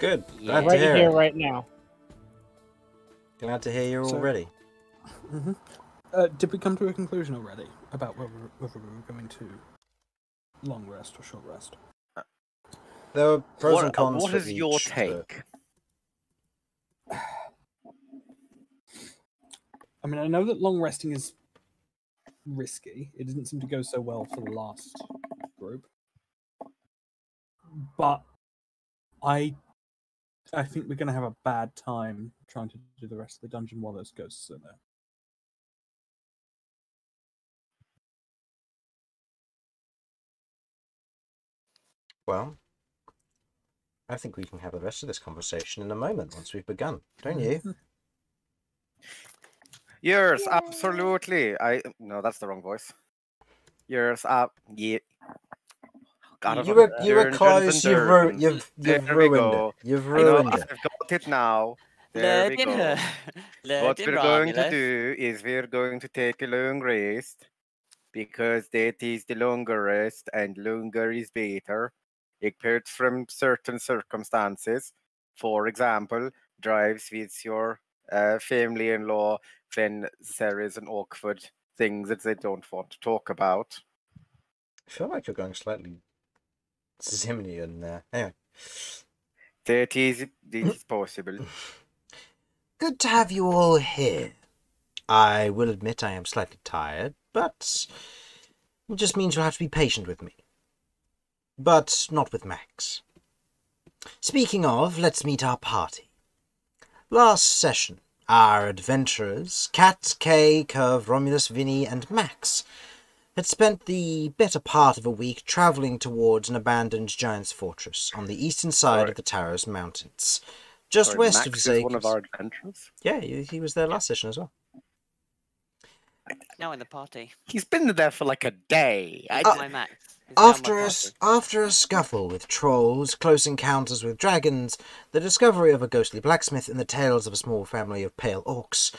Good. Yeah. Glad to Right hear. here, it. right now. Glad to hear you're So- all ready. Uh, did we come to a conclusion already about whether, whether we were going to long rest or short rest? There were pros what, and cons. what for is your each, but- take? I mean, I know that long resting is risky. It didn't seem to go so well for the last group, but I, I think we're going to have a bad time trying to do the rest of the dungeon while those ghosts are there. Well, I think we can have the rest of this conversation in a moment once we've begun, don't you? Yes, absolutely. I no, that's the wrong voice. Yes, uh, yeah. God, you were I've- you were Dun, dun, close. dun, You've ru- dun. you've you've There we ruined go. it. You've I know, ruined I've got it now. There we go. her. What we're going to do is we're going to take a long rest because that is the longer rest and longer is better. Apart from certain circumstances, for example, drives with your uh, family-in-law when there is an awkward thing that they don't want to talk about. I feel like you're going slightly Zimnian there. Anyway, That is, this possible. good to have you all here. I will admit I am slightly tired, but it just means you'll have to be patient with me. But not with Max. Speaking of, let's meet our party. Last session, our adventurers, Cat, Kay, Kirv, Romulus, Vinny, and Max, had spent the better part of a week travelling towards an abandoned giant's fortress on the eastern side Sorry. of the Taros Mountains, just Sorry, west Max of is Zagos. one of our adventurers. Yeah, he, he was there last session as well. Now in the party. He's been there for like a day. I, Uh, my Max. He's now my After a, after a scuffle with trolls, close encounters with dragons, the discovery of a ghostly blacksmith, and the tales of a small family of pale orcs,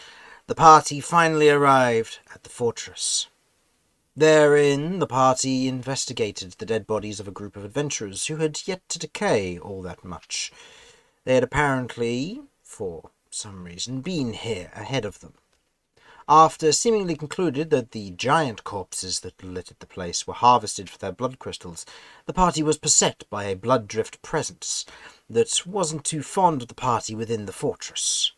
the party finally arrived at the fortress. Therein, the party investigated the dead bodies of a group of adventurers who had yet to decay all that much. They had apparently, for some reason, been here ahead of them. After seemingly concluded that the giant corpses that littered the place were harvested for their blood crystals, the party was beset by a blood drift presence that wasn't too fond of the party within the fortress.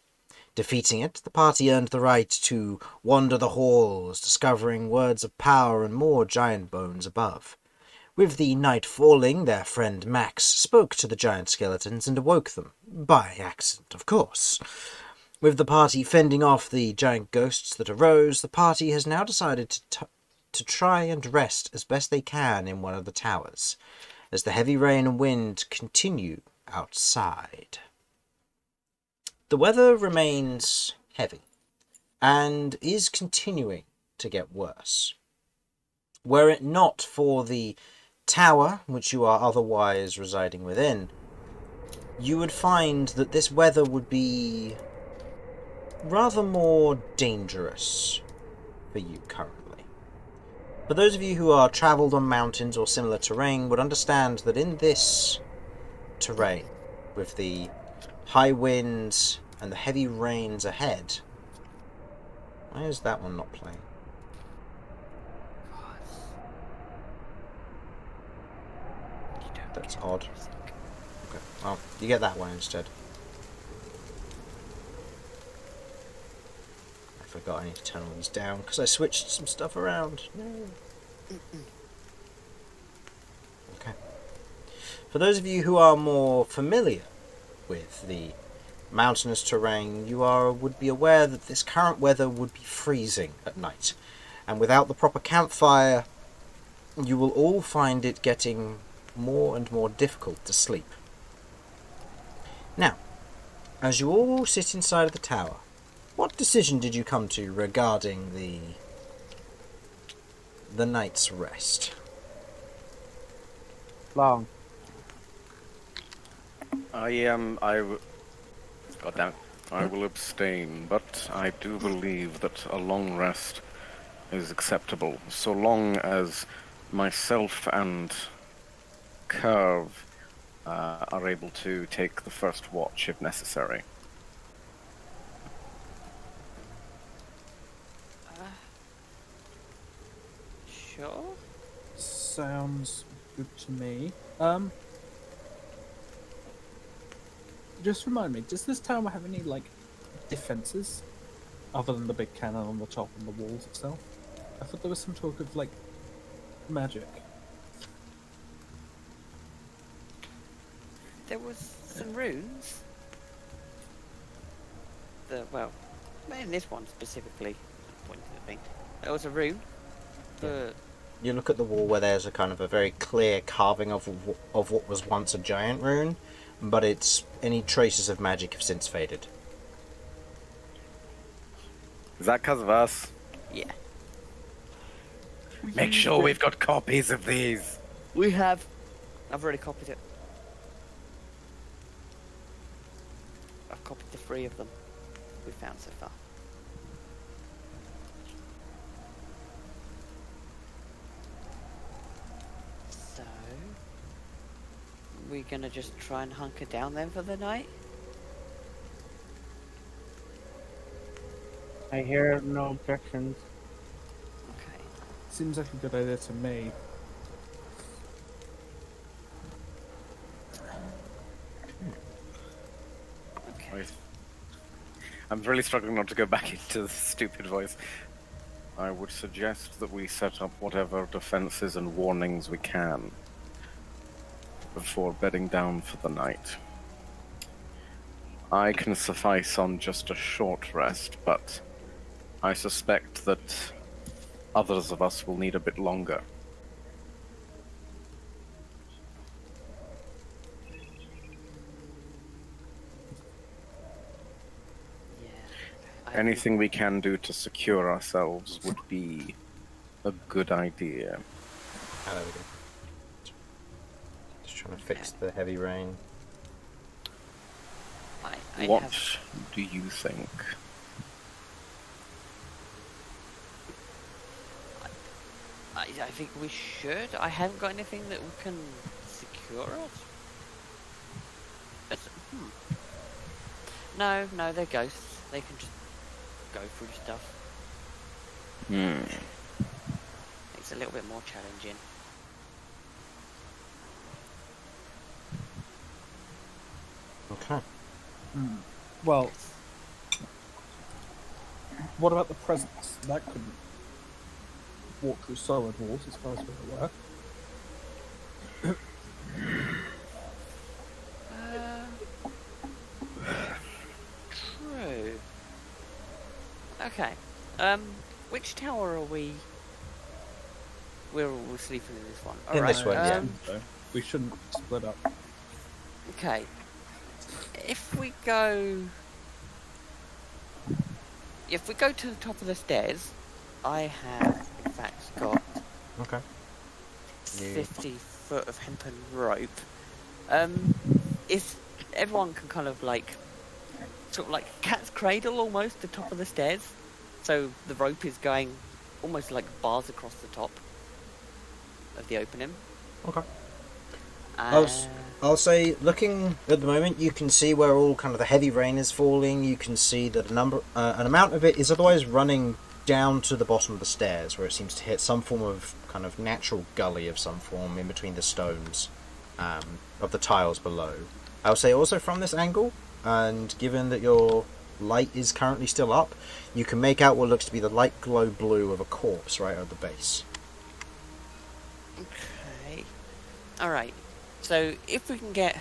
Defeating it, the party earned the right to wander the halls, discovering words of power and more giant bones above. With the night falling, their friend Max spoke to the giant skeletons and awoke them. By accident, of course. With the party fending off the giant ghosts that arose, the party has now decided to, to try and rest as best they can in one of the towers, as the heavy rain and wind continue outside. The weather remains heavy and is continuing to get worse. Were it not for the tower which you are otherwise residing within, you would find that this weather would be rather more dangerous for you currently. For those of you who are travelled on mountains or similar terrain would understand that in this terrain, with the high winds and the heavy rains ahead, why is that one not playing? That's odd. Okay, well, you get that one instead. I forgot I need to turn all these down because I switched some stuff around. No. Okay. For those of you who are more familiar with the mountainous terrain, you are would be aware that this current weather would be freezing at night, and without the proper campfire, you will all find it getting more and more difficult to sleep. Now, as you all sit inside of the tower, what decision did you come to regarding the the night's rest? Long. I am. I. W- God damn it. I will abstain, but I do believe that a long rest is acceptable, so long as myself and Kirv uh, are able to take the first watch if necessary. Uh, sure. Sounds good to me. Um, just remind me, does this tower have any like defenses other than the big cannon on the top and the walls itself? I thought there was some talk of like magic. There was some runes. The well, in this one specifically, pointing to the thing, there was a rune. But You look at the wall where there's a kind of a very clear carving of of what was once a giant rune, but it's any traces of magic have since faded. Is that because of us? yeah, Make mhm. sure we've got copies of these. we have. I've already copied it. I've copied the three of them we found so far. So, we gonna just try and hunker down then for the night? I hear no objections. Okay. Seems like a good idea to me. Okay. I'm really struggling not to go back into the stupid voice. I would suggest that we set up whatever defenses and warnings we can before bedding down for the night. I can suffice on just a short rest, but I suspect that others of us will need a bit longer. Anything we can do to secure ourselves would be a good idea. Ah, there we go. Just trying to fix the heavy rain. I, I what have do you think? I, I think we should. I haven't got anything that we can secure us. It's, hmm. No, no, they're ghosts. They can just go through stuff. Hmm. It's a little bit more challenging. Okay. Hmm. Well, what about the presence? That couldn't walk through solid walls as far as we're aware. Uh, true. Okay. Um, which tower are we? We're all sleeping in this one. In Alright. this one, yeah. um, So we shouldn't split up. Okay. If we go. If we go to the top of the stairs, I have, in fact, got Okay. You- 50 foot of hempen rope. Um, if everyone can kind of like, sort of like cat's cradle almost, the top of the stairs. So the rope is going almost like bars across the top of the opening. Okay. I'll, s- I'll say, looking at the moment, you can see where all kind of the heavy rain is falling. You can see that a number, uh, an amount of it is otherwise running down to the bottom of the stairs, where it seems to hit some form of kind of natural gully of some form in between the stones um, of the tiles below. I'll say also from this angle, and given that your light is currently still up, you can make out what looks to be the light glow blue of a corpse right at the base. Okay. Alright. So if we can get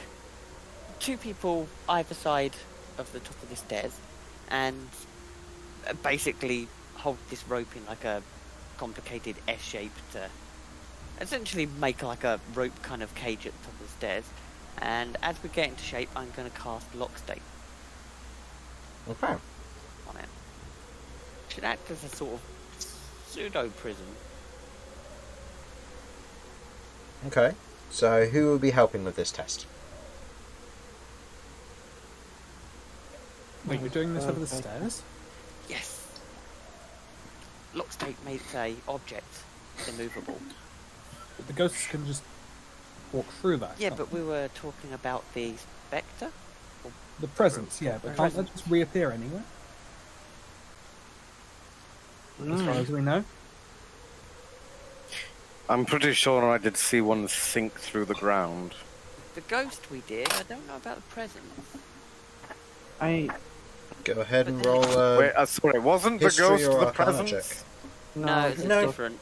two people either side of the top of the stairs and uh, basically hold this rope in like a complicated S shape to essentially make like a rope kind of cage at the top of the stairs. And as we get into shape, I'm going to cast Lock State Okay. on it. Should act as a sort of pseudo prison. Okay. So who will be helping with this test? Wait, you're doing this over the stairs? Yes. Lock State makes a object immovable. The ghosts can just walk through that. Yeah, can't but we were talking about the spectre. The presence, yeah, but The can't that just reappear anywhere? As far Mm. as we know. I'm pretty sure I did see one sink through the ground. The ghost we did. I don't know about the presence. I Go ahead and But then- roll. Uh, Wait, uh, sorry, it wasn't the ghost or the presence? check. no, No, it's No. different.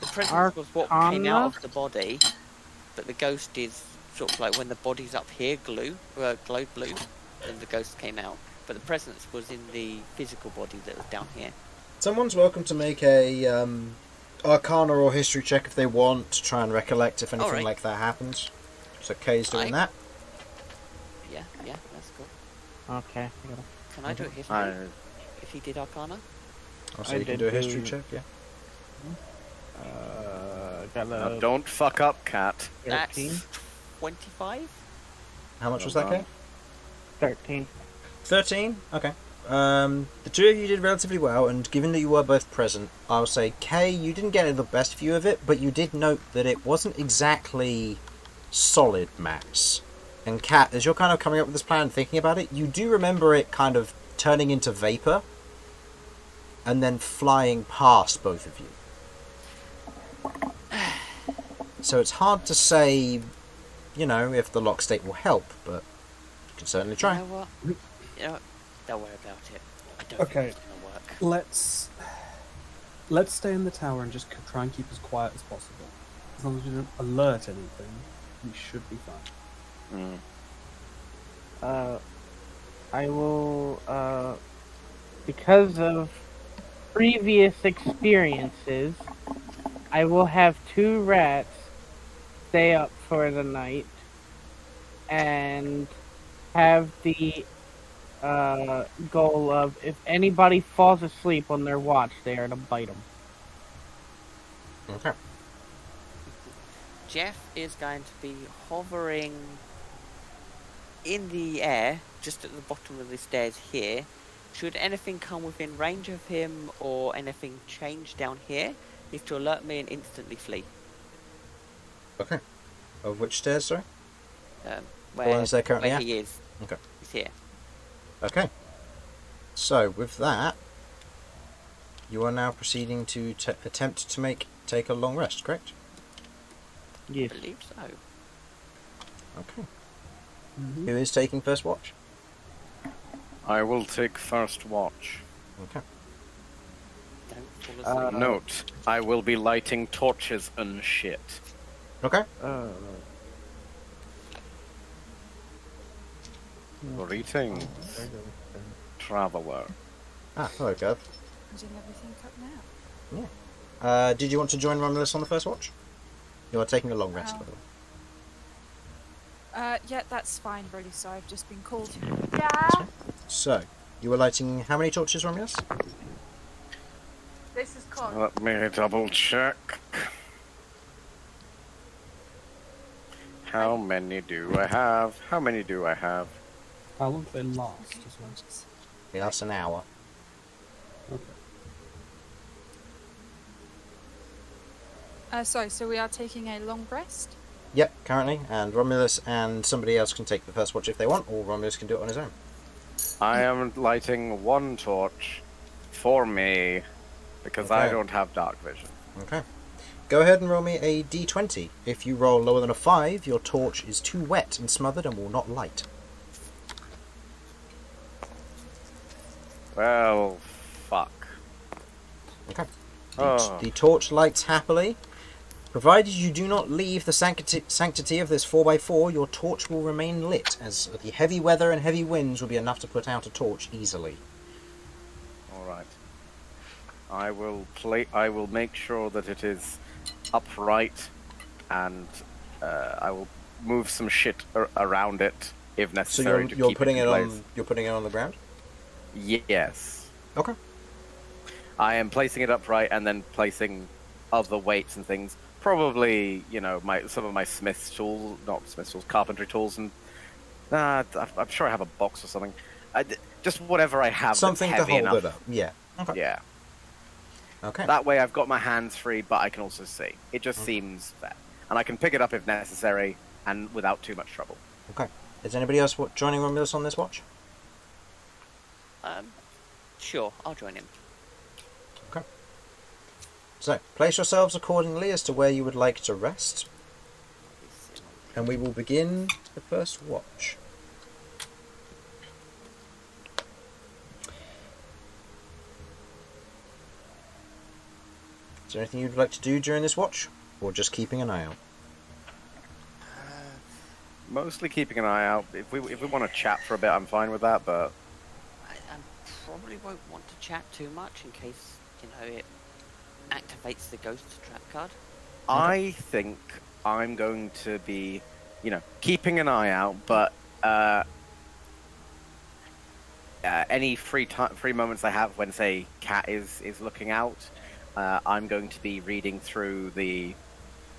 The presence was what came out of the body, but the ghost is sort of like when the body's up here, glue, uh, glowed blue, and the ghost came out. But the presence was in the physical body that was down here. Someone's welcome to make a um, arcana or history check if they want to try and recollect if anything Alright. like that happens. So Kay's doing I- that. Yeah, yeah, that's cool. okay. I gotta- Can I do a history I, if he did Arcana? Also, I you can do a history do- check. Yeah. Uh, got now a don't fuck up, cat. That's 13. twenty-five. How much was that, done. Kay? 13. Thirteen. Okay. Um, the two of you did relatively well, and given that you were both present, I'll say Kay, you didn't get the best view of it, but you did note that it wasn't exactly solid mass. And Cat, as you're kind of coming up with this plan, and thinking about it, you do remember it kind of turning into vapor, and then flying past both of you. So it's hard to say, you know, if the lock state will help, but you can certainly try. You know what? You know, what? don't worry about it. I don't Okay. think it's gonna work. Let's let's stay in the tower and just try and keep as quiet as possible. As long as we don't alert anything, we should be fine. Mm. Uh, I will, uh, because of previous experiences, I will have two rats stay up for the night and have the uh, goal of if anybody falls asleep on their watch, they are to bite them. Okay. Jeff is going to be hovering in the air, just at the bottom of the stairs here. Should anything come within range of him or anything change down here, is to alert me and instantly flee. Okay. Of which stairs, sorry? Um, The ones they're currently where at? he is. Okay. He's here. Okay. So, with that, you are now proceeding to t- attempt to make take a long rest, correct? I believe so. Okay. Mm-hmm. Who is taking first watch? I will take first watch. Okay. Uh. Note, I will be lighting torches and shit. Okay. Uh, Greetings, traveler. Ah, hello, Gov. Putting everything up now. Uh, did you want to join Romulus on the first watch? You are taking a long rest, Um, by the way. Uh, yeah, that's fine, really. So I've just been called. Yeah. So, you were lighting how many torches, Romulus? This is called. Let me double check. How many do I have? How many do I have? How long do they last as well? It lasts an hour. Okay. Uh, sorry, so we are taking a long rest. Yep, currently, and Romulus and somebody else can take the first watch if they want, or Romulus can do it on his own. I am lighting one torch for me because I don't have dark vision. Okay. Go ahead and roll me a d20. If you roll lower than a 5, your torch is too wet and smothered and will not light. Well, fuck. Okay. The, Oh. the torch lights happily. Provided you do not leave the sanctity, sanctity of this 4x4, your torch will remain lit, as the heavy weather and heavy winds will be enough to put out a torch easily. All right. I will play. I will make sure that it is upright, and uh, I will move some shit ar- around it if necessary. So you're, you're putting it it on you're putting it on the ground? Yes. Okay. I am placing it upright and then placing other weights and things. Probably, you know, my some of my smith's tools, not smith's tools, carpentry tools, and uh, I'm sure I have a box or something. I just whatever I have. that's Something to heavy hold enough. it up. Yeah. Okay. Yeah. Okay. That way, I've got my hands free, but I can also see. It just Okay. seems fair. and I can pick it up if necessary and without too much trouble. Okay. Is anybody else joining Romulus on this watch? Um, sure, I'll join him. Okay. So, place yourselves accordingly as to where you would like to rest, and we will begin the first watch. Is there anything you'd like to do during this watch, or just keeping an eye out? Mostly keeping an eye out. If we if we want to chat for a bit, I'm fine with that. But I, I probably won't want to chat too much in case, you know, it activates the ghost trap card. I think I'm going to be, you know, keeping an eye out, but uh, uh, any free time, free moments I have when, say, Cat is is looking out, uh, I'm going to be reading through the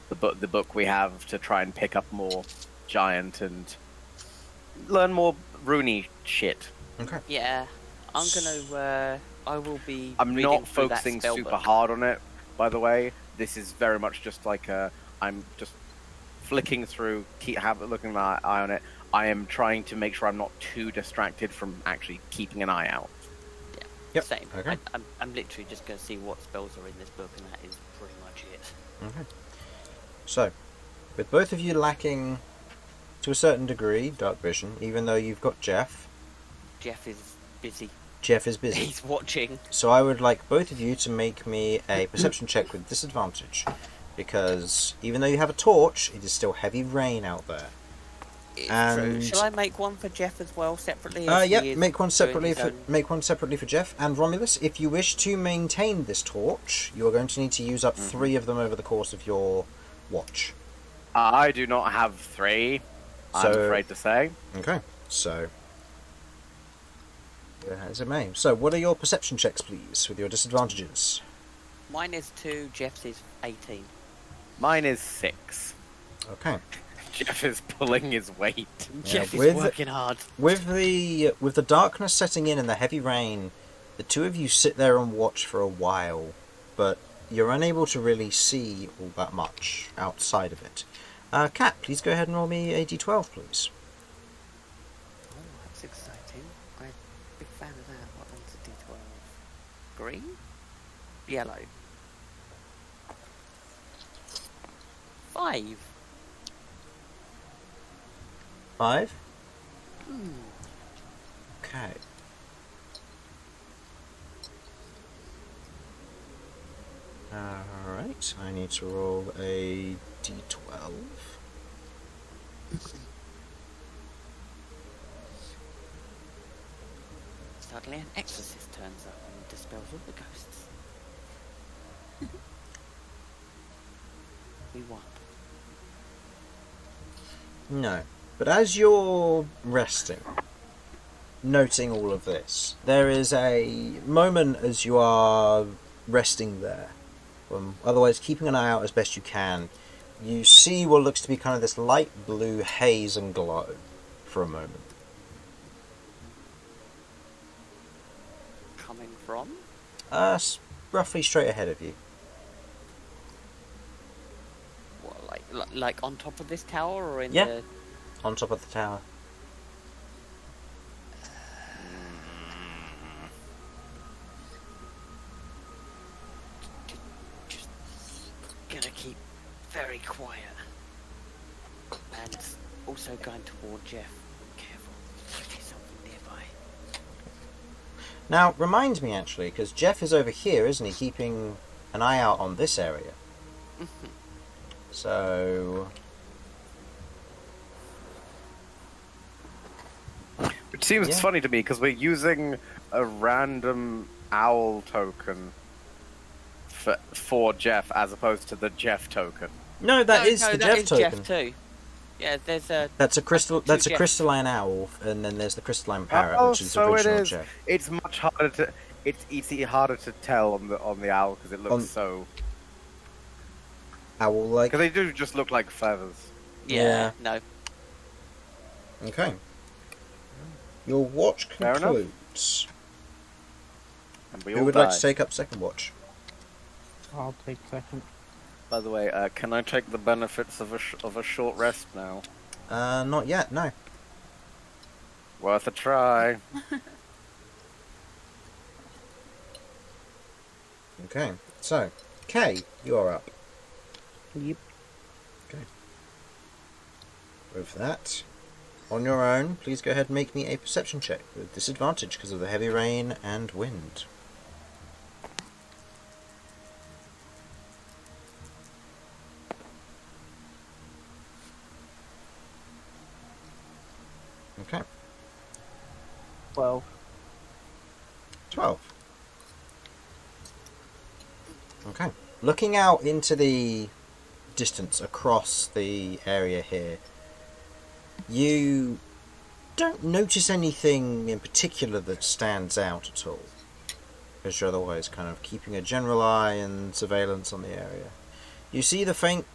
the book the book we have to try and pick up more giant and learn more Rooney shit. Okay. Yeah, I'm gonna. Uh, I will be. I'm not through that focusing super book. hard on it, by the way. This is very much just like a, I'm just flicking through, keep have looking my eye on it. I am trying to make sure I'm not too distracted from actually keeping an eye out. Yep, Same. okay. I, I'm, I'm literally just gonna see what spells are in this book, and that is pretty much it. Okay. So, with both of you lacking, to a certain degree, dark vision, even though you've got Jeff, Jeff is busy. Jeff is busy. He's watching. So I would like both of you to make me a perception check with disadvantage. Because even though you have a torch, it is still heavy rain out there. It's And- true. Shall I make one for Jeff as well, separately? Uh, as he yep, make one separately for own- make one separately for Jeff and Romulus. If you wish to maintain this torch, you are going to need to use up three of them over the course of your watch. I do not have three. I'm afraid to say. Okay, so yeah, as it may. So, what are your perception checks, please, with your disadvantages? Mine is two. Jeff's is eighteen. Mine is six. Okay. Jeff is pulling his weight. Jeff is with- working hard. With the with the darkness setting in and the heavy rain, the two of you sit there and watch for a while, but you're unable to really see all that much outside of it. Uh, Cat, please go ahead and roll me a d12, please. Oh, that's exciting. I'm a big fan of that. What one's a D12? Green? Yellow. Five. Five. Hmm. Okay. Alright, I need to roll a d12. Suddenly an exorcist turns up dispels all the ghosts. we won. No. But as you're resting, noting all of this, there is a moment as you are resting there, um, otherwise keeping an eye out as best you can, you see what looks to be kind of this light blue haze and glow for a moment. Coming from? Uh, roughly straight ahead of you. What, like, like, on top of this tower or in Yeah. the. On top of the tower. Gonna keep very quiet. And also going toward Jeff. Careful. There's something nearby. Now, remind me actually, because Jeff is over here, isn't he? Keeping an eye out on this area. So, Which seems Yeah. funny to me because we're using a random owl token for, for Jeff as opposed to the Jeff token. no, that no, is no, the that Jeff is token. Jeff too. Yeah, there's a. That's a crystal. Two That's a Jeffs. crystalline owl, and then there's the crystalline parrot, Oh, which is oh, so original is. Jeff. It's much harder to it's it's e- harder to tell on the on the owl because it looks On- so Owl like. because they do just look like feathers. Yeah, Yeah. no. Okay. Your watch concludes. And we Who all would die. like to take up second watch? I'll take second. By the way, uh, can I take the benefits of a sh- of a short rest now? Uh, not yet. No. Worth a try. Okay. So, Kay, you are up. Yep. Okay. With that, on your own, please go ahead and make me a perception check with disadvantage because of the heavy rain and wind. Okay, Twelve. 12. Okay. Looking out into the distance across the area here, you don't notice anything in particular that stands out at all. Because you're otherwise kind of keeping a general eye and surveillance on the area. You see the faint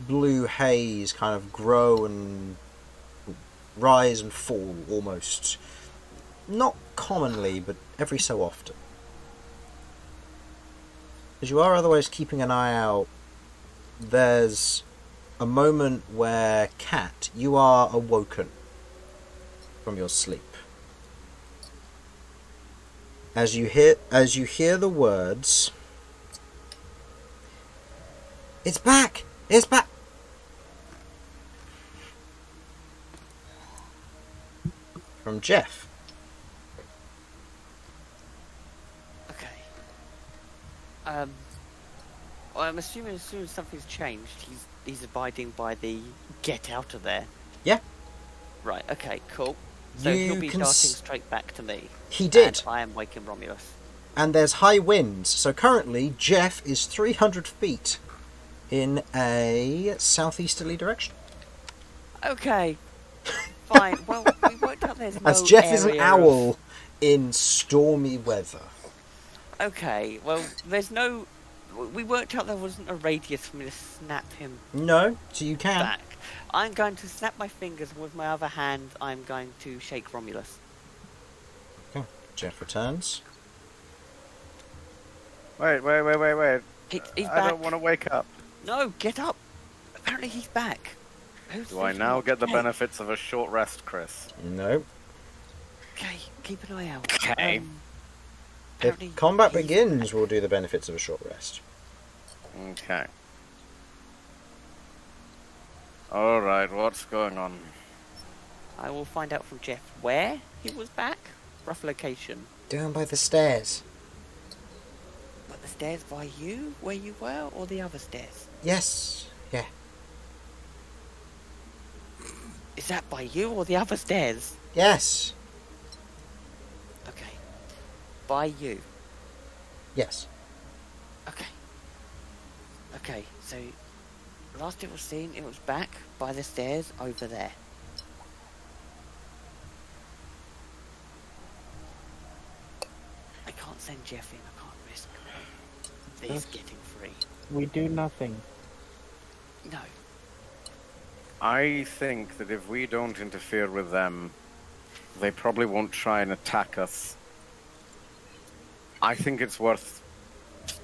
blue haze kind of grow and rise and fall almost. Not commonly, but every so often. As you are otherwise keeping an eye out, there's a moment where, Cat, you are awoken from your sleep. As you hear as you hear the words It's back! It's back! From Jeff. Okay. Um. Well, I'm assuming as soon as something's changed, he's he's abiding by the get out of there. Yeah. Right. Okay. Cool. So You he'll be darting straight back to me. He did. And I am waking Romulus. and there's high winds. So currently, Jeff is 300 feet in a southeasterly direction. Okay. Fine. Well, we worked out there's no As Jeff is an area owl of- in stormy weather. Okay. Well, there's no. We worked out there wasn't a radius for me to snap him No, so you can. back. I'm going to snap my fingers, and with my other hand, I'm going to shake Romulus. Okay. Jeff returns. Wait, wait, wait, wait, wait. He, he's I back. don't want to wake up. No, get up. Apparently, he's back. Who's Do I now get the benefits of a short rest, Chris? No. Okay, keep an eye out. Okay. Um, If combat begins, we'll do the benefits of a short rest. Okay. Alright, what's going on? I will find out from Jeff where he was back. Rough location. Down by the stairs. But the stairs by you, where you were, or the other stairs? Yes. Yeah. Is that by you or the other stairs? Yes. Okay. By you. Yes. Okay. Okay, so last it was seen, it was back by the stairs over there. I can't send Jeff in, I can't risk this getting free. We do nothing. No. I think that if we don't interfere with them, they probably won't try and attack us. I think it's worth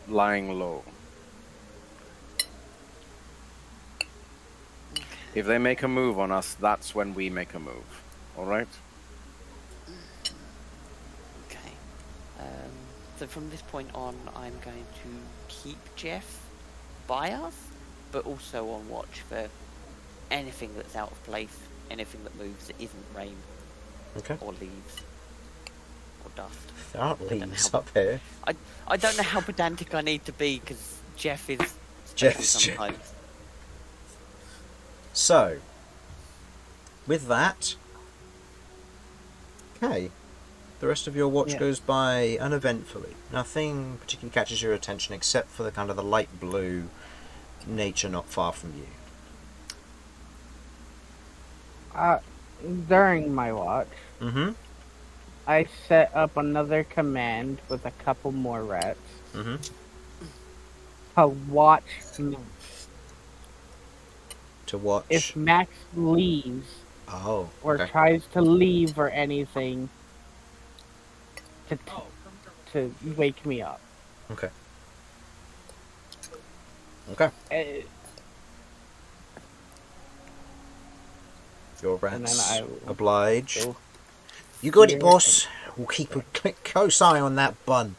lying low. If they make a move on us, that's when we make a move. Alright? Okay. Um, so from this point on, I'm going to keep Jeff by us, but also on watch for anything that's out of place, anything that moves that isn't rain Okay. or leaves or dust. There aren't leaves how- up here. I don't know how pedantic I need to be because Jeff is Jeff special is Jeff. sometimes. So, with that, okay, the rest of your watch Yeah. goes by uneventfully. Nothing particularly catches your attention except for the kind of the light blue nature not far from you. Uh, during my watch, Mm-hmm. I set up another command with a couple more rats Mm-hmm. to watch To watch. if Max leaves oh. or okay. tries to leave or anything to t- to wake me up. Okay. Okay. Uh, Your And then rats I will oblige. go You got it, boss. We'll keep a cl- close eye on that bun.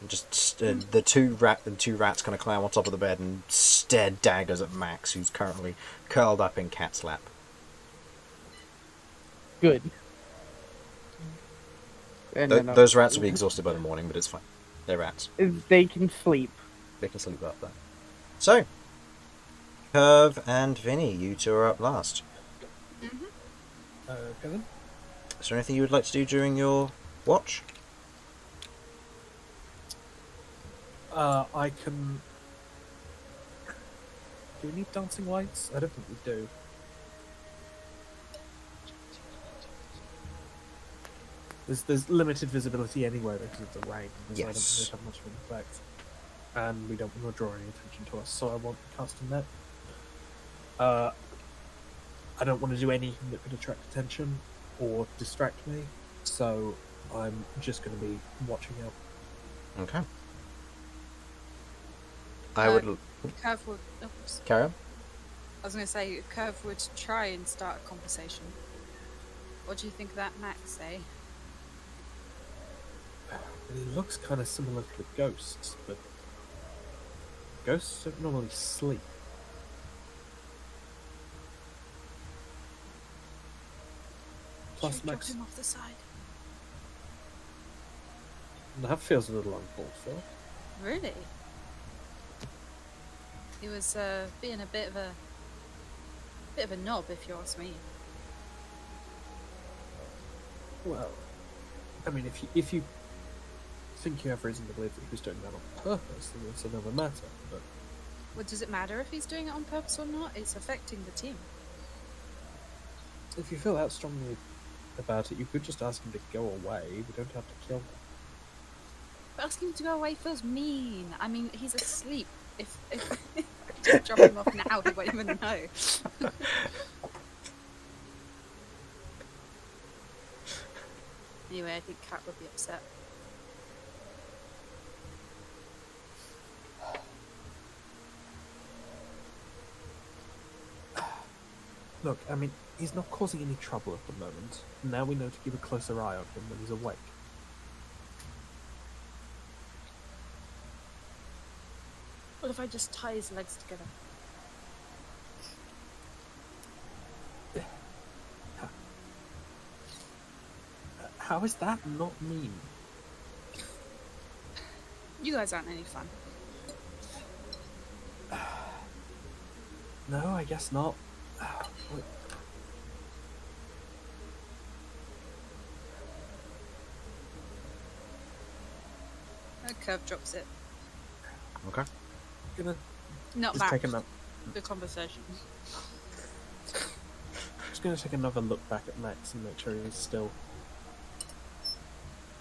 And just uh, the two rat, the two rats, kind of climb on top of the bed and stare daggers at Max, who's currently curled up in Cat's lap. good. And Th- then those rats will be exhausted by the morning, but it's fine. They're rats. They can sleep. They can sleep after. So, Kirv and Vinny, you two are up last. Uh, Kevin? Is there anything you would like to do during your watch? Uh, I can. Do we need dancing lights? I don't think we do. There's there's limited visibility anyway because of the rain. So I don't think have much of an effect. And we don't want to draw any attention to us, so I won't cast a net. Uh, I don't want to do anything that could attract attention or distract me, so I'm just going to be watching out. Okay. I Uh, would Kirv would. Oops. carry on. I was going to say, Kirv would try and start a conversation. What do you think of that, Max? Eh? It looks kind of similar to the ghosts, but ghosts don't normally sleep. Should Plus, Max, him off the side? that feels a little uncalled for. Really? He was uh, being a bit of a bit of a knob, if you ask me. Well, I mean, if you if you think you have reason to believe that he was doing that on purpose, then it's another matter. But Well, does it matter if he's doing it on purpose or not? It's affecting the team. if you feel that strongly about it, you could just ask him to go away. We don't have to kill him. But asking him to go away feels mean. I mean, he's asleep. If if just drop him off now, he won't even know. anyway, I think Cat would be upset. Look, I mean, he's not causing any trouble at the moment. Now we know to keep a closer eye on him when he's awake. What if I just tie his legs together? How is that not mean? You guys aren't any fun. No, I guess not. What- A Kirv drops it. Okay. Gonna Not just Max. take another. The conversation. Just gonna take another look back at Max and make sure he's still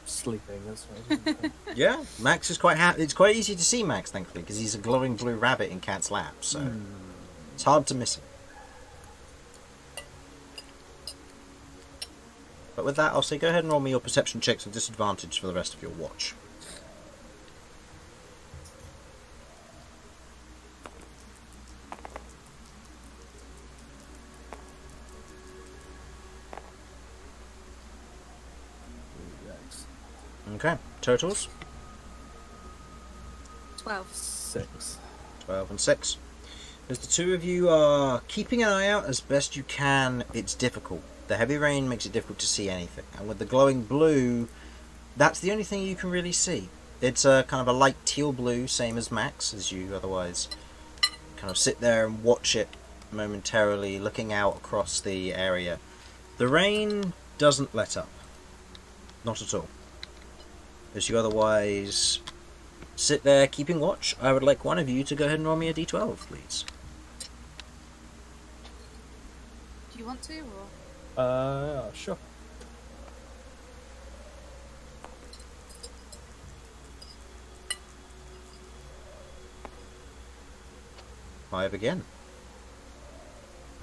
sleeping. As far as we can tell. Yeah, Max is quite happy. It's quite easy to see Max, thankfully, because he's a glowing blue rabbit in Cat's lap, so Hmm. it's hard to miss him. But with that, I'll say go ahead and roll me your perception checks with disadvantage for the rest of your watch. Okay, totals Twelve. Six. 12 and 6. As the two of you are keeping an eye out as best you can, it's difficult. The heavy rain makes it difficult to see anything, and with the glowing blue, that's the only thing you can really see. It's a kind of a light teal blue, same as Max, as you otherwise kind of sit there and watch it momentarily, looking out across the area. The rain doesn't let up. Not at all. As you otherwise sit there keeping watch, I would like one of you to go ahead and roll me a d12, please. Do you want to, or Uh, sure. Five again.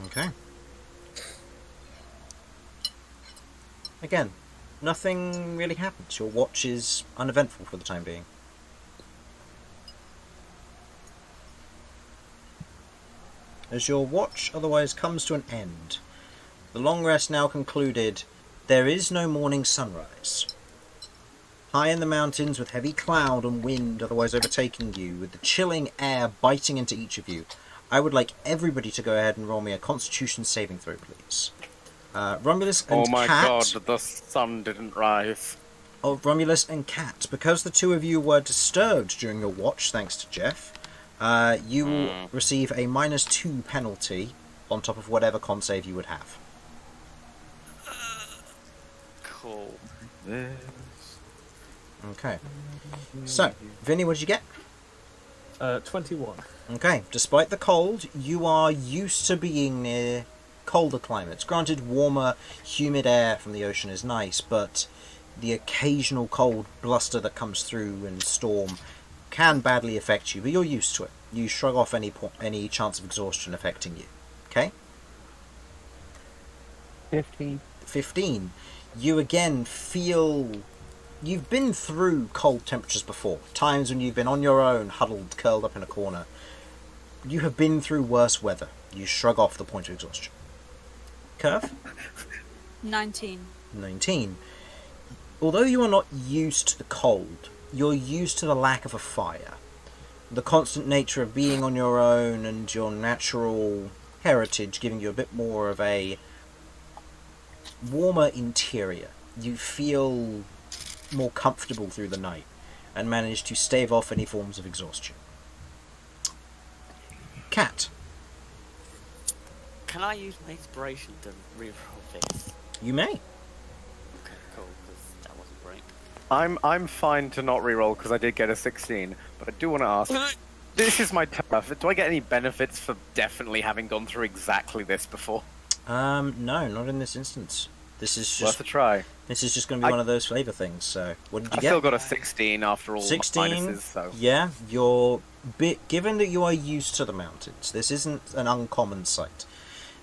Okay. Again, nothing really happens. Your watch is uneventful for the time being. as your watch otherwise comes to an end. The long rest now concluded, there is no morning sunrise. High in the mountains, with heavy cloud and wind otherwise overtaking you, with the chilling air biting into each of you, I would like everybody to go ahead and roll me a Constitution saving throw, please. Uh, Romulus and Oh my Cat. god, the sun didn't rise. of Romulus and Cat. Because the two of you were disturbed during your watch, thanks to Jeff, uh, you will Hmm. receive a minus two penalty on top of whatever con save you would have. Cool. Okay. So, Vinny, what did you get? Uh, 21. Okay. Despite the cold, you are used to being near colder climates. Granted, warmer, humid air from the ocean is nice, but the occasional cold bluster that comes through and storm can badly affect you. But you're used to it. You shrug off any po- any chance of exhaustion affecting you. Okay. 15. 15, you again feel you've been through cold temperatures before. Times when you've been on your own, huddled, curled up in a corner. You have been through worse weather. You shrug off the point of exhaustion. Kirv? 19. 19. Although you are not used to the cold, you're used to the lack of a fire. The constant nature of being on your own and your natural heritage giving you a bit more of a warmer interior. You feel more comfortable through the night and manage to stave off any forms of exhaustion. Cat, Can I use my inspiration to reroll this? you may. Okay, cool, because that wasn't great. I'm I'm fine to not reroll because I did get a 16, but I do want to ask. This is my turf. Do I get any benefits for definitely having gone through exactly this before? Um, no, not in this instance. This is just Worth just a try. this is just going to be I- one of those flavor things. So, what did you I get? still got a 16 after all 16 minuses, so yeah you're bit given that you are used to the mountains this isn't an uncommon sight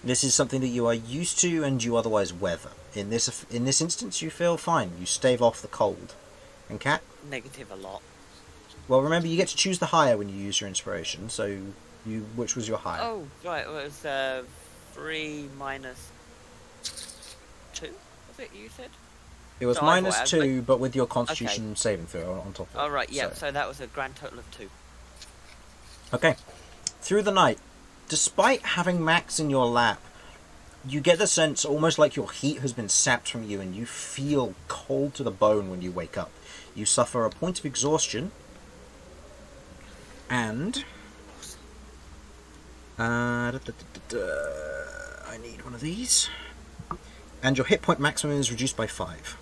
this is something that you are used to and you otherwise weather in this in this instance you feel fine you stave off the cold and cat Negative a lot. well remember you get to choose the higher when you use your inspiration so you which was your higher Oh, right, it was uh, 3 minus 2, was it you said? it was so I minus was two but with your constitution saving throw on top of it Oh, right, yeah, so- so that was a grand total of 2. Okay. Through the night, despite having Max in your lap, you get the sense almost like your heat has been sapped from you and you feel cold to the bone when you wake up. You suffer a point of exhaustion and. Uh, da, da, da. Uh, I need one of these. And your hit point maximum is reduced by 5.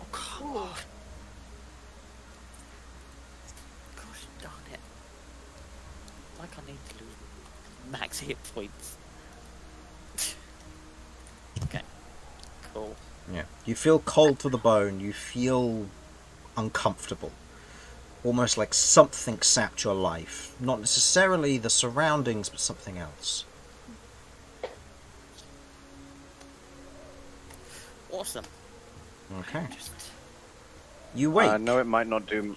Oh, come on. Gosh darn it. Like I need to lose max hit points. okay. Cool. Yeah. You feel cold to the bone. You feel uncomfortable. Almost like something sapped your life. Not necessarily the surroundings, but something else. Awesome. Okay. Just You wait. I know it might not do.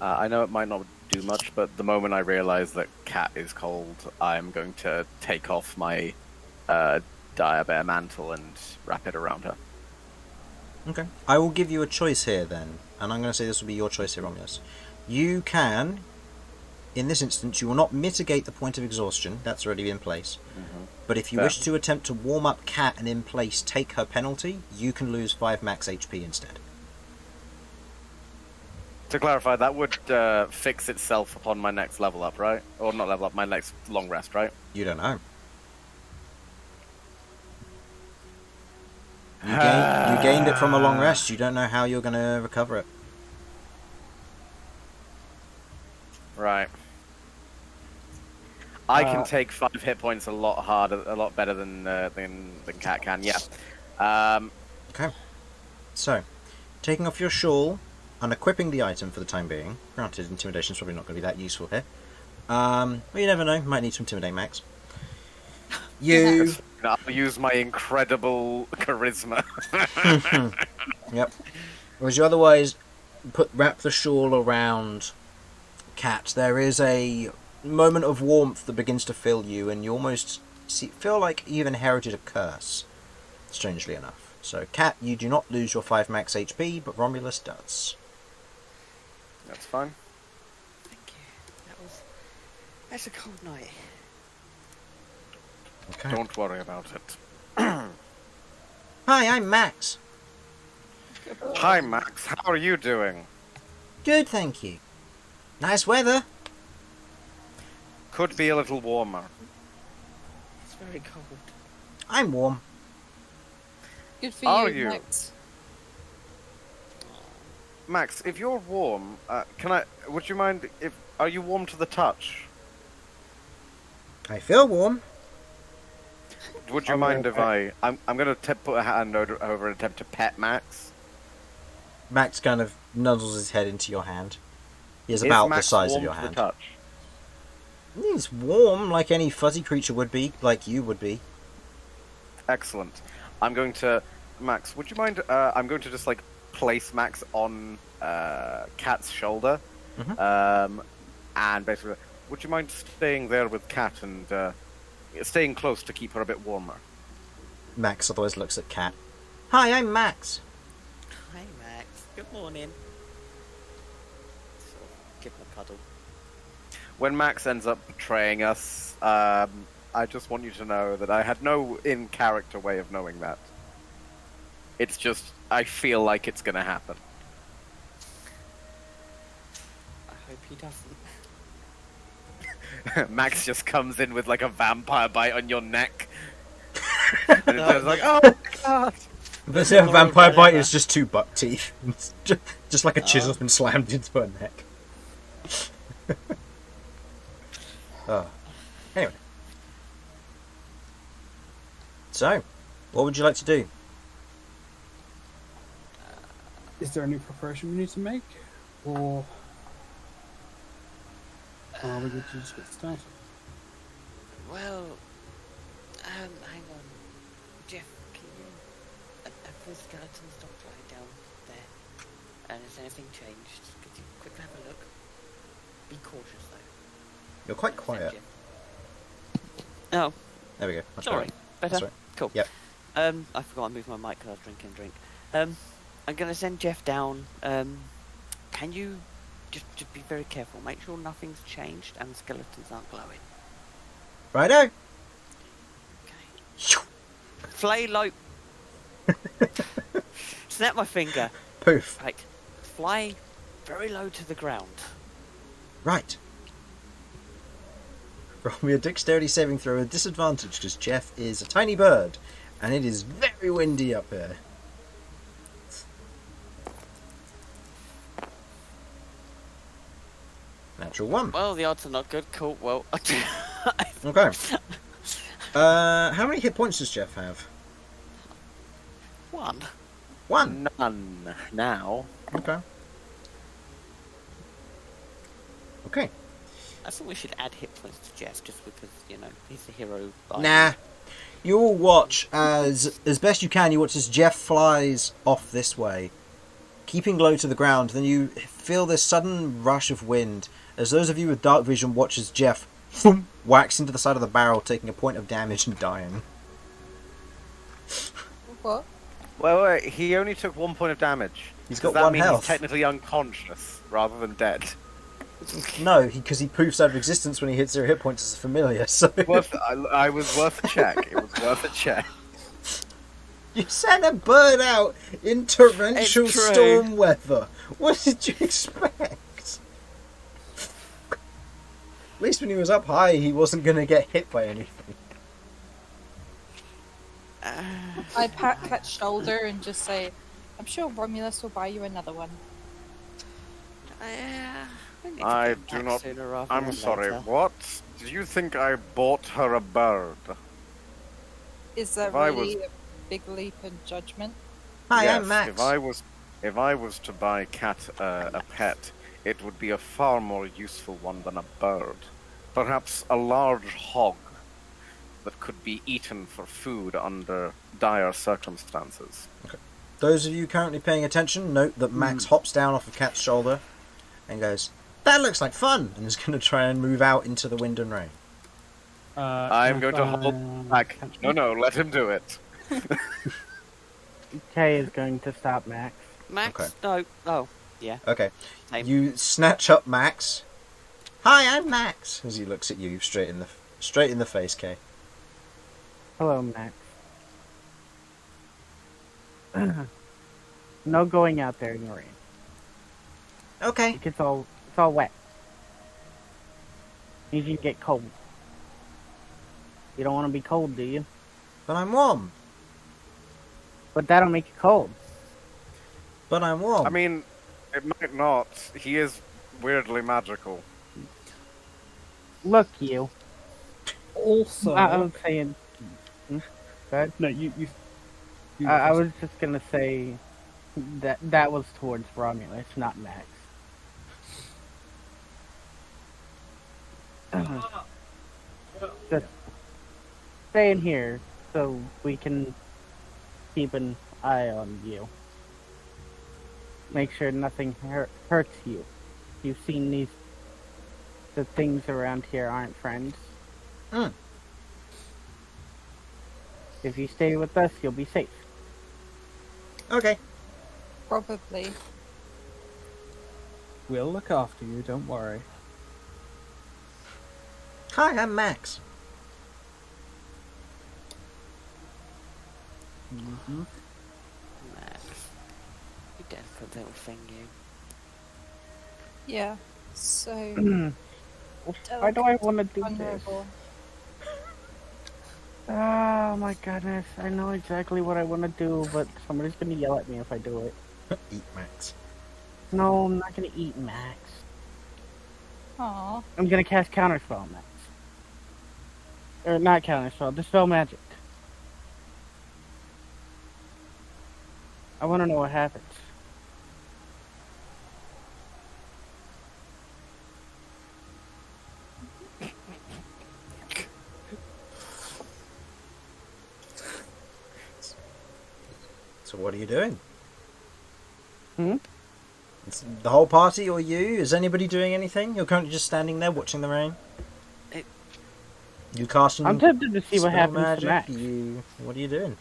Uh, I know it might not do much, but the moment I realise that Cat is cold, I'm going to take off my uh, dire bear mantle and wrap it around her. Okay. I will give you a choice here then, and I'm going to say this will be your choice here, Romulus. You can, in this instance, you will not mitigate the point of exhaustion. That's already in place. But if you Fair. wish to attempt to warm up Cat and in place take her penalty, you can lose five max HP instead. To clarify, that would uh, fix itself upon my next level up, right? Or not level up, my next long rest, right? You don't know. You, gain, you gained it from a long rest. You don't know how you're going to recover it. Right. I Uh, can take five hit points a lot harder, a lot better than uh, than than Cat can. Yeah. Um, Okay. So, taking off your shawl and equipping the item for the time being. Granted, intimidation's probably not going to be that useful here. Um, well, you never know. Might need to intimidate Max. You. I'll use my incredible charisma. Yep. Whereas you otherwise put wrap the shawl around Cat, there is a moment of warmth that begins to fill you, and you almost see, feel like you've inherited a curse. Strangely enough. So, Cat, you do not lose your five max HP, but Romulus does. That's fine. Thank you. That was. That's a cold night. Okay. Don't worry about it. Hi, I'm Max. Hi, Max. How are you doing? Good, thank you. Nice weather. Could be a little warmer. It's very cold. I'm warm. Good for Are you, you? Max. Max, if you're warm, uh, can I? Would you mind if? Are you warm to the touch? I feel warm. Would you I'm mind gonna if I? I'm. I'm gonna te- put a hand over, over and attempt to pet Max. Max kind of nuzzles his head into your hand. He is Is about Max the size of warm your to hand. The touch? He's warm, like any fuzzy creature would be, like you would be. Excellent. I'm going to. Max, would you mind? Uh, I'm going to just like place Max on uh, Cat's shoulder, Mhm. um, and basically, would you mind staying there with Cat and uh, staying close to keep her a bit warmer? Max otherwise looks at Cat. Hi, I'm Max. Hi, Max. Good morning. Sort of give him a cuddle. When Max ends up betraying us, um, I just want you to know that I had no in character way of knowing that. It's just I feel like it's going to happen. I hope he doesn't. Max just comes in with like a vampire bite on your neck. and No. it's like, oh my god. The same Not vampire bite is just two buck teeth. It's ju- just like a chisel's been slammed into her neck. Oh. Anyway. So, what would you like to do? Is there any preparation we need to make? Or are we good to just get started? Well, um, hang on. Jeff, can you. Uh, have the skeletons not lying down there? And has anything changed? Could you quickly have a look? Be cautious, though. You're quite quiet. Oh, There we go. Much sorry. better. Better? Right. Cool. Yep. Um, I forgot I moved my mic because I was drinking a drink. Um, I'm gonna send Jeff down. Um, can you just just be very careful? Make sure nothing's changed and skeletons aren't glowing. Righto. Okay. Flay low. Snap my finger. Poof. Right. Fly very low to the ground. Right. Roll me a dexterity saving throw with disadvantage because Jeff is a tiny bird and it is very windy up here. Natural one. Well, the odds are not good. Cool. Well, Okay. Uh, how many hit points does Jeff have? one. One. None now. Okay. Okay. I think we should add hit points to Jeff just because you know he's the hero. by- Nah. You all watch as, as best you can, you watch as Jeff flies off this way, keeping low to the ground. Then you feel this sudden rush of wind as those of you with dark vision watch as Jeff thump, whacks into the side of the barrel, taking a point of damage and dying. What? Well, wait, he only took one point of damage. He's Does got that one mean health. He's technically unconscious rather than dead. No, because he, poofs out of existence when he hits zero hit points as a familiar. So worth, I, I was worth a check. It was worth a check. you sent a bird out in torrential storm weather. What did you expect? At least when he was up high, he wasn't going to get hit by anything. I pat Cat's shoulder and just say, I'm sure Romulus will buy you another one. Uh, we need to I do not- I'm sorry. later. What? Do you think I bought her a bird? Is that If I really a big leap in judgment? Hi, yes, I'm Max. If I was, if I was to buy cat uh, a pet, it would be a far more useful one than a bird. Perhaps a large hog that could be eaten for food under dire circumstances. Those of you currently paying attention, note that Max hops down off of Cat's shoulder and goes, That looks like fun, and is going to try and move out into the wind and rain. Uh, I'm going to hold back. No, no, let him do it. Kay is going to stop Max. Max? Okay. No. Oh, yeah. Okay. Same. You snatch up Max. Hi, I'm Max. As he looks at you straight in the straight in the face, Kay. Hello, Max. no going out there in the rain. Okay. It gets all it's all wet. Means you get cold. You don't want to be cold, do you? But I'm warm. But that'll make you cold. But I'm warm. I mean, it might not. He is weirdly magical. Look, you. Also, I, I was saying. Hmm? No, you. you, you I, I was just gonna say that that was towards Romulus, not Max. Just stay in here so we can keep an eye on you. Make sure nothing hurt, hurts you. You've seen these. The things around here aren't friends. Hmm. If you stay with us, you'll be safe. okay. Probably. We'll look after you. Don't worry. Hi, I'm Max. Mm-hmm. Max. You delicate little thing, you. Yeah. So Why do I want to do this? Oh my goodness, I know exactly what I want to do, but somebody's gonna yell at me if I do it. Eat Max. No, I'm not gonna eat Max. Aw. I'm gonna cast Counterspell Max. Or not Counterspell, Dispel Magic. I wanna know what happens. So what are you doing? Hmm? It's the whole party or you? Is anybody doing anything? You're currently just standing there watching the rain. It- You casting. I'm tempted to see what happens magic? to Max. You. What are you doing?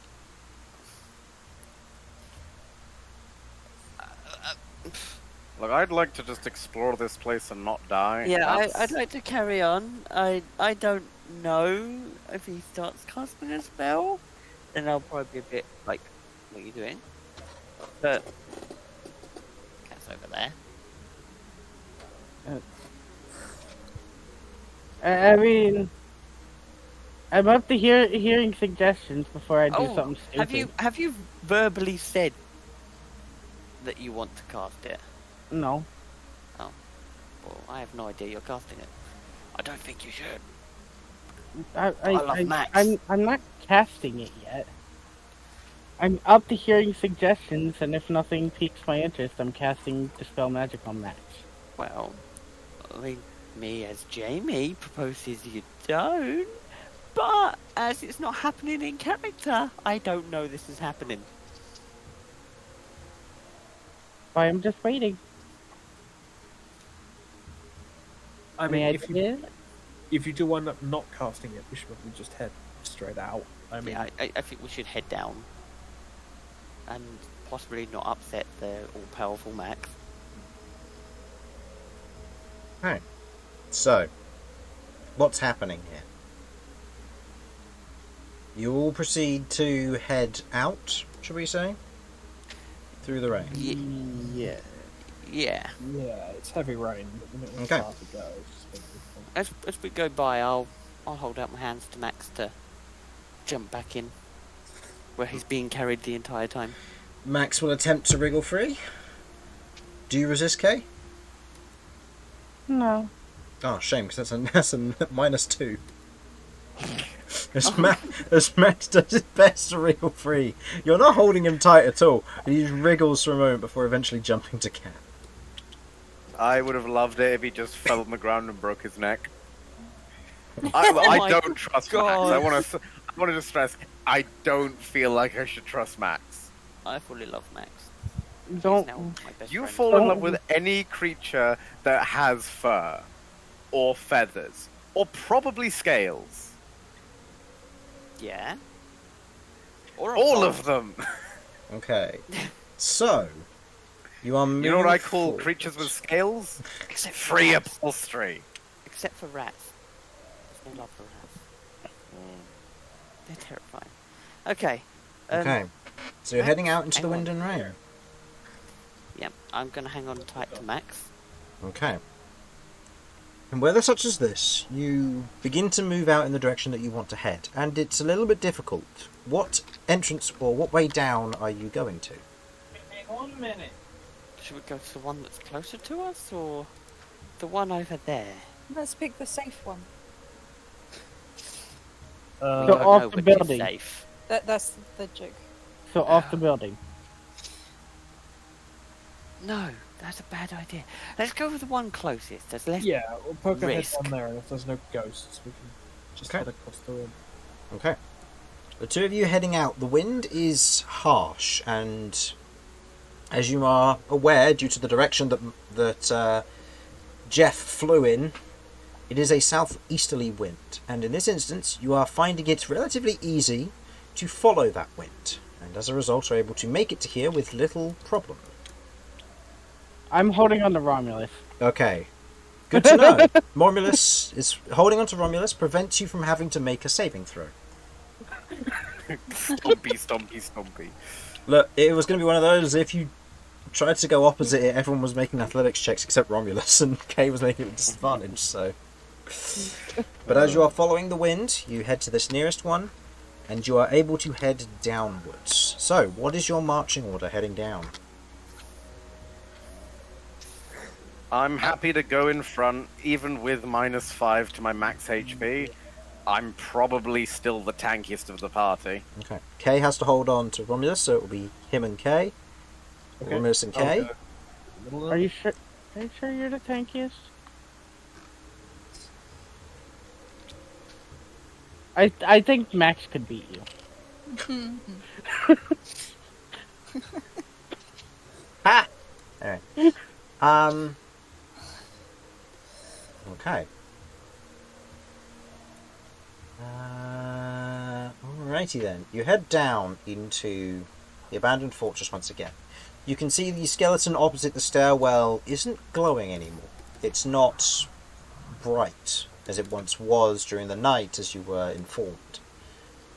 Look, I'd like to just explore this place and not die. Yeah, I, That's- I'd like to carry on. I I don't know if he starts casting a spell, then I'll probably be a bit like, what are you doing? But cat's over there. I I mean, I'm up to hear, hearing suggestions before I do Oh, something stupid. Have you have you verbally said that you want to cast it? No. Oh. Well, I have no idea you're casting it. I don't think you should. I, I, I love I, Max. I'm, I'm not casting it yet. I'm up to hearing suggestions, and if nothing piques my interest, I'm casting Dispel Magic on Max. Well, I mean, me as Jamie proposes you don't, but as it's not happening in character, I don't know this is happening. I'm just waiting. I mean, Any if you, if you do end up not casting it, we should probably just head straight out. I mean, yeah, I, I, I think we should head down and possibly not upset the all-powerful Max. Okay, So, what's happening here? You all proceed to head out, shall we say? Through the rain. Ye- yeah, yeah. yeah, it's heavy rain. and Okay. go. it's just been difficult. As as we go by, I'll I'll hold out my hands to Max to jump back in where he's being carried the entire time. Max will attempt to wriggle free. Do you resist, Kay? No. Oh, shame, because that's a, that's a minus two. As, Ma- as Max does his best to wriggle free. You're not holding him tight at all. He just wriggles for a moment before eventually jumping to cat. I would have loved it if he just fell on the ground and broke his neck. I, I oh don't trust Max. I want to. I wanted to stress. I don't feel like I should trust Max. I fully love Max. Don't. my best You friend. fall in Oh. love with any creature that has fur, or feathers, or probably scales. Yeah. Or All bowl. of them. Okay. So, you are You know what I call forward. creatures with scales? Except for Free rats. upholstery. Except for rats. There's no love for rats. They're terrifying. Okay. Um, Okay. So you're Max, heading out into the wind on. and rain. Yep. I'm gonna hang on tight to Max. Okay. In weather such as this, you begin to move out in the direction that you want to head, and it's a little bit difficult. What entrance or what way down are you going to? One minute. Should we go to the one that's closer to us, or the one over there? Let's pick the safe one. Uh, So don't off the which building. Safe. That that's the joke. So off the building. No, that's a bad idea. Let's go with the one closest. There's less. yeah, we'll poke our head Risk. down there, and if there's no ghosts, we can just Okay. head across the room. Okay. The two of you heading out. The wind is harsh, and as you are aware, due to the direction that that uh, Jeff flew in, it is a southeasterly wind, and in this instance, you are finding it relatively easy to follow that wind, and as a result, are able to make it to here with little problem. I'm holding on to Romulus. Okay. Good to know. Romulus is holding on to Romulus prevents you from having to make a saving throw. Stompy, stompy, stompy. Look, it was going to be one of those. If you tried to go opposite it, everyone was making athletics checks except Romulus, and Kay was making it with disadvantage. So, but as you are following the wind, you head to this nearest one, and you are able to head downwards. So, what is your marching order heading down? I'm happy to go in front, even with minus five to my max HP. I'm probably still the tankiest of the party. Okay, Kay has to hold on to Romulus, so it will be him and Kay. Okay. Romulus and I'll Kay. go Are you sure? Are you sure you're the tankiest? I I think Max could beat you. Ha! Anyway. Um. Okay. Uh, alrighty then. You head down into the abandoned fortress once again. You can see the skeleton opposite the stairwell isn't glowing anymore. It's not bright as it once was during the night, as you were informed,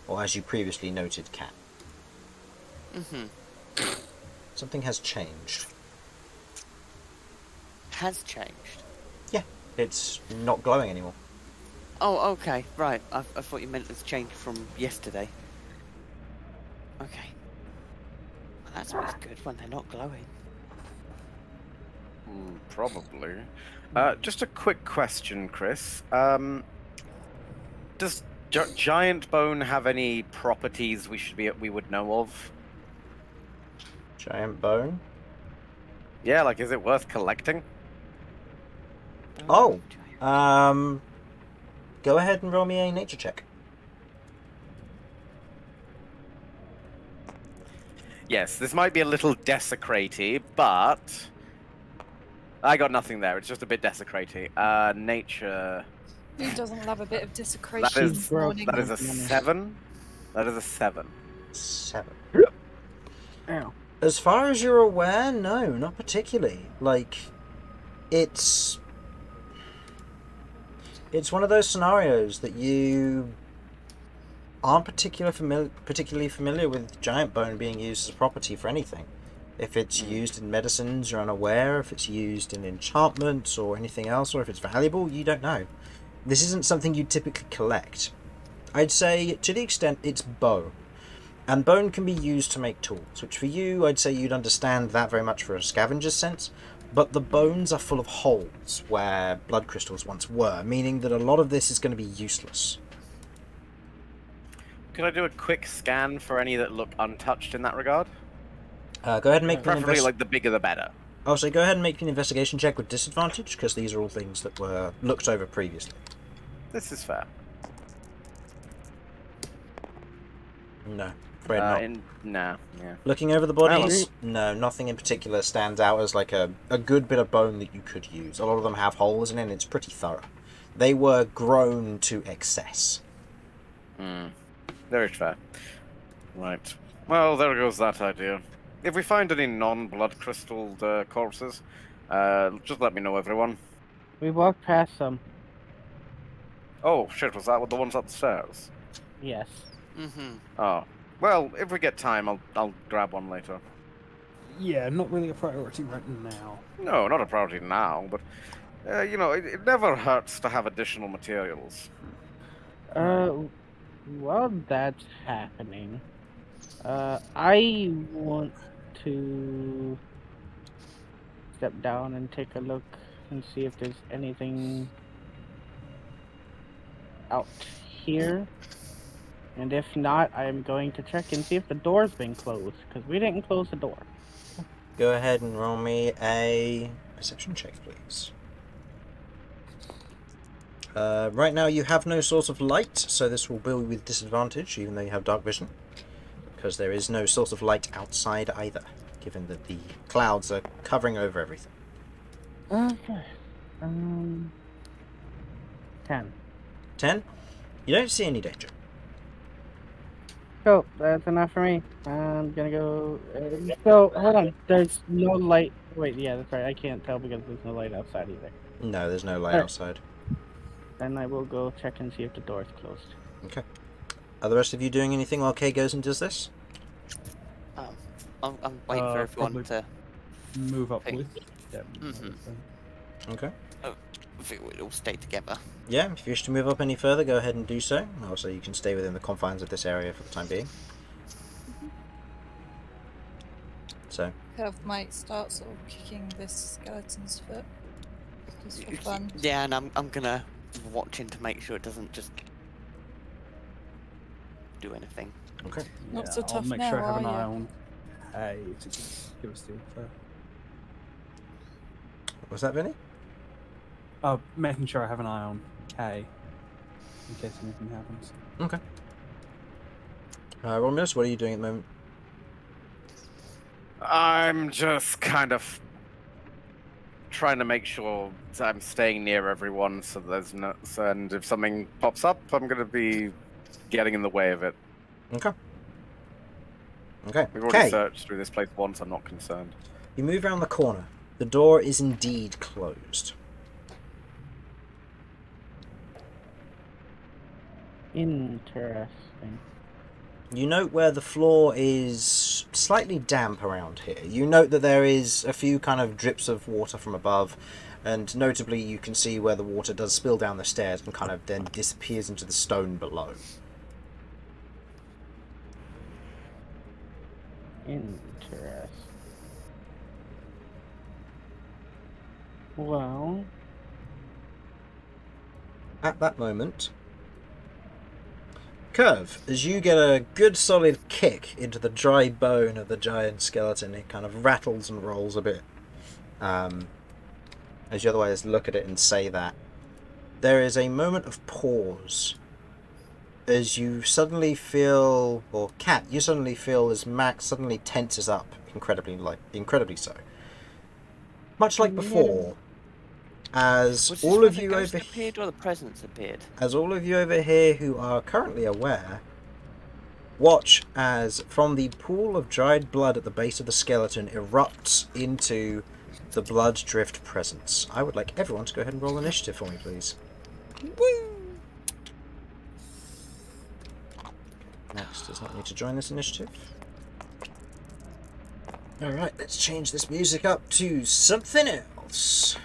or as you previously noted, Cat. Mm-hmm. Something has changed. Has changed. It's not glowing anymore. Oh, okay, right. I, I thought you meant it's changed from yesterday. Okay. Well, that's always good when they're not glowing. Hmm, probably. Uh, just a quick question, Chris. Um, does Gi- Giant Bone have any properties we should be we would know of? Giant bone. Yeah, like is it worth collecting? Oh. Um, go ahead and roll me a nature check. Yes, this might be a little desecratey, but I got nothing there. It's just a bit desecratey. Uh, nature. Who doesn't love a bit of desecration is- this morning? That is a seven. That is a seven. Seven. Ow. As far as you're aware, no, not particularly. Like, it's it's one of those scenarios that you aren't particular famil- particularly familiar with giant bone being used as a property for anything. If it's mm. used in medicines, you're unaware. If it's used in enchantments or anything else, or if it's valuable, you don't know. This isn't something you typically collect. I'd say, to the extent it's bone, and bone can be used to make tools, which for you, I'd say you'd understand that very much for a scavenger's sense. But the bones are full of holes where blood crystals once were, meaning that a lot of this is going to be useless. Could I do a quick scan for any that look untouched in that regard? Uh, go ahead and make Preferably, like the bigger the better. Oh, so go ahead and make an investigation check with disadvantage, because these are all things that were looked over previously. This is fair. No. Afraid Uh, not. in, nah, yeah. Looking over the bodies, no, nothing in particular stands out as like a, a good bit of bone that you could use. A lot of them have holes in it and it's pretty thorough. They were grown to excess. Hmm. Very fair. Right. Well, there goes that idea. If we find any non-blood crystalled uh, corpses, uh, just let me know, everyone. We walked past them. Oh, shit, was that with the ones upstairs? Yes. Mm-hmm. Oh. Well, if we get time, I'll, I'll grab one later. Yeah, not really a priority right now. No, not a priority now, but, uh, you know, it, it never hurts to have additional materials. Uh, while that's happening, uh, I want to step down and take a look and see if there's anything out here. And if not, I'm going to check and see if the door's been closed, because we didn't close the door. Go ahead and roll me a perception check, please. Uh, right now, you have no source of light, so this will be with disadvantage, even though you have dark vision, because there is no source of light outside either, given that the clouds are covering over everything. Okay. Um. Ten. 10. You don't see any danger. Cool, that's enough for me. I'm gonna go. Uh, so hold on. There's no light. Wait, yeah, that's right. I can't tell because there's no light outside either. No, there's no light Alright. outside. Then I will go check and see if the door is closed. Okay. Are the rest of you doing anything while Kay goes and does this? Um, I'm, I'm waiting for Uh, everyone probably- to. Move up Hey. with them. Mhm. Okay. I think we'll all stay together. Yeah, if you wish to move up any further, go ahead and do so. Also, you can stay within the confines of this area for the time being. So, Kirv might start sort of kicking this skeleton's foot. Just for fun. Yeah, and I'm I'm gonna watch watching to make sure it doesn't just do anything. okay. Not Yeah, so I'll tough make now, sure I have an are eye ya? on Hey to just give us the info. Was that Vinny? Oh, making sure I have an eye on Kay in case anything happens. Okay. Uh, Romulus, what are you doing at the moment? I'm just kind of trying to make sure that I'm staying near everyone, so there's no. so- And if something pops up, I'm gonna be getting in the way of it. Okay. Okay. We've already Kay, searched through this place once. I'm not concerned. you move around the corner. The door is indeed closed. Interesting. You note where the floor is slightly damp around here. You note that there is a few kind of drips of water from above, and notably you can see where the water does spill down the stairs and kind of then disappears into the stone below. Interesting. Well, At that moment, Kirv, as you get a good solid kick into the dry bone of the giant skeleton, it kind of rattles and rolls a bit. Um, as you otherwise look at it and say that, there is a moment of pause as you suddenly feel, or Cat, you suddenly feel as Max suddenly tenses up incredibly, like incredibly so. Much like before, as all of you over appeared or the presence appeared? as all of you over here who are currently aware watch as from the pool of dried blood at the base of the skeleton erupts into the blood drift presence. I would like everyone to go ahead and roll initiative for me, please. Next does not need to join this initiative. Alright, let's change this music up to something else.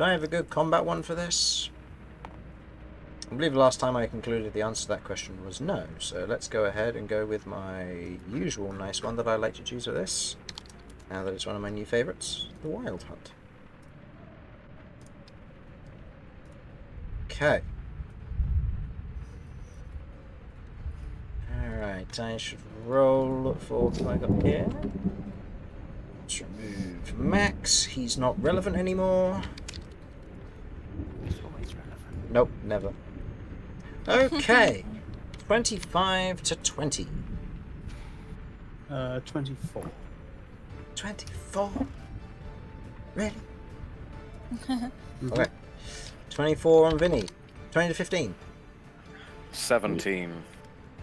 Do I have a good combat one for this? I believe the last time I concluded the answer to that question was no, so let's go ahead and go with my usual nice one that I like to choose for this. Now that it's one of my new favourites, the Wild Hunt. Okay. Alright, I should roll for what I got here. Let's remove Max, he's not relevant anymore. Nope, never. Okay. 25 to 20. Uh, 24. 24? Really? okay. 24 on Vinny. 20 to 15. 17.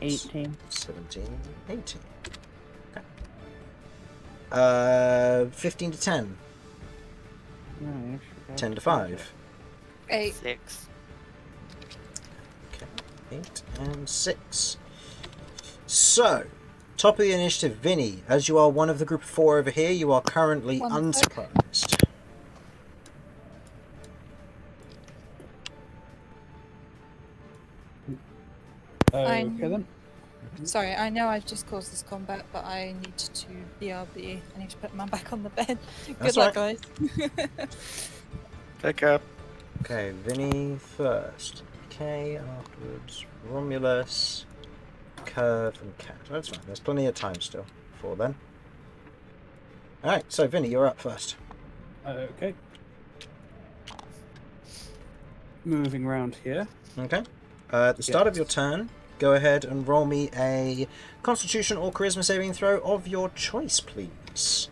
18. 17. 18. Okay. Uh, 15 to 10. 10 to 5. 8. 6 eight and six. So, top of the initiative, Vinny, as you are one of the group of four over here, you are currently one unsurprised. Okay, then. Mm-hmm. Sorry, I know I've just caused this combat, but I need to BRB. I need to put my back on the bed. Good luck, right. guys. Take care. Okay, Vinny first. K afterwards. Romulus, Kirv, and Cat. That's fine. There's plenty of time still before then. Alright, so Vinny, you're up first. Okay. Moving around here. Okay. Uh, at the start of your turn, go ahead and roll me a Constitution or Charisma saving throw of your choice, please.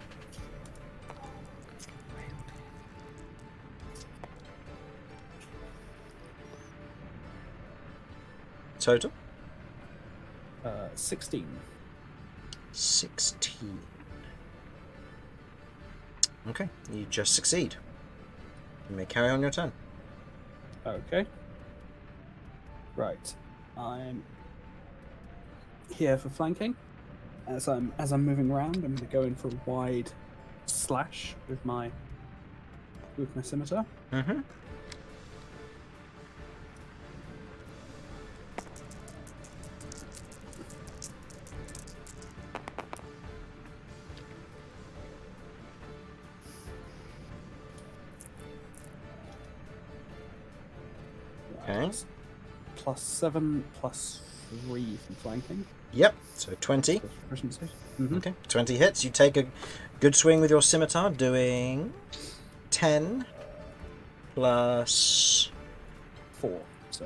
Total Uh, 16. 16. Okay, you just succeed. You may carry on your turn. Okay. Right. I'm here for flanking. As I'm as I'm moving around, I'm gonna go in for a wide slash with my with my scimitar. Mm-hmm. Plus Seven, plus three from flanking. Yep, so 20. So proficiency. Mhm. Okay, 20 hits. You take a good swing with your scimitar, doing 10 plus Four. So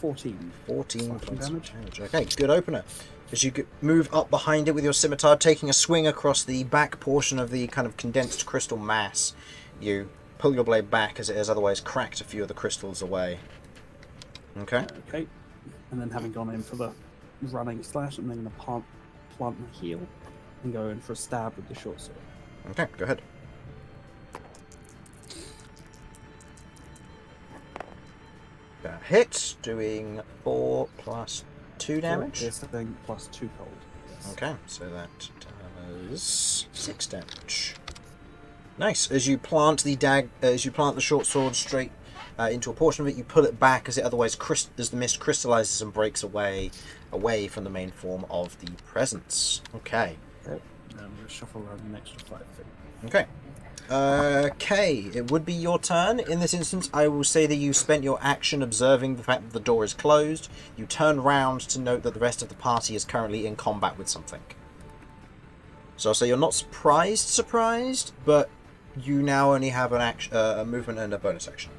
fourteen. 14 Slashing points damage. damage. Okay, good opener. As you move up behind it with your scimitar, taking a swing across the back portion of the kind of condensed crystal mass, you pull your blade back as it has otherwise cracked a few of the crystals away. Okay. Okay. And then having gone in for the running slash, I'm then gonna plant plant my heel and go in for a stab with the short sword. Okay, go ahead. That hits, doing 4 plus 2 damage. This thing plus two cold. Yes. Okay, so that does six damage. Nice. As you plant the dag, as you plant the short sword straight uh, into a portion of it, you pull it back as it otherwise as the mist crystallizes and breaks away, away from the main form of the presence. Okay. And I'm gonna shuffle around an extra five feet. Okay. Uh, Kay, it would be your turn. In this instance, I will say that you spent your action observing the fact that the door is closed. You turn round to note that the rest of the party is currently in combat with something. So I'll say you're not surprised, surprised, but you now only have an action, uh, a movement and a bonus action.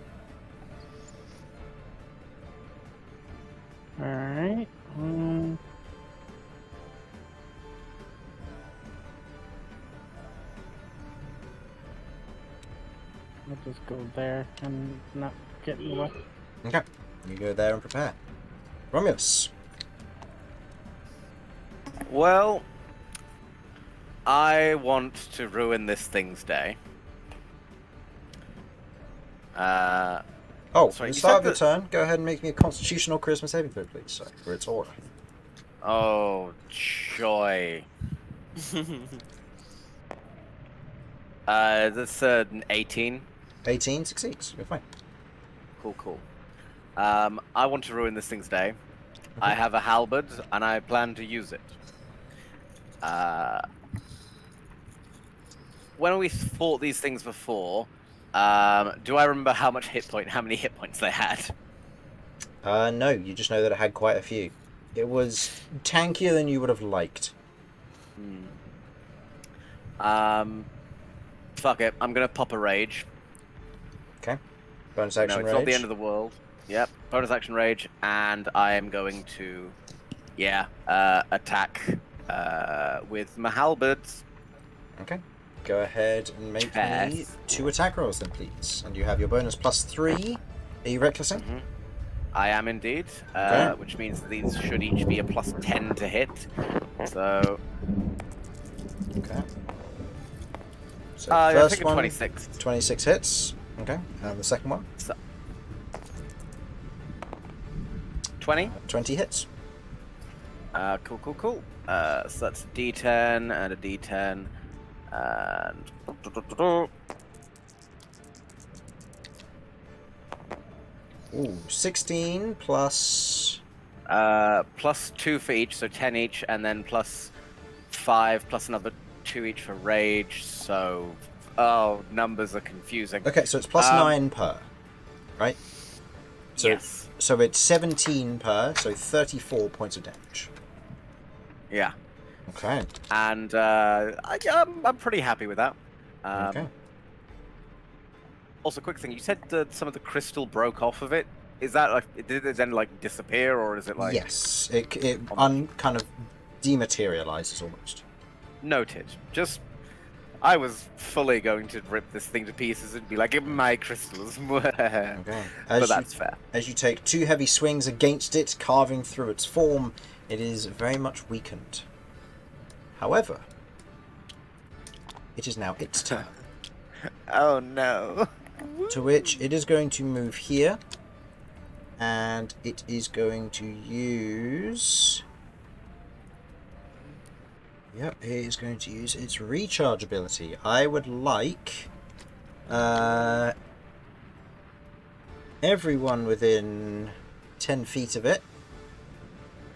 Alright. Um, I'll just go there and not get in the way. Okay. You go there and prepare. Romulus. Well, I want to ruin this thing's day. Uh, Oh, Sorry, the start of your that- turn, go ahead and make me a constitutional charisma saving throw, please. Sorry, for its order. oh, joy. Uh, that's uh, an 18. 18 succeeds. You're fine. Cool, cool. Um, I want to ruin this thing's day. I have a halberd and I plan to use it. Uh, when we fought these things before, um, do I remember how much hit point, how many hit points they had? Uh, no, you just know that it had quite a few. It was tankier than you would have liked. Hmm. Um, fuck it. I'm gonna pop a rage. Okay. Bonus action. No, it's rage. not the end of the world. Yep, bonus action rage, and I am going to, yeah, uh, attack uh, with my halberds. Okay. Go ahead and make me two attack rolls then, please. And you have your bonus plus three. Are you recklessing? Mhm. I am indeed, uh, Okay. which means these should each be a plus 10 to hit. So, Okay. So uh, I first one, 26. 26 hits. Okay. And the second one, 20? 20 hits. Uh, cool, cool, cool. Uh, so that's a D10 and a D10. And. Ooh, 16 plus. Uh, plus 2 for each, so 10 each, and then plus 5, plus another 2 each for rage, so. Oh, numbers are confusing. Okay, so it's plus Um, 9 per. Right? So, yes. so it's 17 per, so 34 points of damage. Yeah. Okay. And uh, I, I'm, I'm pretty happy with that. Um, okay. Also, quick thing: you said that some of the crystal broke off of it. Is that like did it then like disappear, or is it like yes, it, it un, kind of dematerializes almost. noted? Just I was fully going to rip this thing to pieces and be like, my crystals," Okay. but As you, that's fair. as you take two heavy swings against it, carving through its form, it is very much weakened. However, it is now its turn, Oh no! to which it is going to move here, and it is going to use. Yep, it is going to use its recharge ability. I would like uh, everyone within 10 feet of it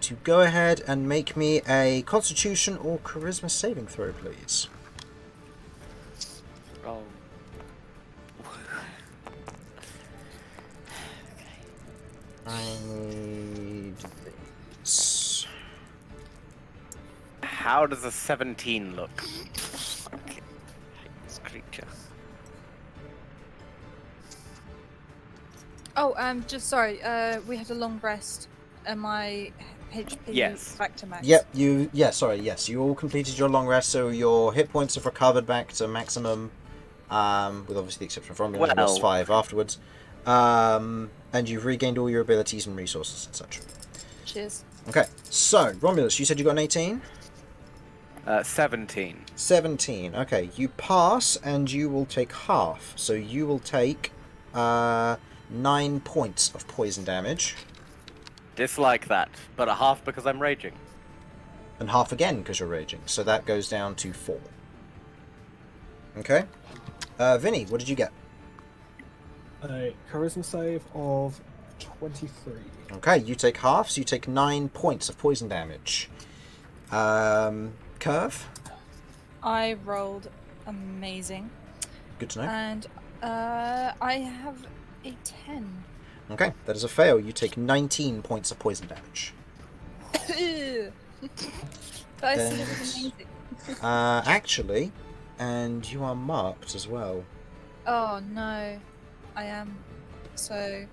to go ahead and make me a constitution or charisma saving throw, please. Oh. I need this. How does a 17 look? Okay. This creature. Oh, um, just sorry. Uh, we had a long rest, and my HP Yes. back to max. Yep, you. Yeah, sorry. Yes, you all completed your long rest, so your hit points have recovered back to maximum, um, with obviously the exception of Romulan, who lost five afterwards. Um, and you've regained all your abilities and resources etc. Cheers. Okay, so Romulus, you said you got an 18? Uh, 17. 17. Okay, you pass and you will take half. So you will take uh, 9 points of poison damage, Dislike that, but a half because I'm raging. and half again because you're raging. So that goes down to 4. Okay? Uh, Vinny, what did you get? A charisma save of 23. Okay, you take half, so you take 9 points of poison damage. Um, Kirv, I rolled amazing, good to know. and uh, I have a ten. Okay, that is a fail. You take 19 points of poison damage. but I said it was Thanks. amazing. Uh, actually, and you are marked as well. Oh no, I am. So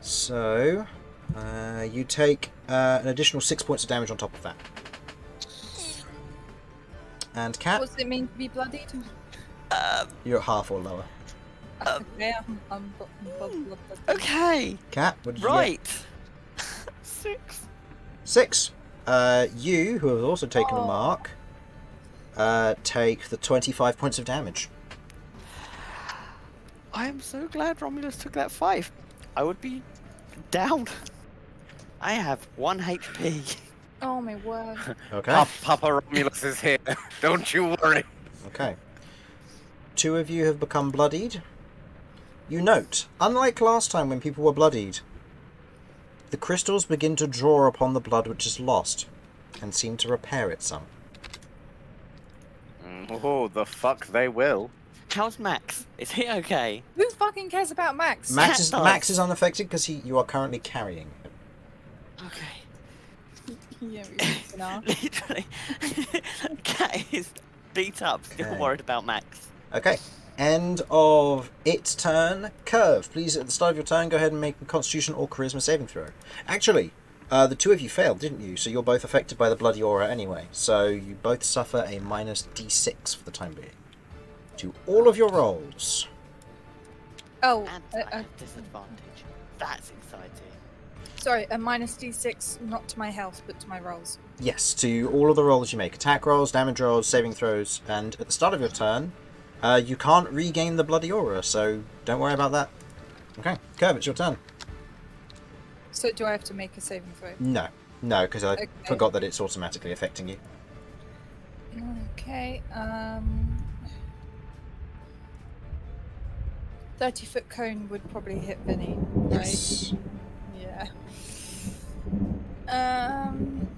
So, uh, you take uh, an additional six points of damage on top of that. And Cat, what does it mean to be bloodied? you're at half or lower. Yeah, I'm, I'm, Okay. Cat, what did you get? Right. Six. Six. Uh, you, who have also taken a Oh. mark, uh, take the 25 points of damage. I am so glad Romulus took that five. I would be down. I have one HP. Oh my word. Okay. Pop- Papa Romulus is here. Don't you worry. Okay. Two of you have become bloodied. You note, unlike last time when people were bloodied, the crystals begin to draw upon the blood which is lost and seem to repair it some. Mm, oh, the fuck they will. How's Max? Is he okay? Who fucking cares about Max? Max is. Max is unaffected because he you are currently carrying him. Okay. yeah, we are. Literally. Cat is beat up, still Okay. worried about Max. Okay. End of its turn. Kirv, please at the start of your turn go ahead and make a constitution or charisma saving throw. Actually, Uh, the two of you failed, didn't you? So you're both affected by the bloody aura anyway. So you both suffer a minus d6 for the time being. To all of your rolls. Oh, And uh, I uh, have disadvantage. That's exciting. sorry, a minus d6, not to my health, but to my rolls. Yes, to all of the rolls you make attack rolls, damage rolls, saving throws, and at the start of your turn, uh, you can't regain the bloody aura, so don't worry about that. Okay, Kirv, it's your turn. So do I have to make a saving throw? No, no, because I Okay. forgot that it's automatically affecting you. Okay, um. 30 foot cone would probably hit Vinny, right? Yes. Yeah. Um.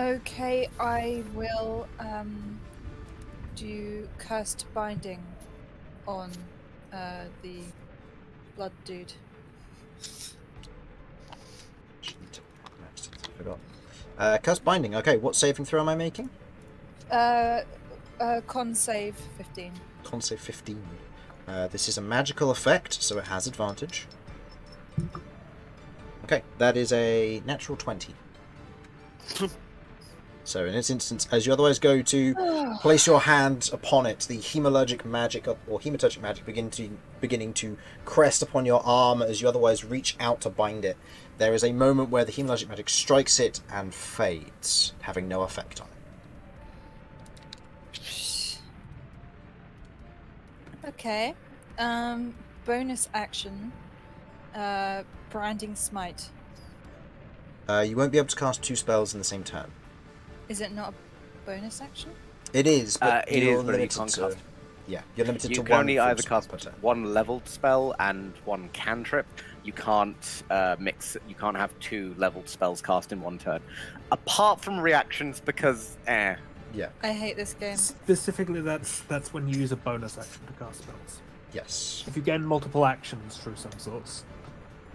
Okay, I will um, do cursed binding on uh, the blood dude. I forgot. Uh, Curse Binding. Okay, what saving throw am I making? Uh, uh, con save 15. Con save 15. Uh, this is a magical effect, so it has advantage. Okay, that is a natural 20. so in this instance, as you otherwise go to place your hand upon it, the hemalurgic magic or hematurgic magic begin to beginning to crest upon your arm as you otherwise reach out to bind it. There is a moment where the hemalurgic magic strikes it and fades, having no effect on it. Okay. Um, bonus action. Uh, branding smite. Uh, you won't be able to cast two spells in the same turn. Is it not a bonus action? It is, but Uh, it you're is, but you limited can't to. cast. Yeah, you're limited You to can one. only either cast per one leveled spell and one cantrip. You can't uh, mix. You can't have two leveled spells cast in one turn, apart from reactions because eh. Yeah. I hate this game. Specifically, that's that's when you use a bonus action to cast spells. Yes. If you gain multiple actions through some sorts,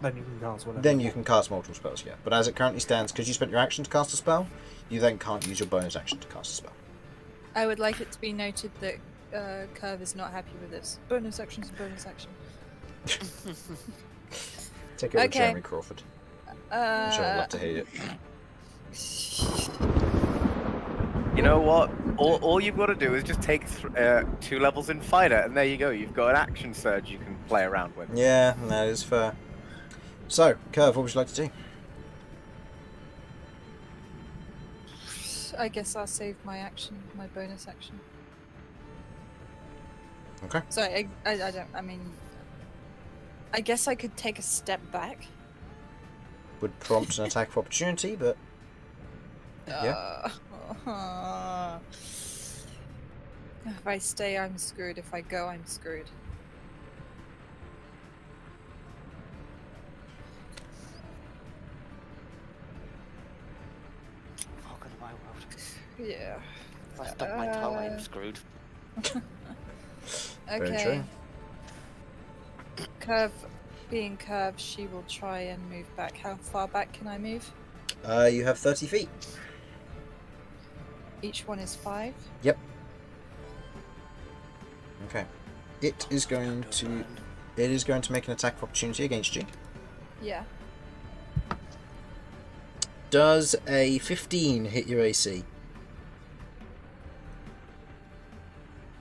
then you can cast whatever. Then you can cast multiple spells, yeah. But as it currently stands, because you spent your action to cast a spell, you then can't use your bonus action to cast a spell. I would like it to be noted that uh, Kirv is not happy with this. Bonus action's a bonus action. Take it over Okay. Jeremy Crawford. I'm sure I'd Uh, love to hear it. You know what? All, all you've got to do is just take th- uh, two levels in fighter, and there you go. You've got an action surge you can play around with. Yeah, that is fair. So, Kirv, what would you like to do? I guess I'll save my action, my bonus action. Okay. Sorry, I, I, I don't. I mean, I guess I could take a step back. Would prompt an attack of opportunity, but Yeah. Uh, if I stay, I'm screwed. If I go, I'm screwed. Yeah. If I stub my toe, I'm screwed. Okay. Kirv, being curved, she will try and move back. How far back can I move? uh, you have 30 feet. Each one is five. Yep. Okay. It is going to. It is going to make an attack of opportunity against you. Yeah. Does a 15 hit your AC?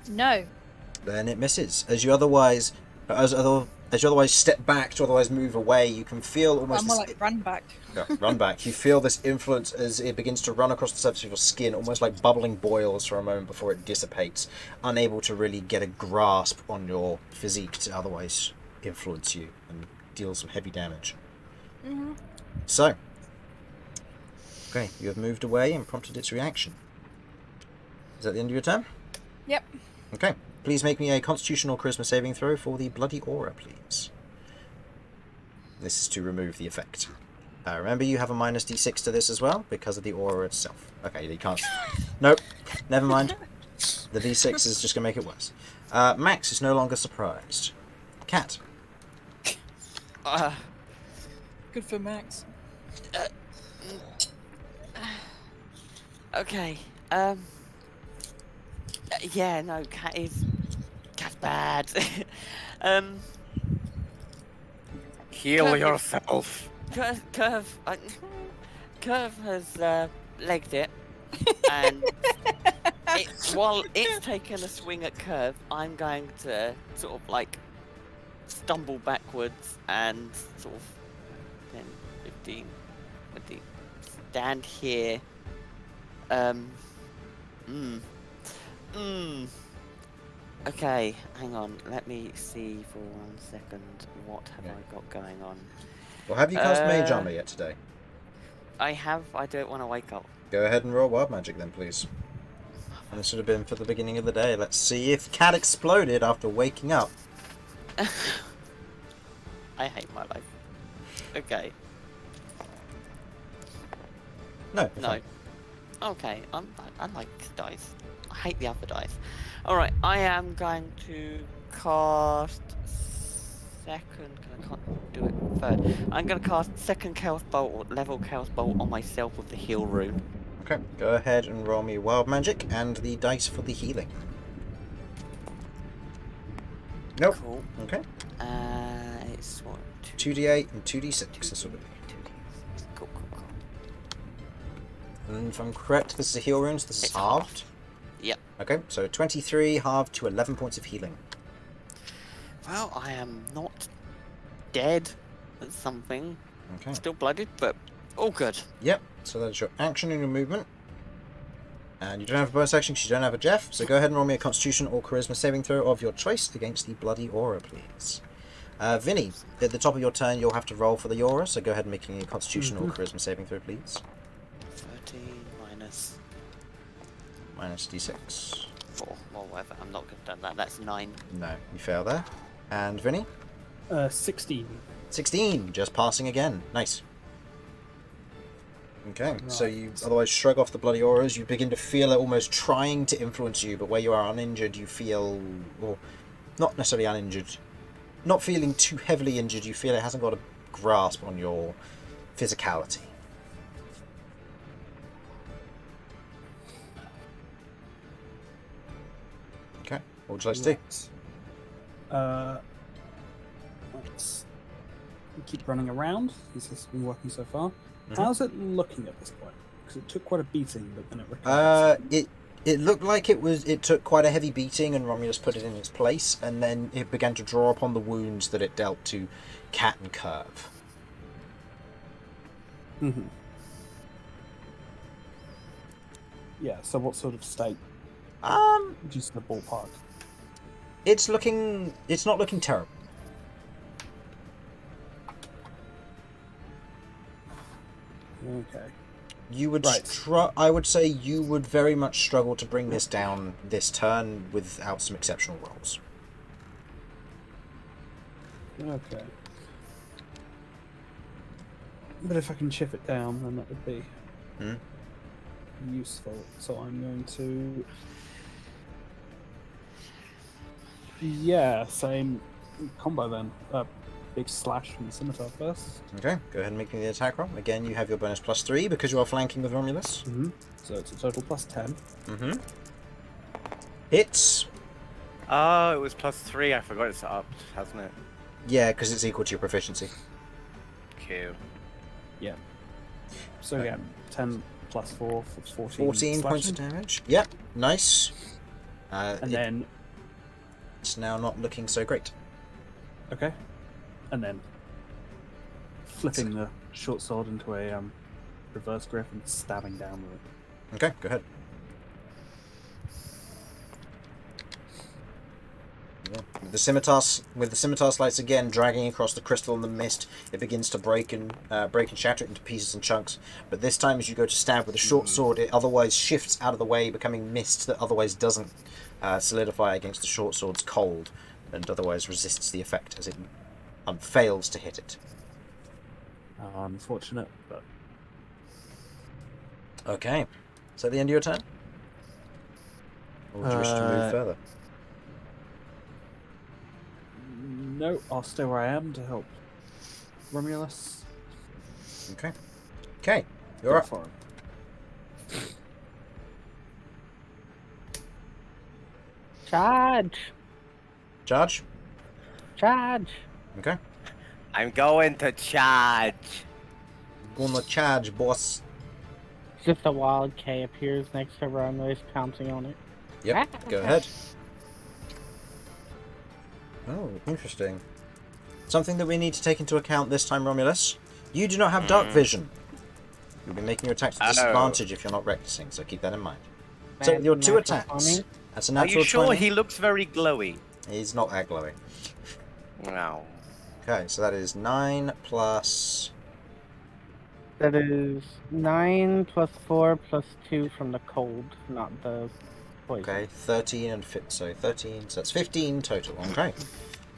No. Then it misses. As you otherwise, as other, as you otherwise step back to otherwise move away, you can feel almost I'm more this like run back. Yeah, run back. You feel this influence as it begins to run across the surface of your skin, almost like bubbling boils for a moment before it dissipates, unable to really get a grasp on your physique to otherwise influence you and deal some heavy damage. Mm-hmm. So, okay, you have moved away and prompted its reaction. Is that the end of your turn? Yep. Okay, please make me a constitutional charisma saving throw for the bloody aura, please. This is to remove the effect. Uh, remember, you have a minus d6 to this as well because of the aura itself. Okay, you can't. nope, never mind. The d6 is just going to make it worse. Uh, Max is no longer surprised. Cat. Uh, Good for Max. okay. Um. Yeah, no, cat is cat's bad. um, Heal Kirv- yourself. Kirv, Kirv, I, Kirv has uh, legged it, and it, while it's taken a swing at Kirv, I'm going to sort of like stumble backwards and sort of 10, 15, 20, stand here. Um, mm, mm. Okay, hang on. Let me see for one second. What have Yeah. I got going on? Well, have you cast Mage Uh, Armor yet today? I have. I don't want to wake up. Go ahead and roll Wild Magic then, please. And this would have been for the beginning of the day. Let's see if Cat exploded after waking up. I hate my life. Okay. No. No. fine. Okay. I'm, I, I like dice. I hate the other dice. All right. I am going to cast second, I can't do it third. I'm going to cast second chaos bolt or level chaos bolt on myself with the heal rune. Okay, go ahead and roll me Wild Magic and the dice for the healing. Nope. Cool. Okay. Uh, it's what? Two, 2d8 and 2d6. This will be. Cool, cool, cool. And if I'm correct, this is a heal rune, so this is halved. halved. Yep. Okay, so 23 halved to 11 points of healing. Well, I am not dead at something. Okay. Still blooded, but all good. Yep, so that is your action and your movement. And you don't have a bonus action because you don't have a Jeff, so go ahead and roll me a Constitution or Charisma saving throw of your choice against the Bloody Aura, please. Uh, Vinny, at the top of your turn, you'll have to roll for the Aura, so go ahead and make me a Constitution or Charisma saving throw, please. Minus d6. 4. Well, whatever. I'm not going to do that. That's 9. No, you fail there. And Vinny? Uh, 16. 16, just passing again. Nice. Okay, so you otherwise shrug off the bloody auras. You begin to feel it almost trying to influence you, but where you are uninjured, you feel, or not necessarily uninjured, not feeling too heavily injured. You feel it hasn't got a grasp on your physicality. What would you like to do? Right. Uh, let's keep running around. This has been working so far. Mhm. How's it looking at this point? Because it took quite a beating, but then it recovered. Uh, it it looked like it was it took quite a heavy beating, and Romulus put it in its place, and then it began to draw upon the wounds that it dealt to Cat and Kirv. Mhm. Yeah. So, what sort of state? Um, Just the ballpark. It's looking it's not looking terrible. Okay. You would Right. stru- I would say you would very much struggle to bring this down this turn without some exceptional rolls. Okay. But if I can chip it down, then that would be Hmm. useful. So I'm going to. Yeah, same combo then. Uh, big slash from the scimitar first. Okay, go ahead and make me the attack roll. Again, you have your bonus plus three because you are flanking with Romulus. Mm-hmm. So it's a total plus 10. Mm-hmm. Hits. Oh, it was plus three. I forgot it's up, hasn't it? Yeah, because it's equal to your proficiency. Cool. Yeah. So yeah, 10 plus 4 for 14. 14 points of damage. Yep, nice. Uh, And it- then, it's now not looking so great. okay. And then flipping the short sword into a um, reverse grip and stabbing down with it. Okay, go ahead. Yeah. With the scimitar, with the scimitar slice again dragging across the crystal and the mist, it begins to break and uh, break and shatter it into pieces and chunks. But this time, as you go to stab with a short sword, it otherwise shifts out of the way, becoming mist that otherwise doesn't uh, solidify against the short sword's cold, and otherwise resists the effect as it um, fails to hit it. Uh, unfortunate, but Okay, is that the end of your turn? Or would you wish to move Uh, further? no, I'll stay where I am to help Romulus. Okay. Okay, you're Go up. for him. Charge! Charge. Charge! Okay. I'm going to charge. Gonna charge, boss. Just a wild K appears next to Romulus, pouncing on it. Yep. Go ahead. Oh, interesting. Something that we need to take into account this time, Romulus. You do not have dark Mm. vision. You'll be making your attacks with Oh. disadvantage if you're not recklessing, so keep that in mind. So your two attacks, 20. That's a Are natural you sure 20. he looks very glowy? He's not that glowing. No. Okay, so that is 9 plus... That is 9 plus 4 plus 2 from the cold, not the poison. Okay, 13 and fit, so 13, so that's 15 total. Okay,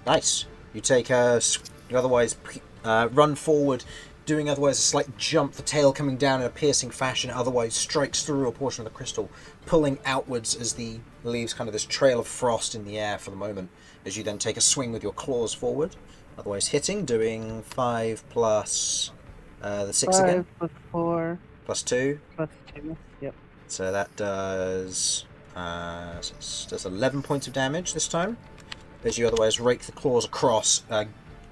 nice. You take a, s- you otherwise uh, run forward, doing otherwise a slight jump, the tail coming down in a piercing fashion, otherwise strikes through a portion of the crystal, pulling outwards as the leaves kind of this trail of frost in the air for the moment, as you then take a swing with your claws forward, otherwise hitting, doing 5 plus uh, the 6 5 again, plus 4 plus 2, plus 2. Yep. so that does uh, so does 11 points of damage this time, as you otherwise rake the claws across, uh,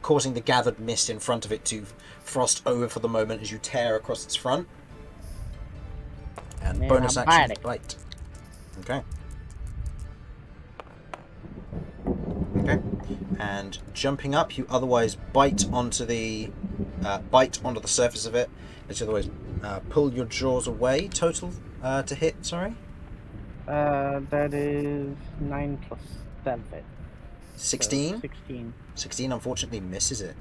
causing the gathered mist in front of it to frost over for the moment as you tear across its front. And Man, bonus I'm action bite. Okay. Okay. And jumping up, you otherwise bite onto the uh, bite onto the surface of it, you otherwise uh, pull your jaws away. Total uh, to hit. Sorry. Uh, that is 9 plus 7. so 16? 16. 16 unfortunately misses it.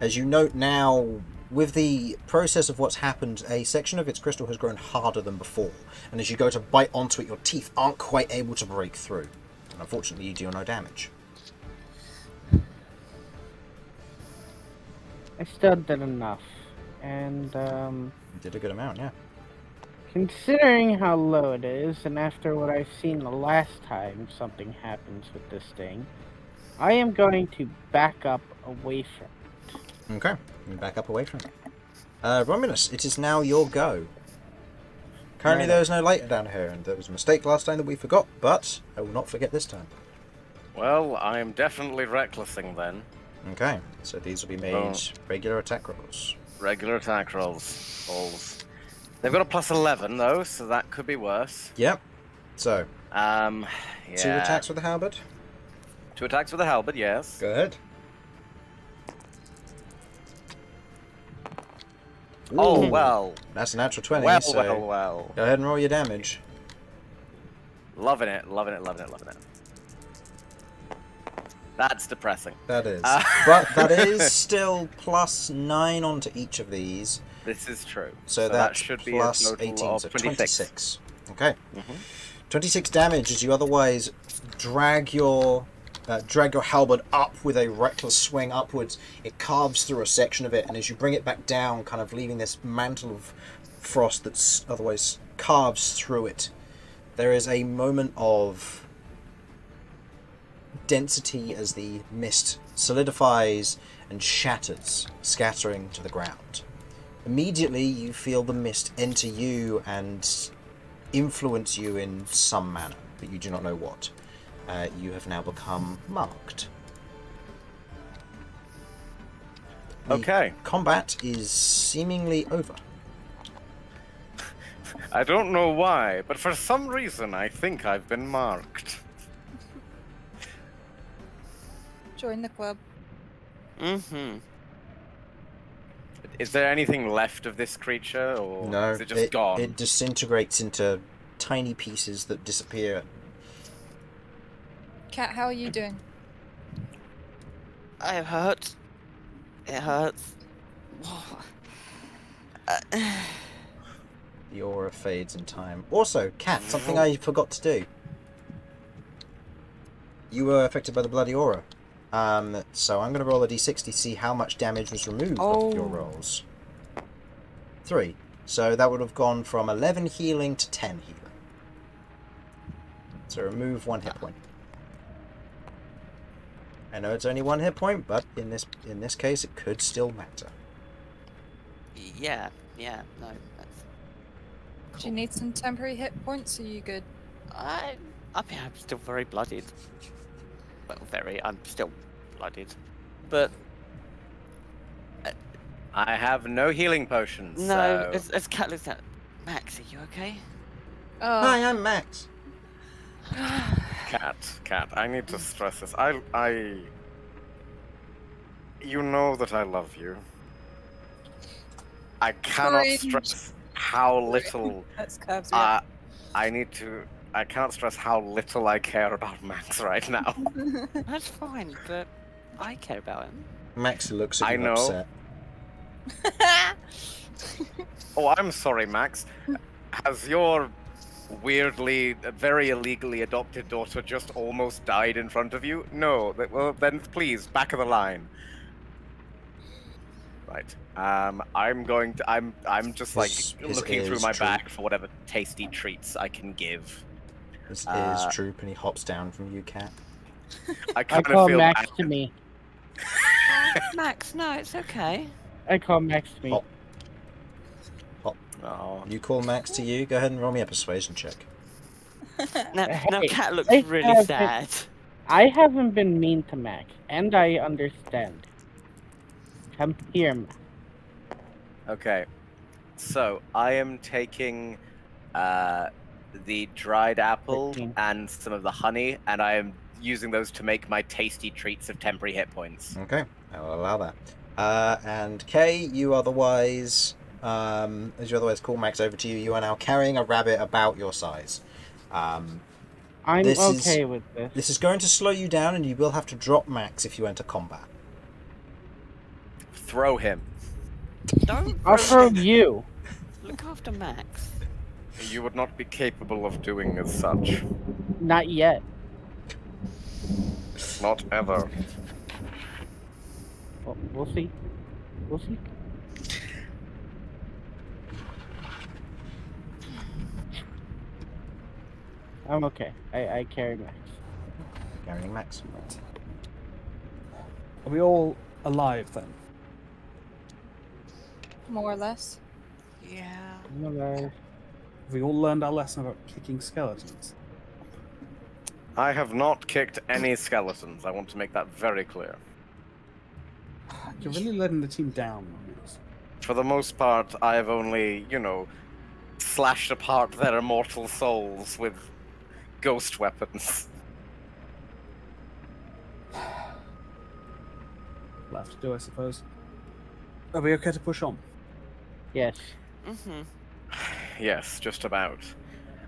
As you note now, with the process of what's happened, a section of its crystal has grown harder than before, and as you go to bite onto it, your teeth aren't quite able to break through. And unfortunately, you deal no damage. I still did enough. And, um, You did a good amount, yeah. considering how low it is, and after what I've seen the last time something happens with this thing, I am going to back up away from it. Okay, you back up away from it. Uh, Romulus, it is now your go. Currently, Right. there is no light down here, and there was a mistake last time that we forgot, but I will not forget this time. Well, I'm definitely recklessing then. Okay, so these will be made Oh. regular attack rolls. Regular attack rolls. rolls. They've got a plus 11 though, so that could be worse. Yep. So, Um, yeah. two attacks with the halberd. Two attacks with a halberd, yes. Go ahead. Oh Ooh, well. That's a natural 20, Well, so well, well. go ahead and roll your damage. Loving it, loving it, loving it, loving it. That's depressing. That is. Uh, but that is still plus 9 onto each of these. This is true. So, that should be plus total 18, of so 26. 26. Okay. Mhm. 26 damage as you otherwise drag your uh, drag your halberd up with a reckless swing upwards. It carves through a section of it, and as you bring it back down, kind of leaving this mantle of frost that's otherwise carves through it, there is a moment of density as the mist solidifies and shatters, scattering to the ground. Immediately, you feel the mist enter you and influence you in some manner, but you do not know what. Uh, you have now become marked. The Okay. Combat is seemingly over. I don't know why, but for some reason I think I've been marked. Join the club. Mm-hmm. Is there anything left of this creature, or no, is it just gone? it disintegrates into tiny pieces that disappear. Cat, how are you doing? It hurt. It hurts. Uh, The aura fades in time. Also, Cat, something I forgot to do. You were affected by the bloody aura. Um, so I'm going to roll a d6 to see how much damage was removed off your Oh. rolls. Three. So that would have gone from 11 healing to 10 healing. So remove one hit point. I know it's only one hit point, but in this in this case, it could still matter. yeah, yeah, no, that's. Do you need some temporary hit points? Are you good? I I mean, I'm still very blooded. Well, very. I'm still blooded, but uh, I have no healing potions. no. so- As, as Cat looks at Max, are you okay? Oh, Hi, I'm Max. Cat, cat, I need to stress this. I, I. You know that I love you. I cannot Fine. stress how little. That's curves. Uh, I need to. I cannot stress how little I care about Max right now. That's fine, but I care about him. Max looks at I know. upset. Oh, I'm sorry, Max. Has your weirdly, very illegally adopted daughter just almost died in front of you? No. Well, then please, back of the line. Right. Um, I'm going to. I'm. I'm just like His- his looking through my droop. bag for whatever tasty treats I can give. This Uh, ears droop and he hops down from you, Cat. I I kind of call feel Max bad. to me. Max, no, it's okay. I call Max to me. Oh. Oh, You call Max to you. Go ahead and roll me a persuasion check. Now, now Hey, Cat looks hey, really sad. I haven't been mean to Max, and I understand. Come here, Max. Okay. So I am taking uh, the dried apple Thirteen. and some of the honey, and I am using those to make my tasty treats of temporary hit points. Okay, I will allow that. Uh, and K, you otherwise, um, as you otherwise call Max over to you, you are now carrying a rabbit about your size. Um, I'm This is- okay with this. this is going to slow you down, and you will have to drop Max if you enter combat. Throw him. Don't I'll throw you. look after Max. You would not be capable of doing as such. Not yet. Not ever. Well, we'll see. We'll see. I'm okay. I, I carry Max. Carrying Max. Right. Are we all alive then? More or less. Yeah. I'm alive. Have we all learned our lesson about kicking skeletons? I have not kicked any skeletons. I want to make that very clear. You're really letting the team down on. For the most part, I have only, you know, slashed apart their immortal souls with ghost weapons. Left to do, I suppose. Are we okay to push on? Yes. Mm-hmm. Yes, just about.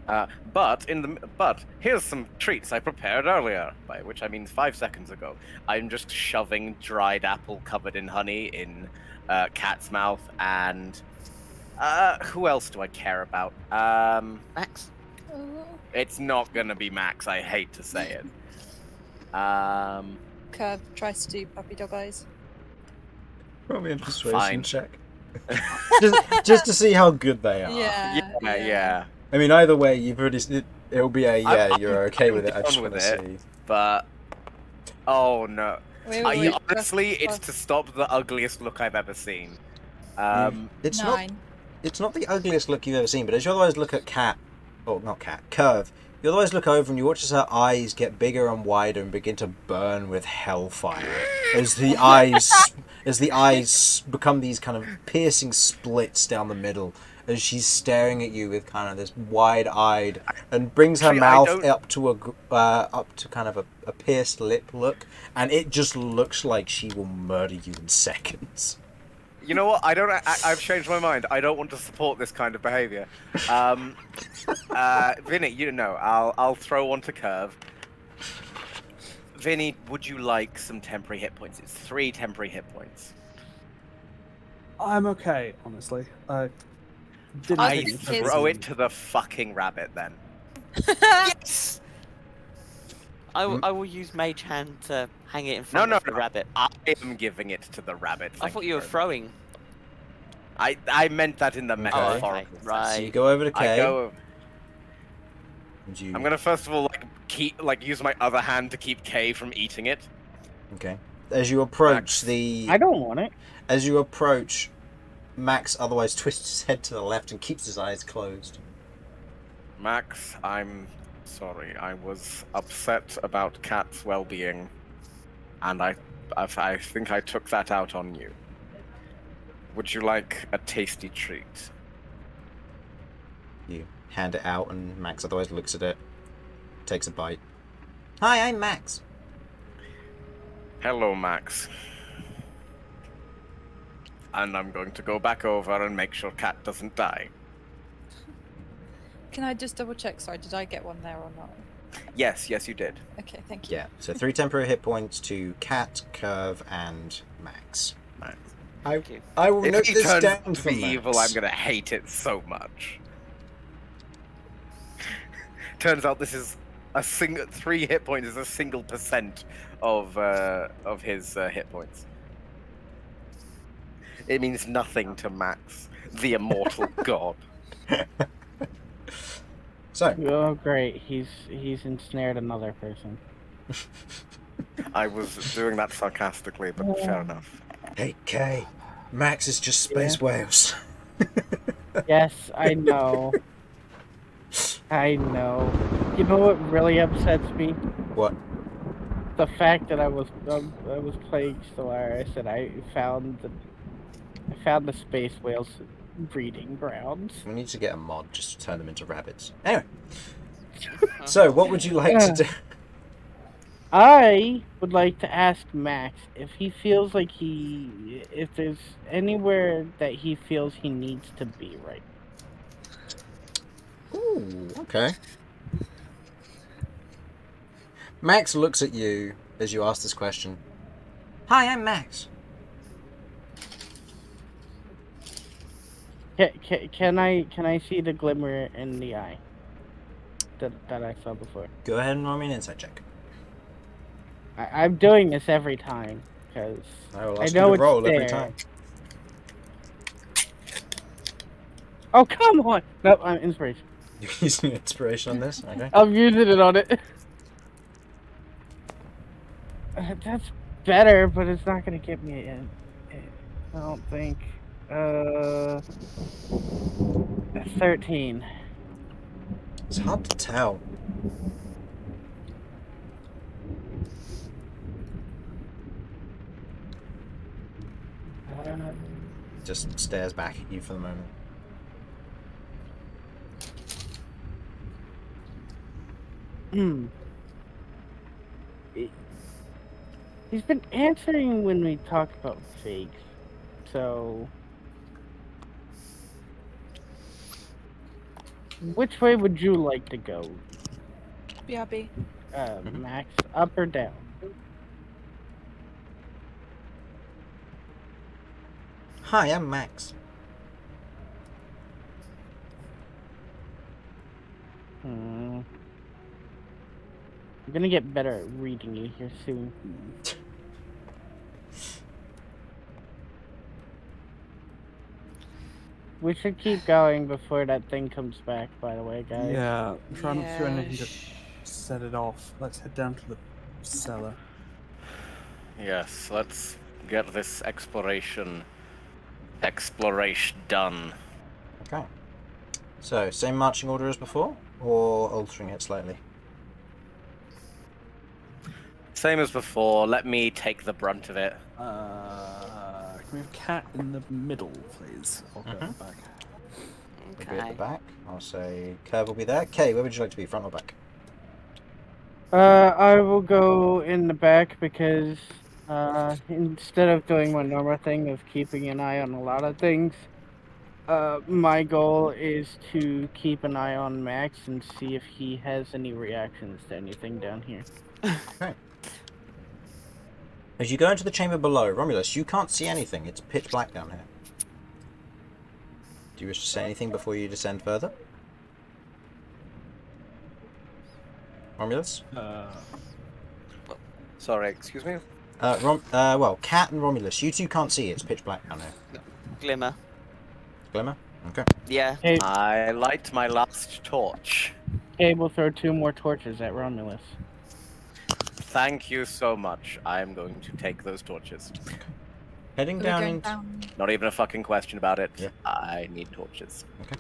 Uh, but in the but here's some treats I prepared earlier, by which I mean five seconds ago. I'm just shoving dried apple covered in honey in uh, cat's mouth, and uh, who else do I care about? Um, Max. It's not gonna be Max. I hate to say it. Um, Kirv tries to do puppy dog eyes. Roll me a persuasion Fine. check. just, just to see how good they are. Yeah. yeah, yeah, I mean, either way, you've already. It, it'll be a yeah. I'm- you're okay I'm with it. I down just with want to it. see. but oh no. Wait, I, wait, wait. honestly, plus- it's to stop the ugliest look I've ever seen. Um, It's not. nine. It's not the ugliest look you've ever seen, but as you otherwise look at Cat, oh not Cat, Kirv, You always look over and you watch as her eyes get bigger and wider and begin to burn with hellfire. As the eyes as the eyes become these kind of piercing splits down the middle as she's staring at you with kind of this wide-eyed and brings her Actually, I mouth up to a uh, up to kind of a, a pierced lip look and it just looks like she will murder you in seconds. You know what? I don't. I, I've changed my mind. I don't want to support this kind of behavior. Um, uh, Vinny, you know, I'll I'll throw one to Kirv. Vinny, would you like some temporary hit points? It's three temporary hit points. I'm okay, honestly. I didn't I I think think throw it to the fucking rabbit then. Yes. I, Hmm? I will use Mage Hand to hang it in No, front no, of the no. rabbit. I am giving it to the rabbit. I thought you were throwing. I I meant that in the Okay. metaphorical. okay, sense. right. So you go over to I go. and you- I'm gonna first of all like keep like use my other hand to keep K from eating it. Okay. As you approach Max. the I don't want it. as you approach, Max otherwise twists his head to the left and keeps his eyes closed. Max, I'm Sorry, I was upset about Cat's well-being, and I, I, I think I took that out on you. Would you like a tasty treat? You hand it out, and Max otherwise looks at it, takes a bite. Hi, I'm Max. Hello, Max. And I'm going to go back over and make sure Cat doesn't die. Can I just double check? Sorry, did I get one there or not? Yes, yes, you did. Okay, thank you. Yeah, so three temporary hit points to Cat, Kirv, and Max. Max. I, Thank. I will If note he this turns down to be Max. evil, I'm gonna hate it so much. Turns out this is a single three hit points is a single percent of uh, of his uh, hit points. It means nothing to Max, the immortal god. So, Oh, great. He's he's ensnared another person. I was doing that sarcastically, but fair enough. hey K, Max is just space whales. Yes, I know. I know. You know what really upsets me? What? The fact that I was um, I was playing Stellaris and I found the I found the space whales breeding grounds. We need to get a mod just to turn them into rabbits. Anyway, so what would you like Yeah. to do? I would like to ask Max if he feels like he if there's anywhere that he feels he needs to be right. Ooh, okay. Max looks at you as you ask this question. Hi, I'm Max. Can, can, can I can I see the glimmer in the eye that that I saw before? Go ahead and roll me an insight check. I, I'm doing this every time because I will I know you it's to roll every there. time. oh come on! No, I'm inspiration. You're using inspiration on this? Okay. I'm using it on it. That's better, but it's not gonna get me in. I don't think. Uh, thirteen. It's hard to tell. Uh, Just stares back at you for the moment. Hmm. He- He's been answering when we talk about fakes, so. Which way would you like to go, BRB. uh, Mhm. Max? Up or down? Hi, I'm Max. Hmm. I'm gonna get better at reading you here soon. We should keep going before that thing comes back, by the way, guys. Yeah, try not to do anything to set it off. Let's head down to the cellar. Yes, let's get this exploration exploration done. Okay. So, same marching order as before, or altering it slightly? Same as before. Let me take the brunt of it. Uh, can we have cat in the middle, please? I'll go at Mhm. the back. We'll be at the back. I'll say Kirv will be there. K, where would you like to be, front or back? Uh, I will go in the back because uh, instead of doing my normal thing of keeping an eye on a lot of things, uh, my goal is to keep an eye on Max and see if he has any reactions to anything down here. As you go into the chamber below, Romulus, you can't see anything. It's pitch black down here. Do you wish to say anything before you descend further? Romulus? Uh, Sorry, excuse me. Uh, Rom- uh, well, Cat and Romulus, you two can't see. It's pitch black down here. Glimmer. Glimmer? Okay. Yeah. Hey, I light my last torch. okay, we'll throw two more torches at Romulus. Thank you so much. I'm going to take those torches. Heading down, going in- down. Not even a fucking question about it. Yeah. I need torches. Okay.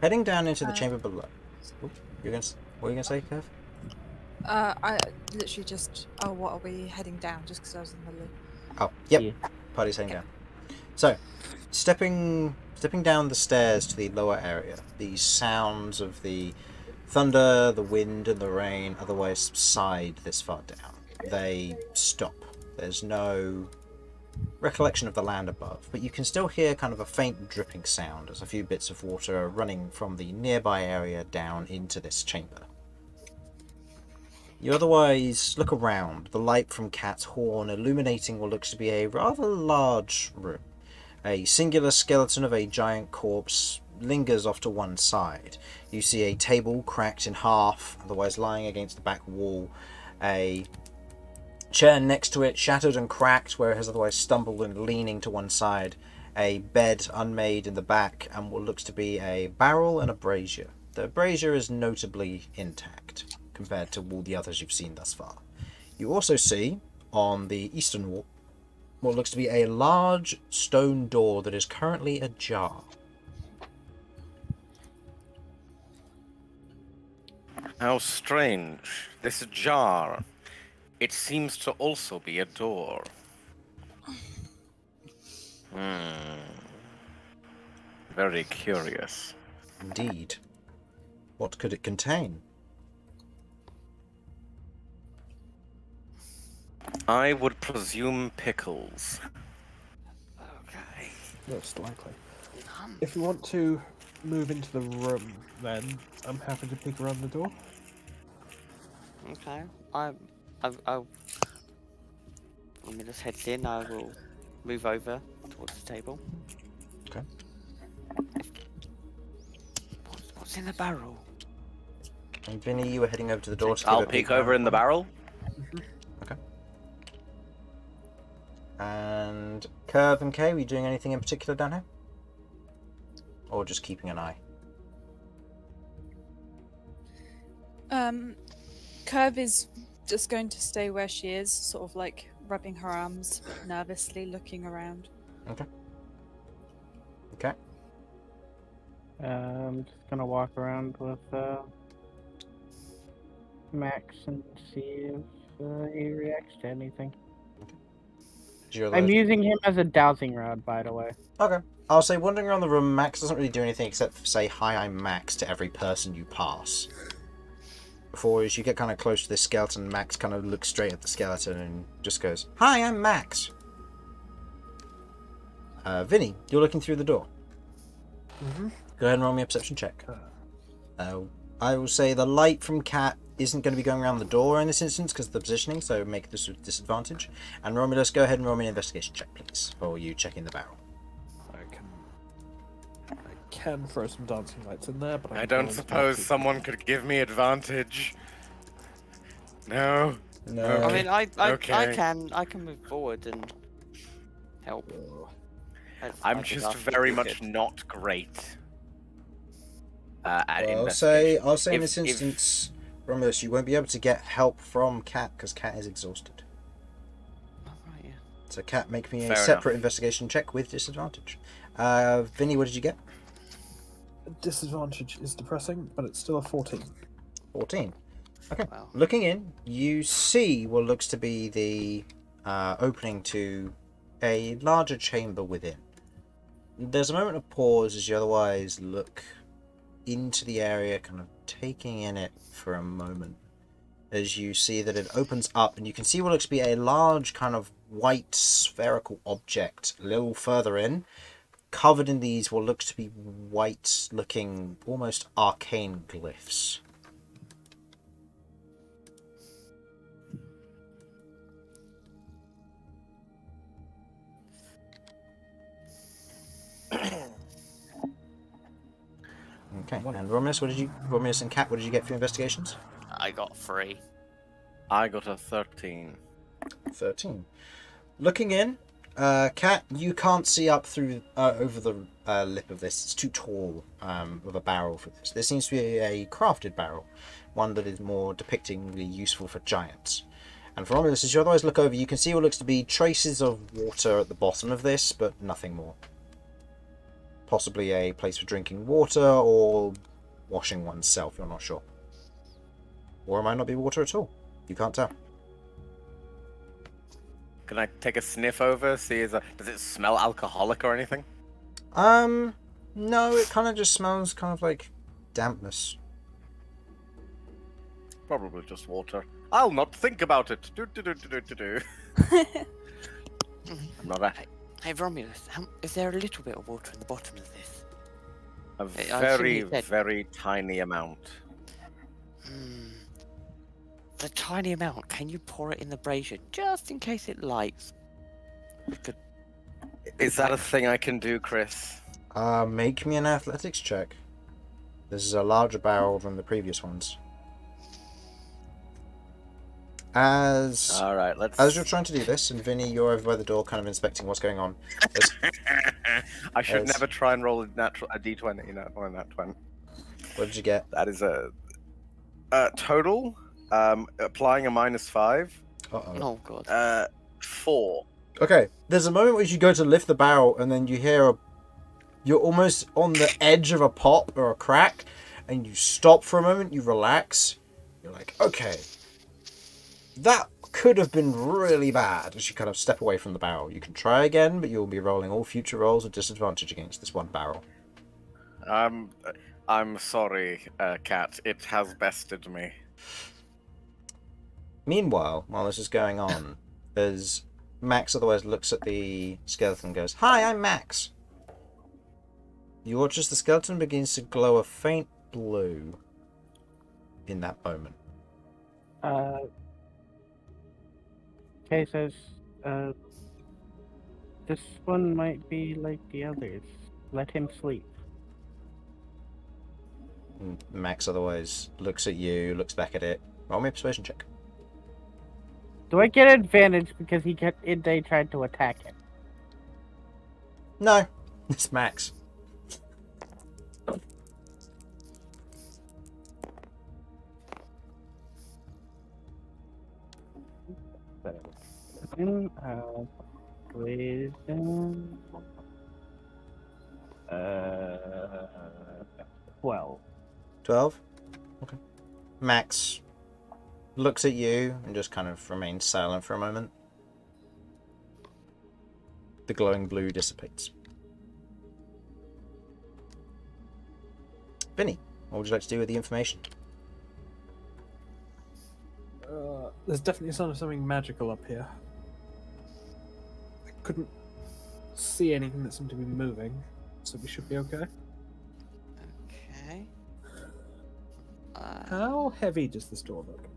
Heading down into the Uh, chamber below. Oop, you're gonna What were you gonna say, Kev? Uh, I literally just. Oh, what are we heading down? Just because I was in the middle. Oh, yep. Yeah. Party's heading down. So, stepping stepping down the stairs to the lower area, the sounds of the thunder, the wind, and the rain otherwise subside this far down. They stop. There's no recollection of the land above, but you can still hear kind of a faint dripping sound as a few bits of water are running from the nearby area down into this chamber. You otherwise look around, the light from Cat's horn illuminating what looks to be a rather large room. A singular skeleton of a giant corpse lingers off to one side. You see a table cracked in half, otherwise lying against the back wall. A chair next to it, shattered and cracked, where it has otherwise stumbled and leaning to one side. A bed unmade in the back, and what looks to be a barrel and a brazier. The brazier is notably intact compared to all the others you've seen thus far. You also see on the eastern wall what looks to be a large stone door that is currently ajar. How strange. This jar. It seems to also be a door. Hmm. Very curious. Indeed. What could it contain? I would presume pickles. Okay. Most likely. If you want to move into the room, then I'm happy to peek around the door. Okay. I, I, I'll. When Midas heads in, I will move over towards the table. Okay. What's, what's in the barrel? And Vinny, you were heading over to the door to I'll peek around over in the barrel. okay. And Kirv and K, were you doing anything in particular down here? Or just keeping an eye? Um, Kirv is just going to stay where she is, sort of like rubbing her arms nervously, looking around. Okay. Okay. Uh, I'm just gonna walk around with uh, Max and see if uh, he reacts to anything. You're I'm using him as a dowsing rod, by the way. Okay. I'll say wandering around the room, Max doesn't really do anything except say hi, I'm Max to every person you pass. Before, as you get kind of close to this skeleton, Max kind of looks straight at the skeleton and just goes, Hi, I'm Max. Uh, Vinny, you're looking through the door. Mm-hmm. Go ahead and roll me a perception check. Uh, I will say the light from Cat isn't going to be going around the door in this instance because of the positioning, so make this a disadvantage. And Romulus, go ahead and roll me an investigation check, please, for you checking the barrel. I can. Throw some dancing lights in there, but I I'm don't suppose someone could give me advantage. No. No. Okay. I mean, I, I, I can, I can move forward and help. as I'm just very much could. not great. Uh, at Well, I'll say. I'll say in If- this if- instance, Romulus, you won't be able to get help from Cat because Cat is exhausted. Right, yeah. So, Cat, make me a Fair separate enough. investigation check with disadvantage. Uh, Vinny, what did you get? Disadvantage is depressing, but it's still a 14. 14. Okay. Wow. Looking in, you see what looks to be the uh, opening to a larger chamber within. There's a moment of pause as you otherwise look into the area, kind of taking in it for a moment. As you see that it opens up, and you can see what looks to be a large, kind of white spherical object a little further in, covered in these what looks to be white looking, almost arcane glyphs. Okay, and Romulus, what did you, Romulus and Cat, what did you get for your investigations? I got three. I got a 13. 13. Looking in, uh, Cat, you can't see up through, uh, over the uh, lip of this. It's too tall um, of a barrel for this. This seems to be a crafted barrel, one that is more depictingly useful for giants. And for Romulus, as you otherwise look over, you can see what looks to be traces of water at the bottom of this, but nothing more. Possibly a place for drinking water or washing oneself, you're not sure. or it might not be water at all. You can't tell. Can I take a sniff over? See, is a, does it smell alcoholic or anything? Um, no, it kind of just smells kind of like dampness. Probably just water. I'll not think about it. Do, do, do, do, do, do, do. I'm not a, Hey, Romulus, how, is there a little bit of water in the bottom of this? a I assume very, very tiny amount. Hmm. The tiny amount, can you pour it in the brazier just in case it lights? Could- Is that a thing I can do, Chris? Uh, make me an athletics check. This is a larger barrel than the previous ones. As All right, let's. as you're trying to do this, and Vinny, you're over by the door, kind of inspecting what's going on. as- I should as- never try and roll a natural a d20 you know, on that one. what did you get? That is a, a total. Um, applying a minus five. Uh-oh. Oh god. Uh, four. Okay, there's a moment where you go to lift the barrel, and then you hear a. You're almost on the edge of a pop or a crack, and you stop for a moment. You relax. You're like, okay, that could have been really bad. As you kind of step away from the barrel, you can try again, but you'll be rolling all future rolls with disadvantage against this one barrel. Um, I'm sorry, uh, cat. It has bested me. Meanwhile, while this is going on, as Max otherwise looks at the skeleton and goes, Hi, I'm Max. You watch as the skeleton begins to glow a faint blue in that moment. Uh, K says, uh, this one might be like the others. Let him sleep. Max otherwise looks at you, looks back at it. Roll me a persuasion check. Do I get an advantage because he get they tried to attack him? No, it's Max. Uh, wisdom. Uh, twelve. 12? Okay. Max looks at you and just kind of remains silent for a moment. The glowing blue dissipates. Vinny, what would you like to do with the information? Uh, there's definitely some, something magical up here. I couldn't see anything that seemed to be moving, so we should be okay. Okay. Uh, How heavy does this door look?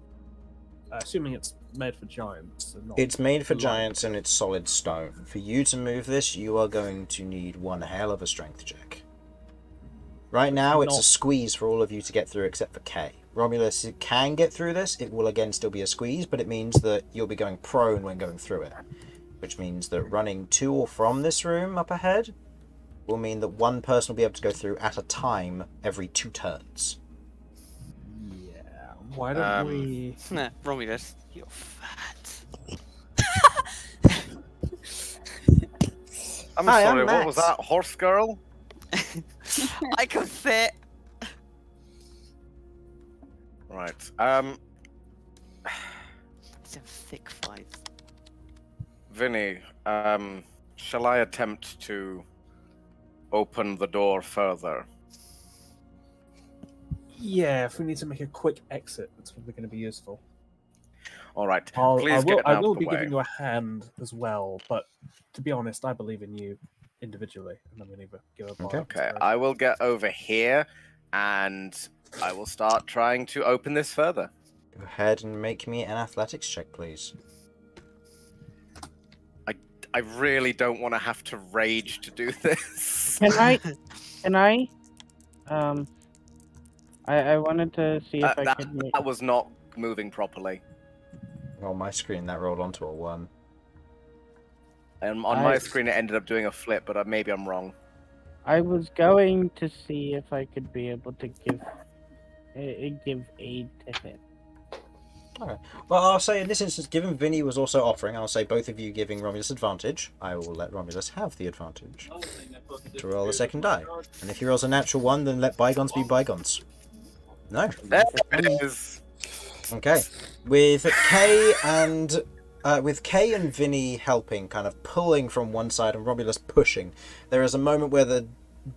Assuming it's made for giants not. It's made for light. giants and it's solid stone. For you to move this, you are going to need one hell of a strength check. Right now, it's a Not- squeeze for all of you to get through except for K. Romulus can get through this. It will again still be a squeeze, but it means that you'll be going prone when going through it. Which means that running to or from this room up ahead will mean that one person will be able to go through at a time every two turns. Yeah. Why don't Um, we? nah, Romulus, you're fat. I'm Hi, I'm sorry. what was that? Horse girl? I can fit. Right. Um, It's Some thick thighs. Vinny. Um, shall I attempt to open the door further? Yeah, if we need to make a quick exit, that's probably going to be useful. All right. I'll, Please I will, get I will be way. giving you a hand as well, but to be honest, I believe in you individually, and I'm going to give a bar Okay. Okay. I will get over here and I will start trying to open this further. Go ahead and make me an athletics check, please. I, I really don't want to have to rage to do this. Can I? Can I? Um, I I wanted to see if Uh, I that, could make. that was not moving properly. On my screen, that rolled onto a 1. And on my screen, it ended up doing a flip, but uh, maybe I'm wrong. I was going to see if I could be able to give uh, give aid to him. Well, I'll say in this instance, given Vinny was also offering, I'll say both of you giving Romulus advantage. I will let Romulus have the advantage to roll a second die. And if he rolls a natural one, then let bygones be bygones. No. There it is. Okay, with K and uh, with K and Vinny helping, kind of pulling from one side and Romulus pushing, there is a moment where the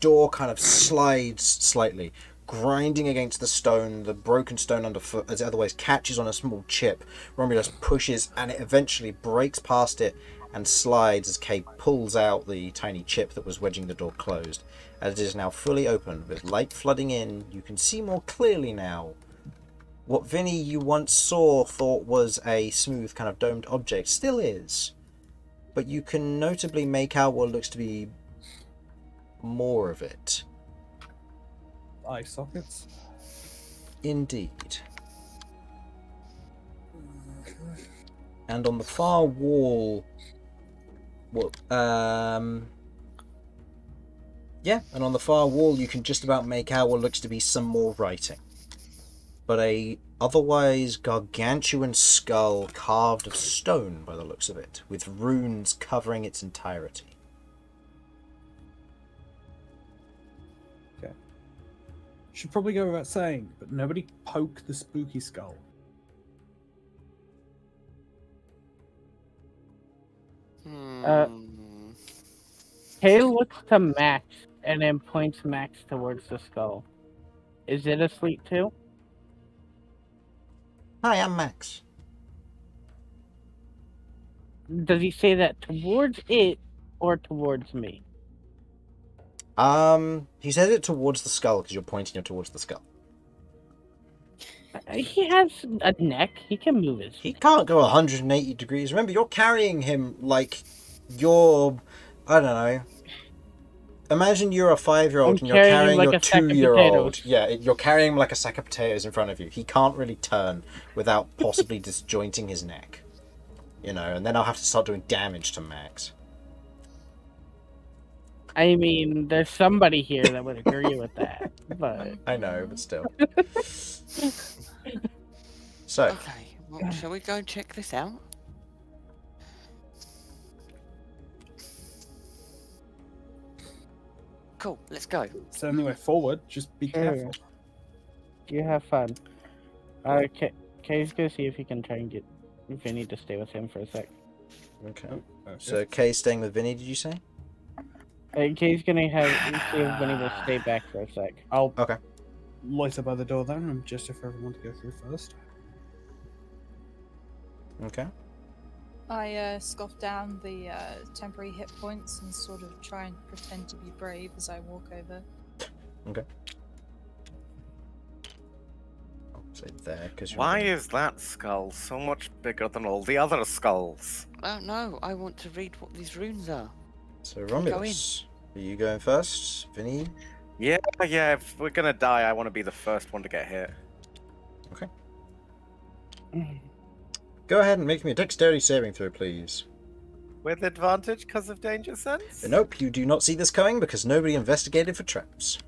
door kind of slides slightly, grinding against the stone, the broken stone underfoot, as it otherwise catches on a small chip. Romulus pushes and it eventually breaks past it and slides as K pulls out the tiny chip that was wedging the door closed. As it is now fully open, with light flooding in, you can see more clearly now what Vinny you once saw thought was a smooth kind of domed object still is. But you can notably make out what looks to be more of it. Eye sockets. Indeed. And on the far wall, what? Um. Yeah, and on the far wall, you can just about make out what looks to be some more writing, but a otherwise gargantuan skull carved of stone by the looks of it, with runes covering its entirety. Should probably go without saying, but nobody poke the spooky skull. Uh, Hmm. K looks to Max and then points Max towards the skull. Is it asleep too? Hi, I'm Max. Does he say that towards it or towards me? Um, he says it towards the skull because you're pointing it towards the skull. Uh, He has a neck. He can move his. He can't go 180 degrees. Remember, you're carrying him like you're, I don't know. Imagine you're a five-year-old I'm and you're carrying carrying like your a sack of two-year-old. Yeah, you're carrying him like a sack of potatoes in front of you. He can't really turn without possibly disjointing his neck. You know, and then I'll have to start doing damage to Max. I mean, there's somebody here that would agree with that, but I know, but still. so, Okay, well, shall we go and check this out? Cool, let's go. It's the only way forward. Just be Sure. careful. you have fun. Uh, K, K's gonna see if he can try and get Vinny to stay with him for a sec. okay. Oh, So, K's staying with Vinny, did you say? Uh, K's gonna have see if Vinny will stay back for a sec. I'll Okay. loiter by the door then, and just if everyone to go through first. Okay. I uh, scoff down the uh, temporary hit points and sort of try and pretend to be brave as I walk over. I'll say there, because Why is that skull so much bigger than all the other skulls? Oh no, I want to read what these runes are. So, Romulus, are you going first? Vinny? Yeah, yeah, if we're gonna die, I want to be the first one to get hit. Go ahead and make me a dexterity saving throw, please. With advantage because of danger sense? Nope, you do not see this coming because nobody investigated for traps.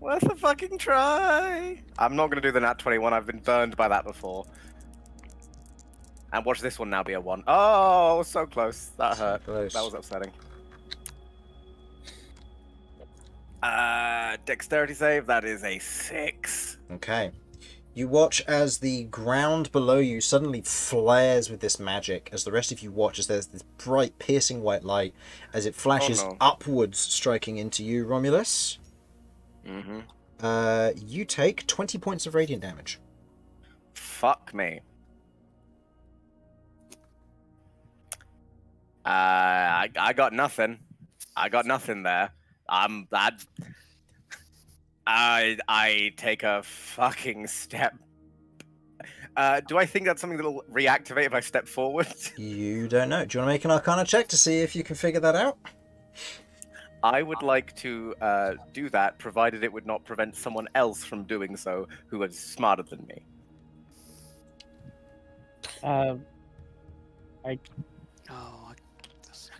Worth a fucking try! I'm not gonna do the nat 21, I've been burned by that before. And watch this one now be a 1. Oh, so close. That hurt. Close. That was upsetting. Uh, dexterity save, that is a 6. Okay. You watch as the ground below you suddenly flares with this magic, as the rest of you watch as there's this bright, piercing white light as it flashes no. upwards, striking into you, Romulus. Mm-hmm. Uh, you take 20 points of radiant damage. Fuck me. Uh, I, I got nothing. I got nothing there. I'm I, I I take a fucking step. Uh, do I think that's something that'll reactivate if I step forward? You don't know. Do you want to make an arcana check to see if you can figure that out? I would like to uh, do that, provided it would not prevent someone else from doing so who is smarter than me. Uh, Oh, I, I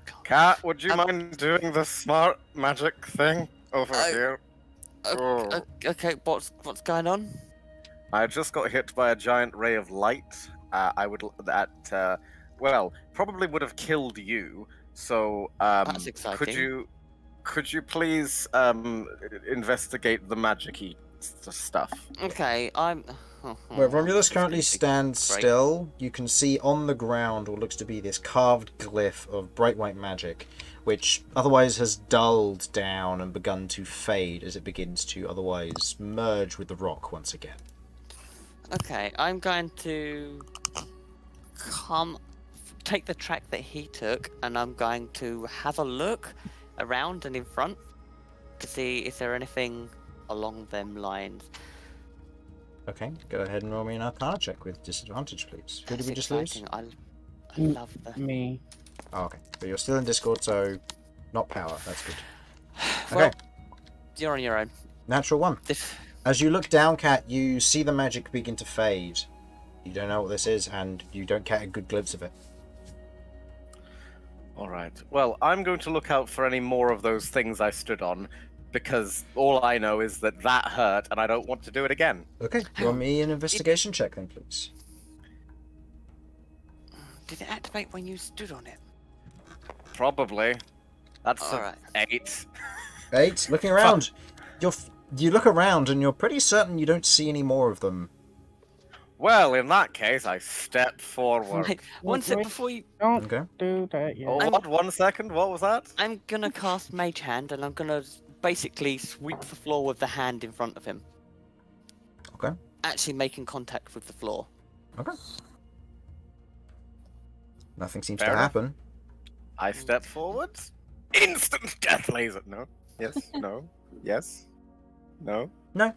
can't. Cat, would you Um, mind doing the smart magic thing over I- here? O- Oh. okay, what's what's going on? I just got hit by a giant ray of light. Uh, I would that uh, well probably would have killed you. So um, That's exciting. could you could you please um, investigate the magic-y s- stuff? Okay, I'm. Where Romulus currently Right. stands still, you can see on the ground what looks to be this carved glyph of bright white magic, which otherwise has dulled down and begun to fade as it begins to otherwise merge with the rock once again. Okay, I'm going to come take the track that he took, and I'm going to have a look around and in front to see if there anything along them lines. Okay, go ahead and roll me an Arcana check with disadvantage, please. Who did we just lose? I, I Mm. love the. Me. Oh, okay, but you're still in Discord, so not power. That's good. Well, Okay, you're on your own. natural one. This. As you look down, Cat, you see the magic begin to fade. You don't know what this is, and you don't get a good glimpse of it. All right. Well, I'm going to look out for any more of those things I stood on, because all I know is that that hurt, and I don't want to do it again. Okay, roll me an investigation check then, please. Did it activate when you stood on it? Probably. That's All a right. eight. Eight. Looking around, you're you look around and you're pretty certain you don't see any more of them. Well, in that case, I step forward. Wait, one sec wait. before you. Don't Okay. do that yet. Oh, I'm- what? One second. What was that? I'm gonna cast Mage Hand, and I'm gonna basically sweep the floor with the hand in front of him. Okay. Actually making contact with the floor. Okay. Nothing seems Fair to enough. happen. I step forward. Instant death laser. No. Yes. No. Yes. No. No.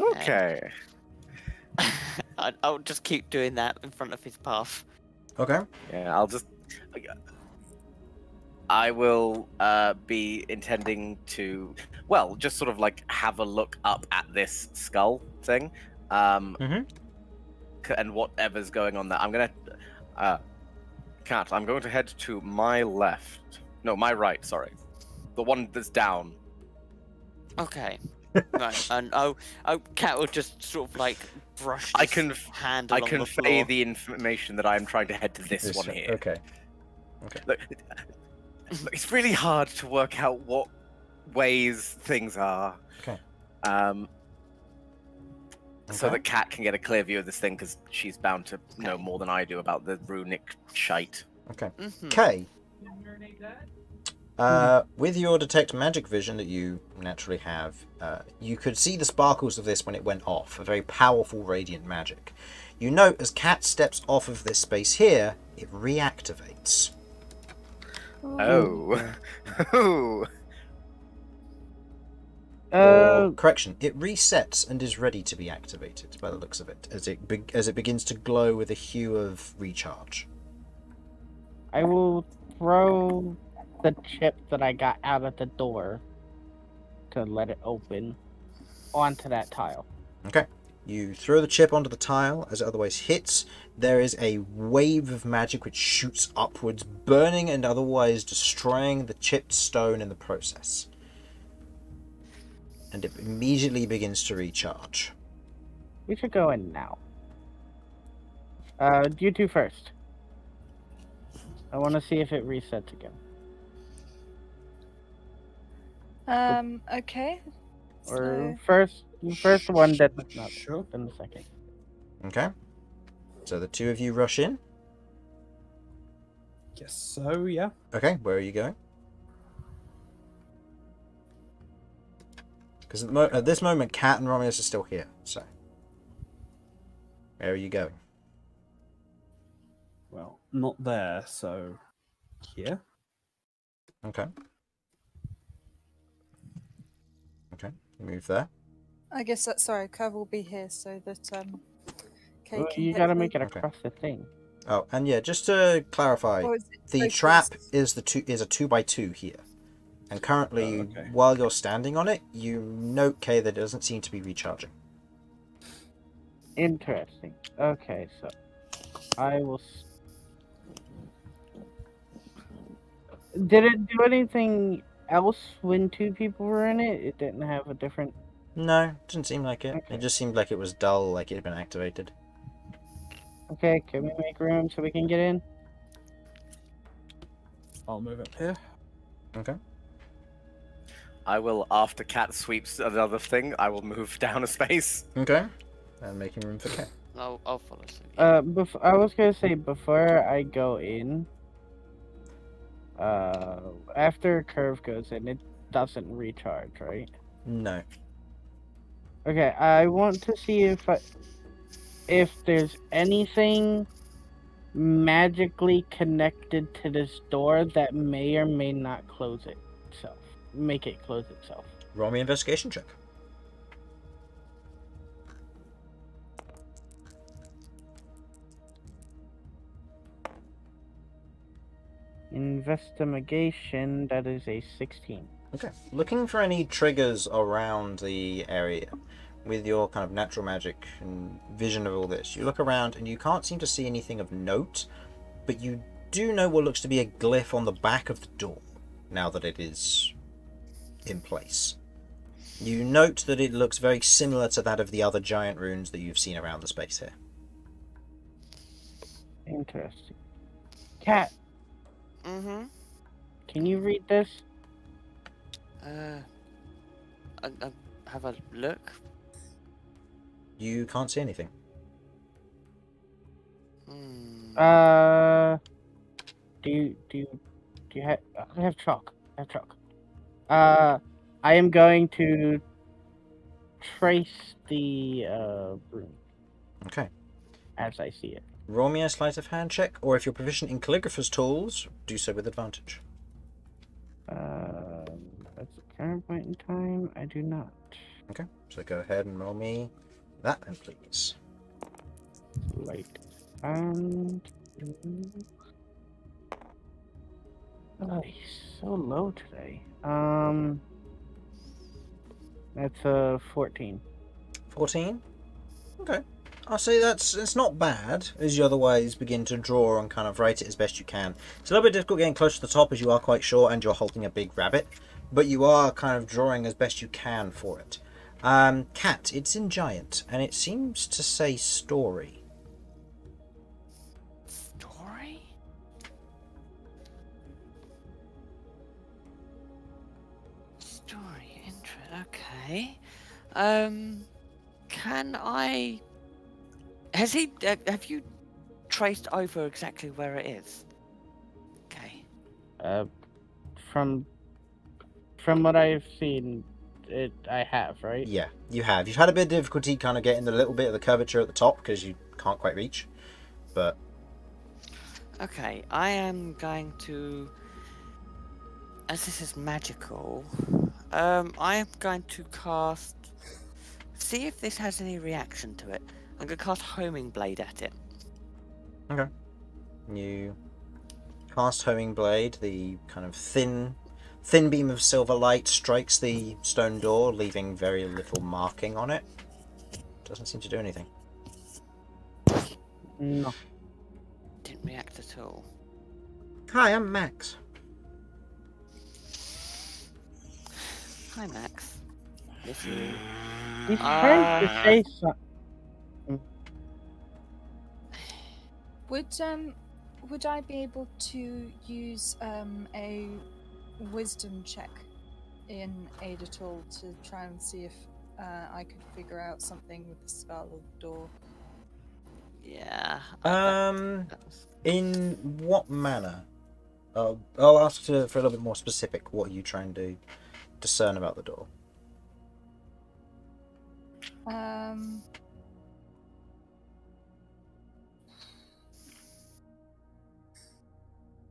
Okay. I, I'll just keep doing that in front of his path. Okay. Yeah, I'll just. I will uh, be intending to, well, just sort of like have a look up at this skull thing, um, Mhm. c- and whatever's going on there. I'm gonna, uh, cat. I'm going to head to my left. No, my right. Sorry, the one that's down. Okay. right. And oh, oh, Cat will just sort of like brush. I can, hand I along the convey the information that I'm trying to head to this, This one one, here. Okay. Look, look, it's really hard to work out what ways things are. Okay. Um, so Okay. that Cat can get a clear view of this thing because she's bound to know more than I do about the runic shite. Okay. Mhm. Okay. Uh, with your detect magic vision that you naturally have, uh, you could see the sparkles of this when it went off. A very powerful radiant magic. You note as Cat steps off of this space here, it reactivates. Oh. oh. Uh, correction, it resets and is ready to be activated by the looks of it, as it be- as it begins to glow with a hue of recharge. I will throw the chip that I got out of the door to let it open onto that tile. Okay. You throw the chip onto the tile as it otherwise hits. There is a wave of magic which shoots upwards, burning and otherwise destroying the chipped stone in the process. And it immediately begins to recharge. We should go in now. Uh, you two first. I want to see if it resets again. Um. Okay. Or So, first, first one that not Sure. then the second. Okay? So the two of you rush in. Yes, so, yeah. Okay, where are you going? Because at, at this moment, Cat and Romulus are still here. So, where are you going? Well, not there, so here. Okay. Okay, move there. I guess that's sorry. Kirv will be here so that um. Kate Well, you gotta make it Okay. across the thing. Oh, and yeah, just to clarify, Or is it the both trap ways? is the two is a two by two here, and currently, Oh, okay. while you're standing on it, you note K that it doesn't seem to be recharging. Interesting. Okay, so I will. Did it do anything else when two people were in it? It didn't have a different. No, didn't seem like it. Okay. It just seemed like it was dull, like it had been activated. Okay, can we make room so we can get in? I'll move up here. Okay. I will, after Cat sweeps another thing, I will move down a space. Okay. and making room for Ken. I'll, I'll follow suit. Uh, bef- I was gonna say before I go in. Uh, after Kirv goes in, it doesn't recharge, right? No. Okay, I want to see if I, if there's anything magically connected to this door that may or may not close it itself, make it close itself. Roll me investigation check. Investigation, that is a 16. Okay. Looking for any triggers around the area with your kind of natural magic and vision of all this. You look around and you can't seem to see anything of note, but you do know what looks to be a glyph on the back of the door now that it is in place. You note that it looks very similar to that of the other giant runes that you've seen around the space here. Interesting. Cat, Mm-hmm. can you read this? Uh, I, I have a look. You can't see anything. Hmm. Uh, do you do you, do you have? I have chalk. I have chalk. Uh, I am going to trace the uh rune Okay. as I see it. Roll me a sleight of hand check, or if you're proficient in calligrapher's tools, do so with advantage. Um, at the current point in time, I do not. Okay, so go ahead and roll me that then, please. Light and. Oh, he's so low today. Um, that's a fourteen. 14? Okay. I'll say that's it's not bad as you otherwise begin to draw and kind of write it as best you can. It's a little bit difficult getting close to the top as you are quite short and you're holding a big rabbit, but you are kind of drawing as best you can for it. Um, cat, it's in giant and it seems to say. Story? Okay. Um, can I? Has he? Uh, have you traced over exactly where it is? Okay. Uh, from from what I've seen, it I have right. Yeah, you have. You've had a bit of difficulty kind of getting the little bit of the curvature at the top because you can't quite reach, but Okay, I am going to. As this is magical, um, I am going to cast. See if this has any reaction to it. I'm going to cast Homing Blade at it. Okay. You cast homing blade. The kind of thin, thin beam of silver light strikes the stone door, leaving very little marking on it. Doesn't seem to do anything. No. Didn't react at all. Hi, I'm Max. Hi, Max. Miss you. He's trying to Uh, say something. Would um would I be able to use um a wisdom check in Aid at all to try and see if uh, I could figure out something with the spell of the door? Yeah. uh, Um, in what manner? Uh, I'll ask to, for a little bit more specific. What are you trying to discern about the door? Um.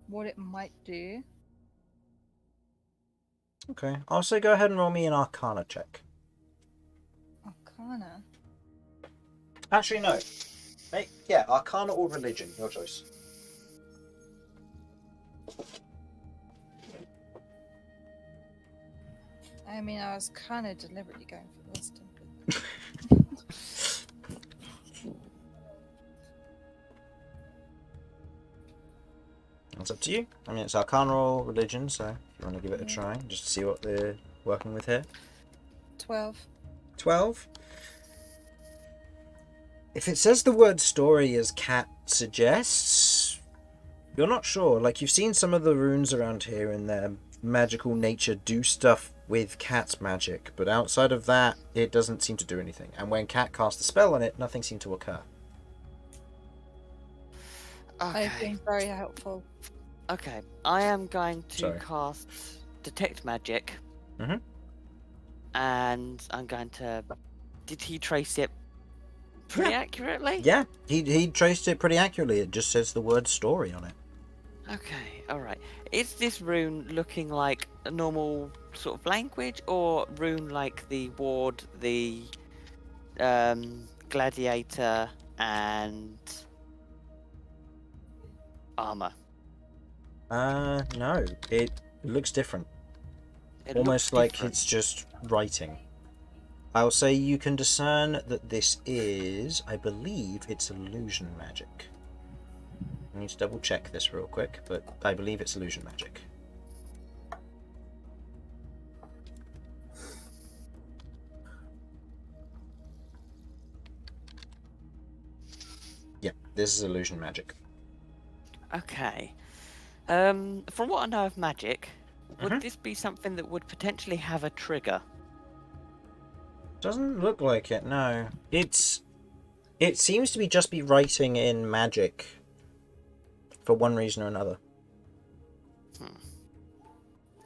What it might do. Okay, I'll say go ahead and roll me an Arcana check. Arcana. Actually, no. Hey, yeah, Arcana or religion, your choice. I mean, I was kind of deliberately going for wisdom. but- It's up to you. I mean, it's Arcana or religion, so if you want to give it a try, just to see what they're working with here. Twelve. 12. If it says the word story as Cat suggests, you're not sure. Like, you've seen some of the runes around here, and they're magical nature do stuff with cat's magic, but outside of that, it doesn't seem to do anything. And when cat cast a spell on it, nothing seemed to occur. Okay. I've been very helpful. Okay. I am going to Sorry. cast detect magic. Mhm. And I'm going to. Did he trace it pretty accurately? Yeah, he he traced it pretty accurately. It just says the word story on it. Okay, alright. Is this rune looking like a normal sort of language or rune like the ward, the um, gladiator, and armor? Uh, no, it looks different. It Almost like different. it's just writing. I'll say you can discern that this is, I believe, it's illusion magic. I need to double check this real quick, but I believe it's illusion magic. This is illusion magic. Okay. Um, from what I know of magic, would Mhm. this be something that would potentially have a trigger? Doesn't look like it, no. It's it seems to be just be writing in magic for one reason or another.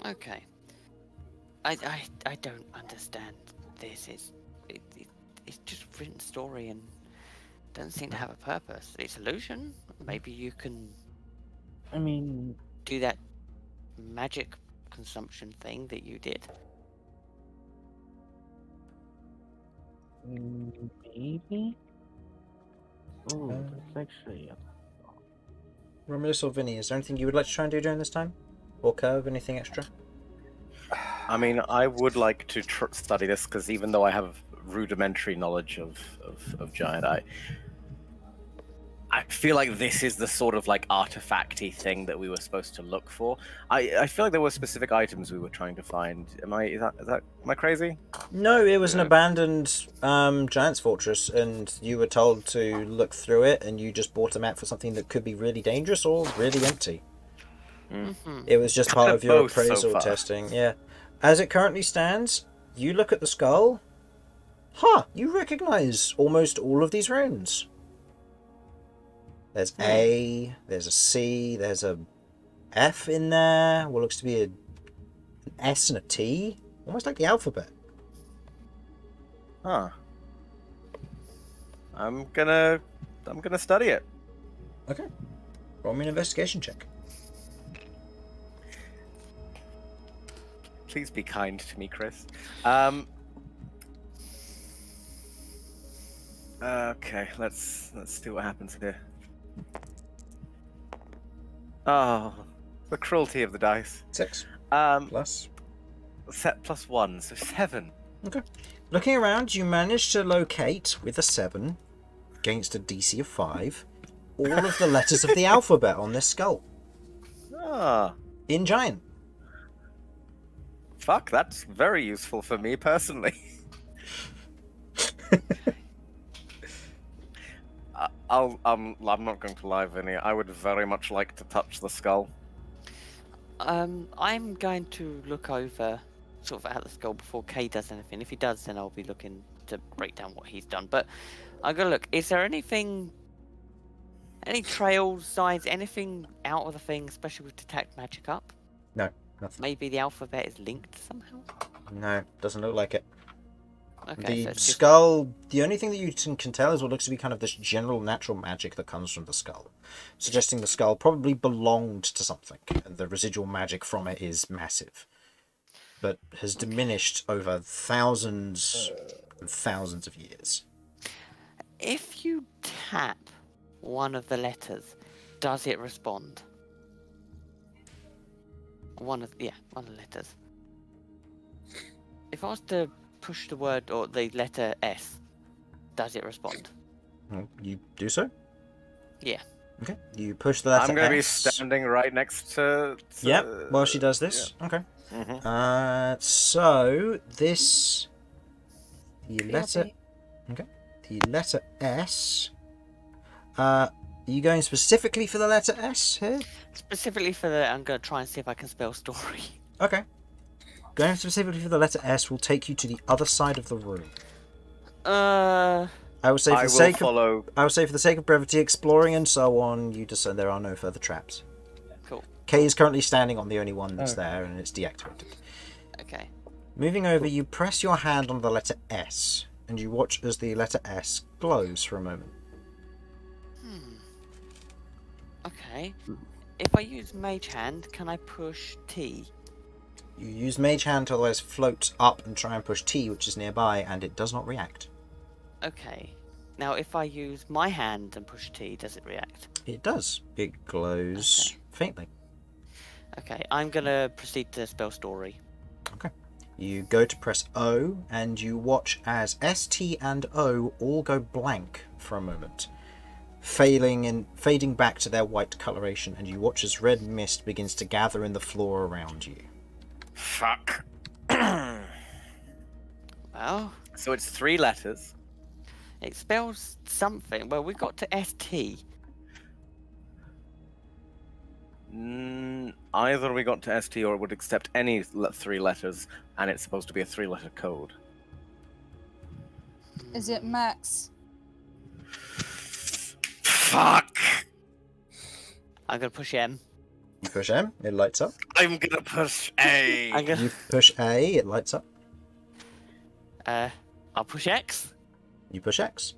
Okay. I, I, I don't understand this. It's, it, it, it's just written story and doesn't seem to have a purpose. It's illusion. Maybe you can I mean, do that magic consumption thing that you did. maybe. Oh, Uh, that's actually. Romulus or Vinny, is there anything you would like to try and do during this time? Or Kirv, anything extra? I mean, I would like to tr- study this because even though I have rudimentary knowledge of, of, of giant, I I feel like this is the sort of like artifacty thing that we were supposed to look for. I, I feel like there were specific items we were trying to find. Am I is that, is that am I crazy? No, it was an abandoned um, giant's fortress, and you were told to look through it, and you just bought a map for something that could be really dangerous or really empty. Mm-hmm. It was just Kind part of of your both so appraisal testing. Yeah. As it currently stands, you look at the skull. Huh, you recognize almost all of these runes. There's. A, there's a C, there's a F in there, what looks to be a, an S and a T, almost like the alphabet. Huh. I'm gonna I'm gonna study it. Okay. Roll me an investigation check. Please be kind to me, Chris. Um. Okay, let's let's see what happens here. Oh, the cruelty of the dice. Six Um, plus. set plus one, so seven. Okay. Looking around, you manage to locate with a seven against a DC of five all of the letters of the alphabet on this skull Ah, in giant. fuck, that's very useful for me personally. I- I'll um, I'm not going to lie, Vinny. I would very much like to touch the skull. Um, I'm going to look over sort of at the skull before K does anything. If he does, then I'll be looking to break down what he's done. But I'm gonna look. Is there anything, any trails, signs, anything out of the thing, especially with detect magic up? No, nothing. Maybe the alphabet is linked somehow. No, doesn't look like it. Okay, the so skull, the only thing that you can, can tell is what looks to be kind of this general natural magic that comes from the skull, suggesting the skull probably belonged to something, and the residual magic from it is massive, but has diminished over thousands and thousands of years. If you tap one of the letters, does it respond? One of yeah, one of the letters. If I was to push the word or the letter S, does it respond? Well, You do so? Yeah. Okay. You push the letter I'm going to be standing right next to. to Yep, while she does this. Okay. Mhm. Uh, so this the letter Okay. the letter S. Uh, are you going specifically for the letter S here? Specifically for the, I'm gonna try and see if I can spell story. Okay. Going specifically for the letter S will take you to the other side of the room. Uh, I would say for I the will sake of. I would say for the sake of brevity, exploring and so on, you discern there are no further traps. cool. K is currently standing on the only one that's Okay. there, and it's deactivated. Okay. Moving over, you press your hand on the letter S, and you watch as the letter S glows for a moment. Hmm. Okay. If I use Mage Hand, can I push T? You use Mage Hand to otherwise float up and try and push T, which is nearby, and it does not react. Okay. Now, if I use my hand and push T, does it react? It does. It glows Okay. faintly. Okay, I'm gonna proceed to spell story. Okay. You go to press O, and you watch as S, T, and O all go blank for a moment, failing and fading back to their white coloration, and you watch as red mist begins to gather in the floor around you. Fuck. Well, so it's three letters. it spells something. Well, we got to ST. Mm, either we got to ST or it would accept any le- three letters, and it's supposed to be a three-letter code. Is it Max? Fuck! I'm gonna push M. You push M, it lights up. I'm gonna push A. I'm gonna. You push A, it lights up. Uh, I'll push X. You push X.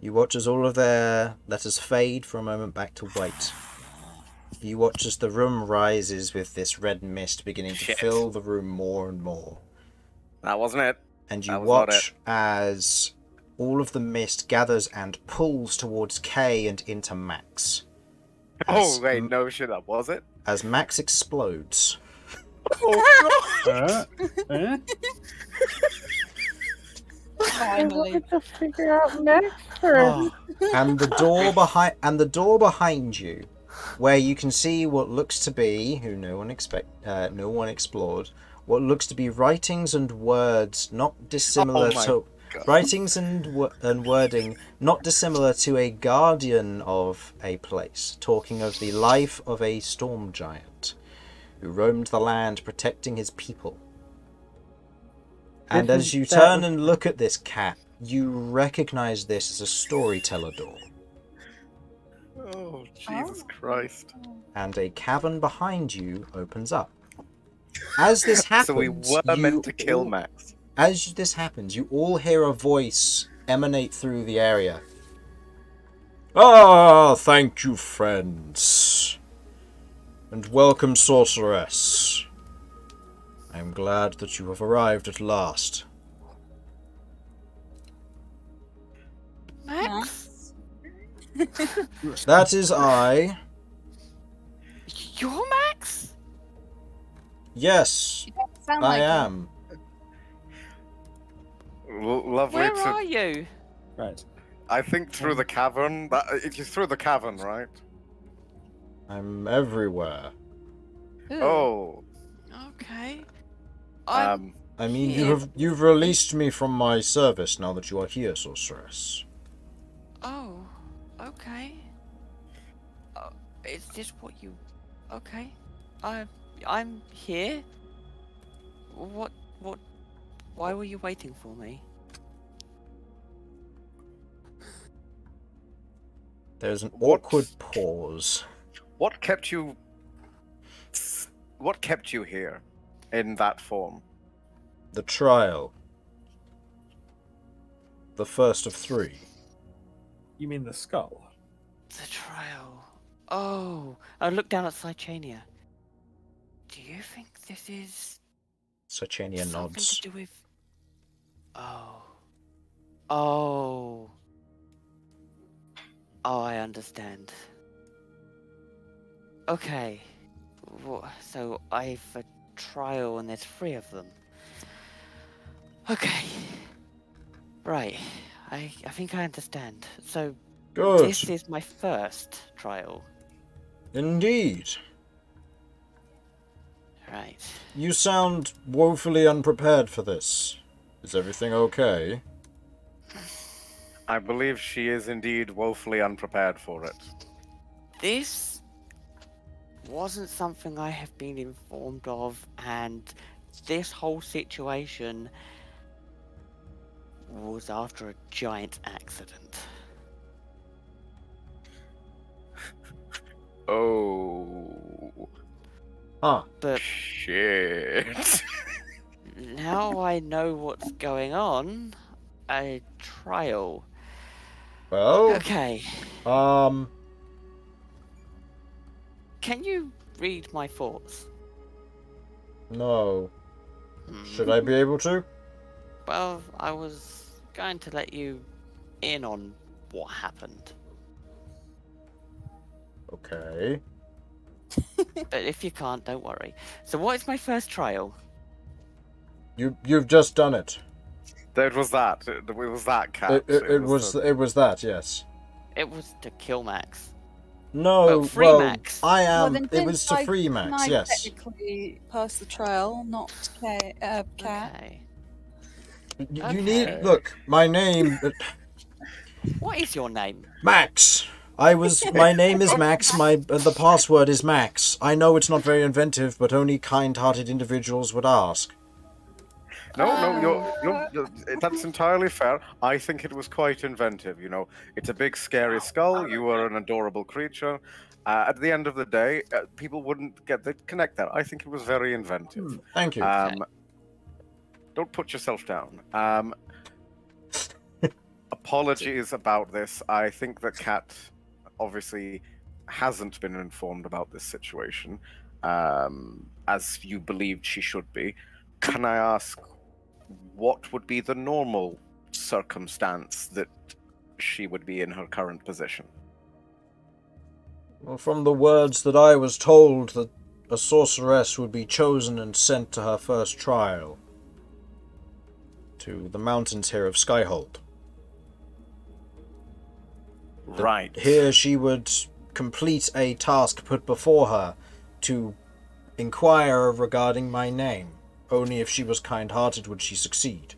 You watch as all of their letters fade for a moment back to white. You watch as the room rises with this red mist beginning to fill the room more and more. That wasn't it. And you That watch as all of the mist gathers and pulls towards K and into Max. Oh As- wait, no shit, that was it. As Max explodes. Oh Uh, uh, Finally. to figure out next turn. and the door behind and the door behind you where you can see what looks to be who no one expect uh, no one explored what looks to be writings and words not dissimilar Oh my to God. Writings and wo- and wording not dissimilar to a guardian of a place talking of the life of a storm giant who roamed the land protecting his people and as you turn and look at this cat you recognize this as a storyteller door Oh Jesus oh. Christ! and a cavern behind you opens up. As this happens, so we were meant to kill all- Max. As this happens, you all hear a voice emanate through the area. Ah, thank you, friends. And welcome, sorceress. I am glad that you have arrived at last. Max? That is I. You're Max? Yes, I like am. L- lovely Where to. are you? right. I think through the cavern. That it is through the cavern, right? I'm everywhere. Ooh. Oh, Okay. I'm um, I mean, you have you've released me from my service now that you are here, sorceress. Oh, okay. Uh, is this what you? Okay. I I'm here. What what? Why were you waiting for me? There's an What? awkward pause. what kept you? What kept you here, in that form? The trial. The first of three. You mean the skull? The trial. Oh, I look down at Cychania. Do you think this is Sachania something nods. to do with? Oh. Oh. Oh, I understand. Okay. So I've a trial and there's three of them. Okay. Right. I I think I understand. So Good. this is my first trial. Indeed. Right. You sound woefully unprepared for this. Is everything okay? I believe she is indeed woefully unprepared for it. This wasn't something I have been informed of, and this whole situation was after a giant accident. Oh Huh. But shit! now I know what's going on. A trial. Well, Okay. um, Can you read my thoughts? no. Hmm. Should I be able to? Well, I was going to let you in on what happened. Okay. But if you can't, don't worry. So, what is my first trial? You you've just done it. That was that. It was that cat. It, it, it was the- it was that. Yes. It was to kill Max. No. Oh, free well, Max. I am. then it was to I- free Max. I Yes. technically pass the trial, not K, uh, cat. Okay. You, you Okay. need look. My name, What is your name? Max. I was. My name is Max. My uh, the password is Max. I know it's not very inventive, but only kind-hearted individuals would ask. No, no, you're, Oh. you're, you're, that's entirely fair. I think it was quite inventive. You know, it's a big, scary skull. You were an adorable creature. Uh, at the end of the day, uh, people wouldn't get the connect that. I think it was very inventive. Thank you. Um, don't put yourself down. Um, apologies about this. I think that Cat obviously hasn't been informed about this situation, um, as you believed she should be. Can I ask what would be the normal circumstance that she would be in her current position? Well, from the words that I was told, that a sorceress would be chosen and sent to her first trial. To the mountains here of Skyhold. Right. Here she would complete a task put before her to inquire regarding my name. Only if she was kind hearted would she succeed.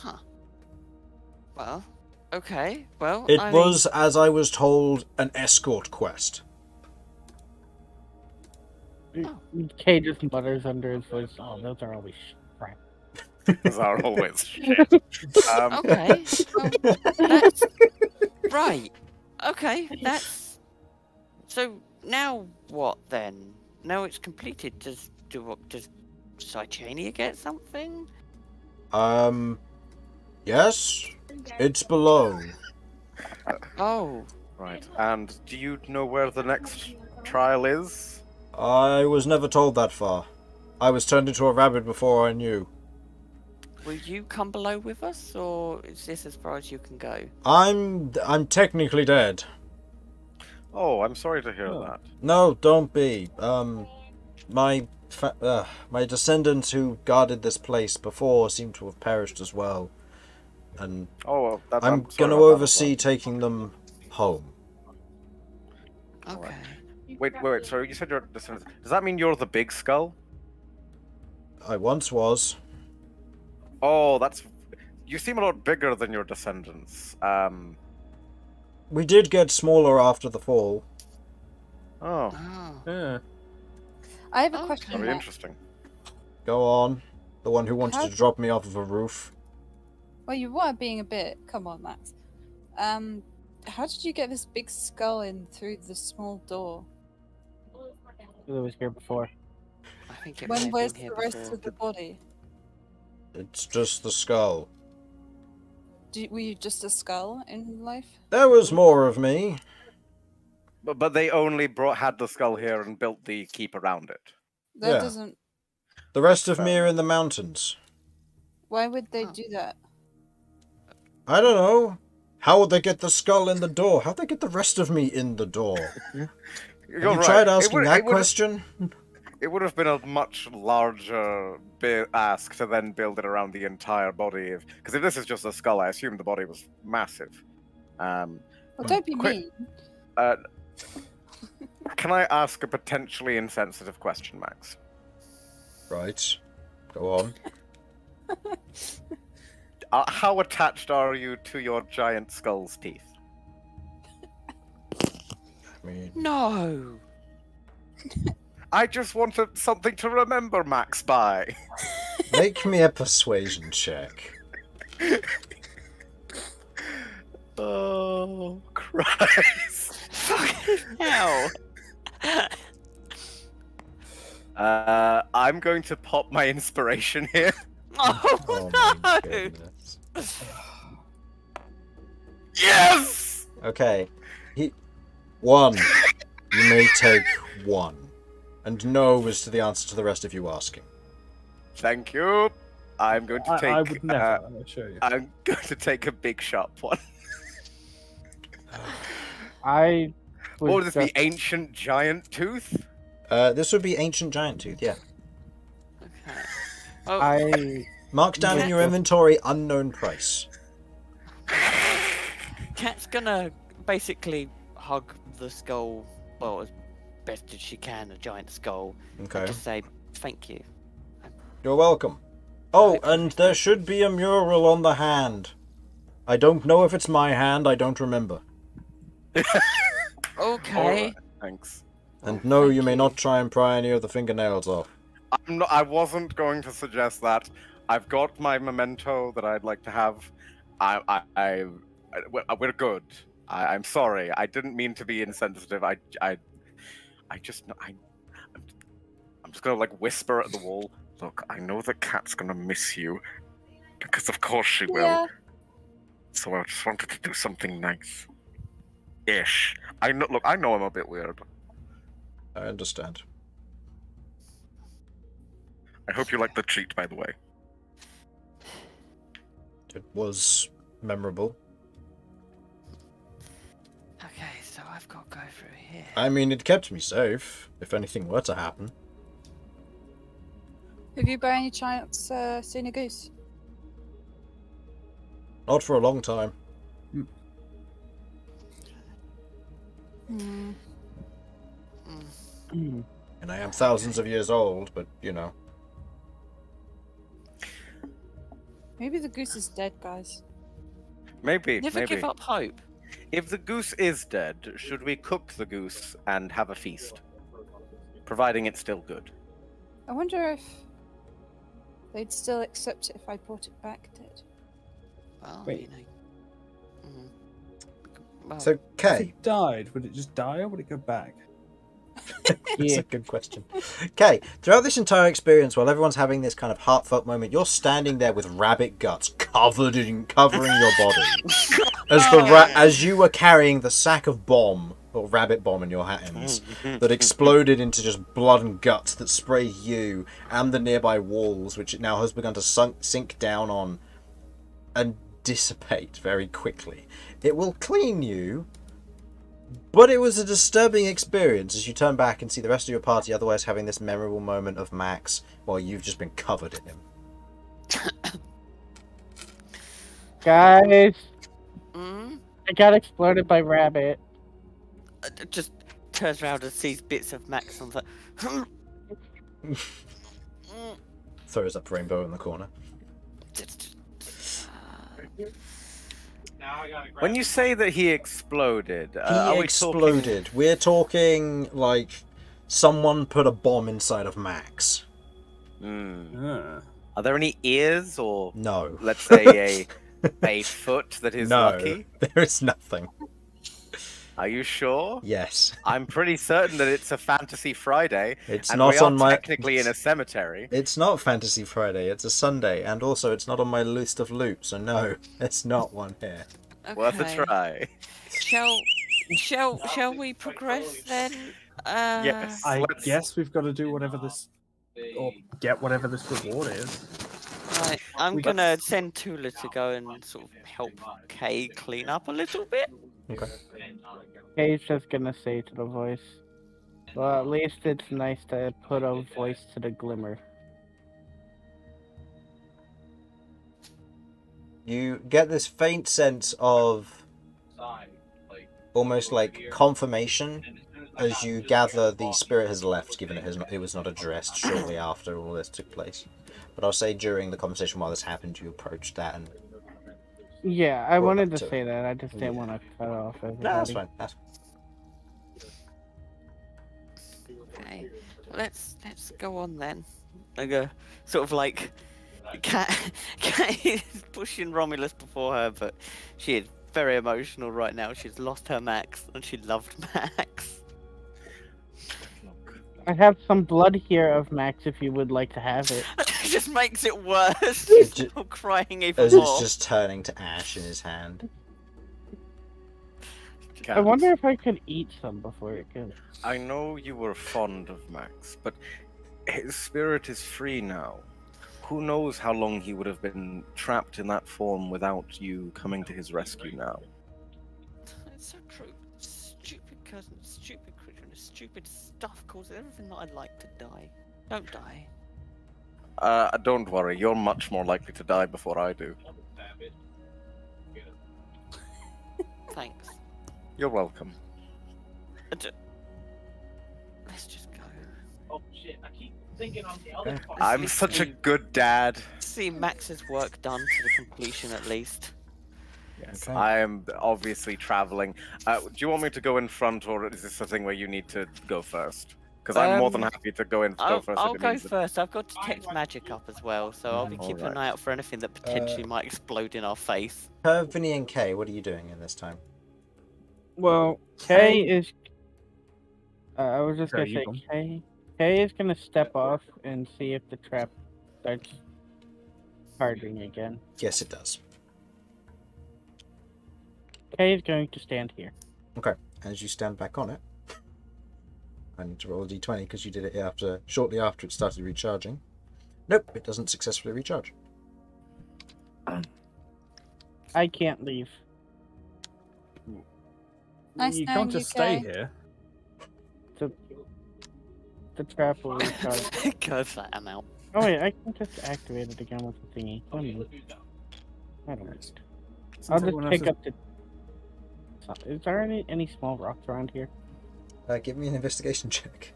Huh. Well, okay. Well, It I mean- was, as I was told, an escort quest. K just mutters under his voice, "Oh, those are always crap." As are always shit. Um, Okay. well, that's right. Okay, that's so. Now what then? Now it's completed. Does do what? Does Cychania get something? Um, yes, it's below. Oh, Right. And do you know where the next trial is? I was never told that far. I was turned into a rabbit before I knew. will you come below with us, or is this as far as you can go? I'm I'm technically dead. Oh, I'm sorry to hear Oh. that. No, don't be. Um, my fa- uh, my descendants who guarded this place before seem to have perished as well, and Oh, well, that, I'm sorry going to about that oversee taking them home. Okay. well. Wait, wait, wait. Sorry, you said you're descendants. Does that mean you're the big skull? I once was. Oh, that's. You seem a lot bigger than your descendants. Um. We did get smaller after the fall. Oh, Oh. Yeah. I have a Okay. question. very Matt. interesting. Go on. The one who wanted How- to drop me off of a roof. Well, you were being a bit. Come on, Max. Um, how did you get this big skull in through the small door? It was here before. I think it When have the rest before. of the body? It's just the skull. Do, were you just a skull in life? There was more of me. But but they only brought had the skull here and built the keep around it. That Yeah. doesn't. The rest of me are in the mountains. Why would they Oh. do that? I don't know. How would they get the skull in the door? How'd they get the rest of me in the door? You're Have you right. tried asking would- that question? It would have been a much larger bi- ask to then build it around the entire body. Of because if this is just a skull, I assume the body was massive. Um, Well, don't be Quick. mean. uh, can I ask a potentially insensitive question, Max? Right. Go on. Uh, how attached are you to your giant skull's teeth? mean, No. I just wanted something to remember Max by. make me a persuasion check. Oh, Christ. Fucking hell. Uh, I'm going to pop my inspiration here. Oh, Oh no. Yes! Okay. He one. You may take one. And no is to the answer to the rest of you asking. Thank you. I'm going to take. I would never. uh, I assure you. I'm going to take a big sharp one. I would What would this just- be? Ancient giant tooth? Uh, this would be ancient giant tooth. Yeah. Okay. Oh, I Mark down in your inventory unknown price. Cat's gonna basically hug the skull, well, as best as she can, a giant skull. Okay. Just say thank you. You're welcome. Oh, and there should be a mural on the hand. I don't know if it's my hand. I don't remember. Okay. Alright, Thanks. And no, you thank may you. not try and pry any of the fingernails off. I'm not, I wasn't going to suggest that. I've got my memento that I'd like to have. I, I, I, I- we're- we're good. I, I'm sorry. I didn't mean to be insensitive. I, I, I just, I, I'm, I'm just gonna like whisper at the wall. Look, I know the cat's gonna miss you, because of course she will. Yeah. So I just wanted to do something nice. Ish. I know. Look, I know I'm a bit weird. I understand. I hope you like the treat, by the way. It was memorable. Okay, so I've got to go through here. I mean, it kept me safe. If anything were to happen. Have you by any chance uh, seen a goose? Not for a long time. Hmm. Mm. And I am thousands of years old, but you know. Maybe the goose is dead, guys. Maybe. Never maybe. give up hope. If the goose is dead, should we cook the goose and have a feast? Providing it's still good. I wonder if they'd still accept it if I brought it back dead. Well, Wait. you know. Mm. Well, So, If Kay. it died, would it just die or would it go back? That's Yeah. a good question. Okay, throughout this entire experience, while everyone's having this kind of heartfelt moment, you're standing there with rabbit guts covered in covering your body, as the ra- as you were carrying the sack of bomb or rabbit bomb in your hands mm-hmm. that exploded into just blood and guts that spray you and the nearby walls, which it now has begun to sunk, sink down on and dissipate very quickly. It will clean you, but it was a disturbing experience as you turn back and see the rest of your party otherwise having this memorable moment of Max while you've just been covered in him. guys, mm, I got exploded by rabbit. uh, just turns around and sees bits of Max and like, mm, Throws up rainbow in the corner. When you say that he exploded, uh, He are we exploded. We're talking like someone put a bomb inside of Max. Talking... Hmm. Ah. Are there any ears or, No. let's say, a a foot that is no. lucky? There is nothing. Are you sure? Yes. I'm pretty certain that it's a Fantasy Friday, It's and not we are on my technically in a cemetery. It's not Fantasy Friday, it's a Sunday, and also it's not on my list of loops. so no, it's not one here. Okay. Worth a try. Shall shall shall we progress then? Uh, Yes. I Let's- guess we've got to do whatever this, or get whatever this reward is. Right, I'm We gonna send Tula to go and sort of help K clean up a little bit. Okay. K's just gonna say to the voice. Well, at least it's nice to put a voice to the glimmer. You get this faint sense of almost like confirmation as you gather the spirit has left, given it has not, it was not addressed shortly after all this took place. But I'll say during the conversation while this happened, you approached that and Yeah, I wanted to to- say that. I just didn't Yeah. want to cut off everybody. no, that's fine. That's... let's let's go on then. Like a sort of like Cat Cat is pushing Romulus before her, but she is very emotional right now. She's lost her Max and she loved Max. I have some blood here of Max if you would like to have it. it just makes it worse. It She's ju- still crying even As more. it's just turning to ash in his hand. I wonder if I could eat some before it goes. I know you were fond of Max, but his spirit is free now. Who knows how long he would have been trapped in that form without you coming to his rescue now? It's so true. Stupid cousin, stupid creature, and a stupid stuff causes everything that I'd like to die. Don't die. Uh, don't worry, you're much more likely to die before I do. Thanks. You're welcome. Uh, d- Let's just go. Oh shit! I keep thinking on the other part. I'm such a good dad. See Max's work done to the completion at least. Yes, Okay. I am obviously traveling. Uh, do you want me to go in front, or is this something where you need to go first? Because I'm more than Um, happy to go in. Go I'll, first. I'll go means that- first. I've got detect magic up as well, so I'll be Mm, keeping an eye out for anything that potentially might explode in our face. Uh, Vinny and K, what are you doing in this time? Well, K is. Uh, I was just gonna say go. Kay. K is gonna step off and see if the trap starts charging again. Yes, it does. K is going to stand here. Okay. As you stand back on it, I need to roll a d20 because you did it after, shortly after it started recharging. Nope, it doesn't successfully recharge. Uh, I can't leave. Nice you can't you, just stay Kay. here. The the trap will recharge. go for that amount. Oh wait, I can just activate it again with the thingy. Let me. I don't know. I'll just pick up the. So- Is there any any small rocks around here? Uh, give me an investigation check.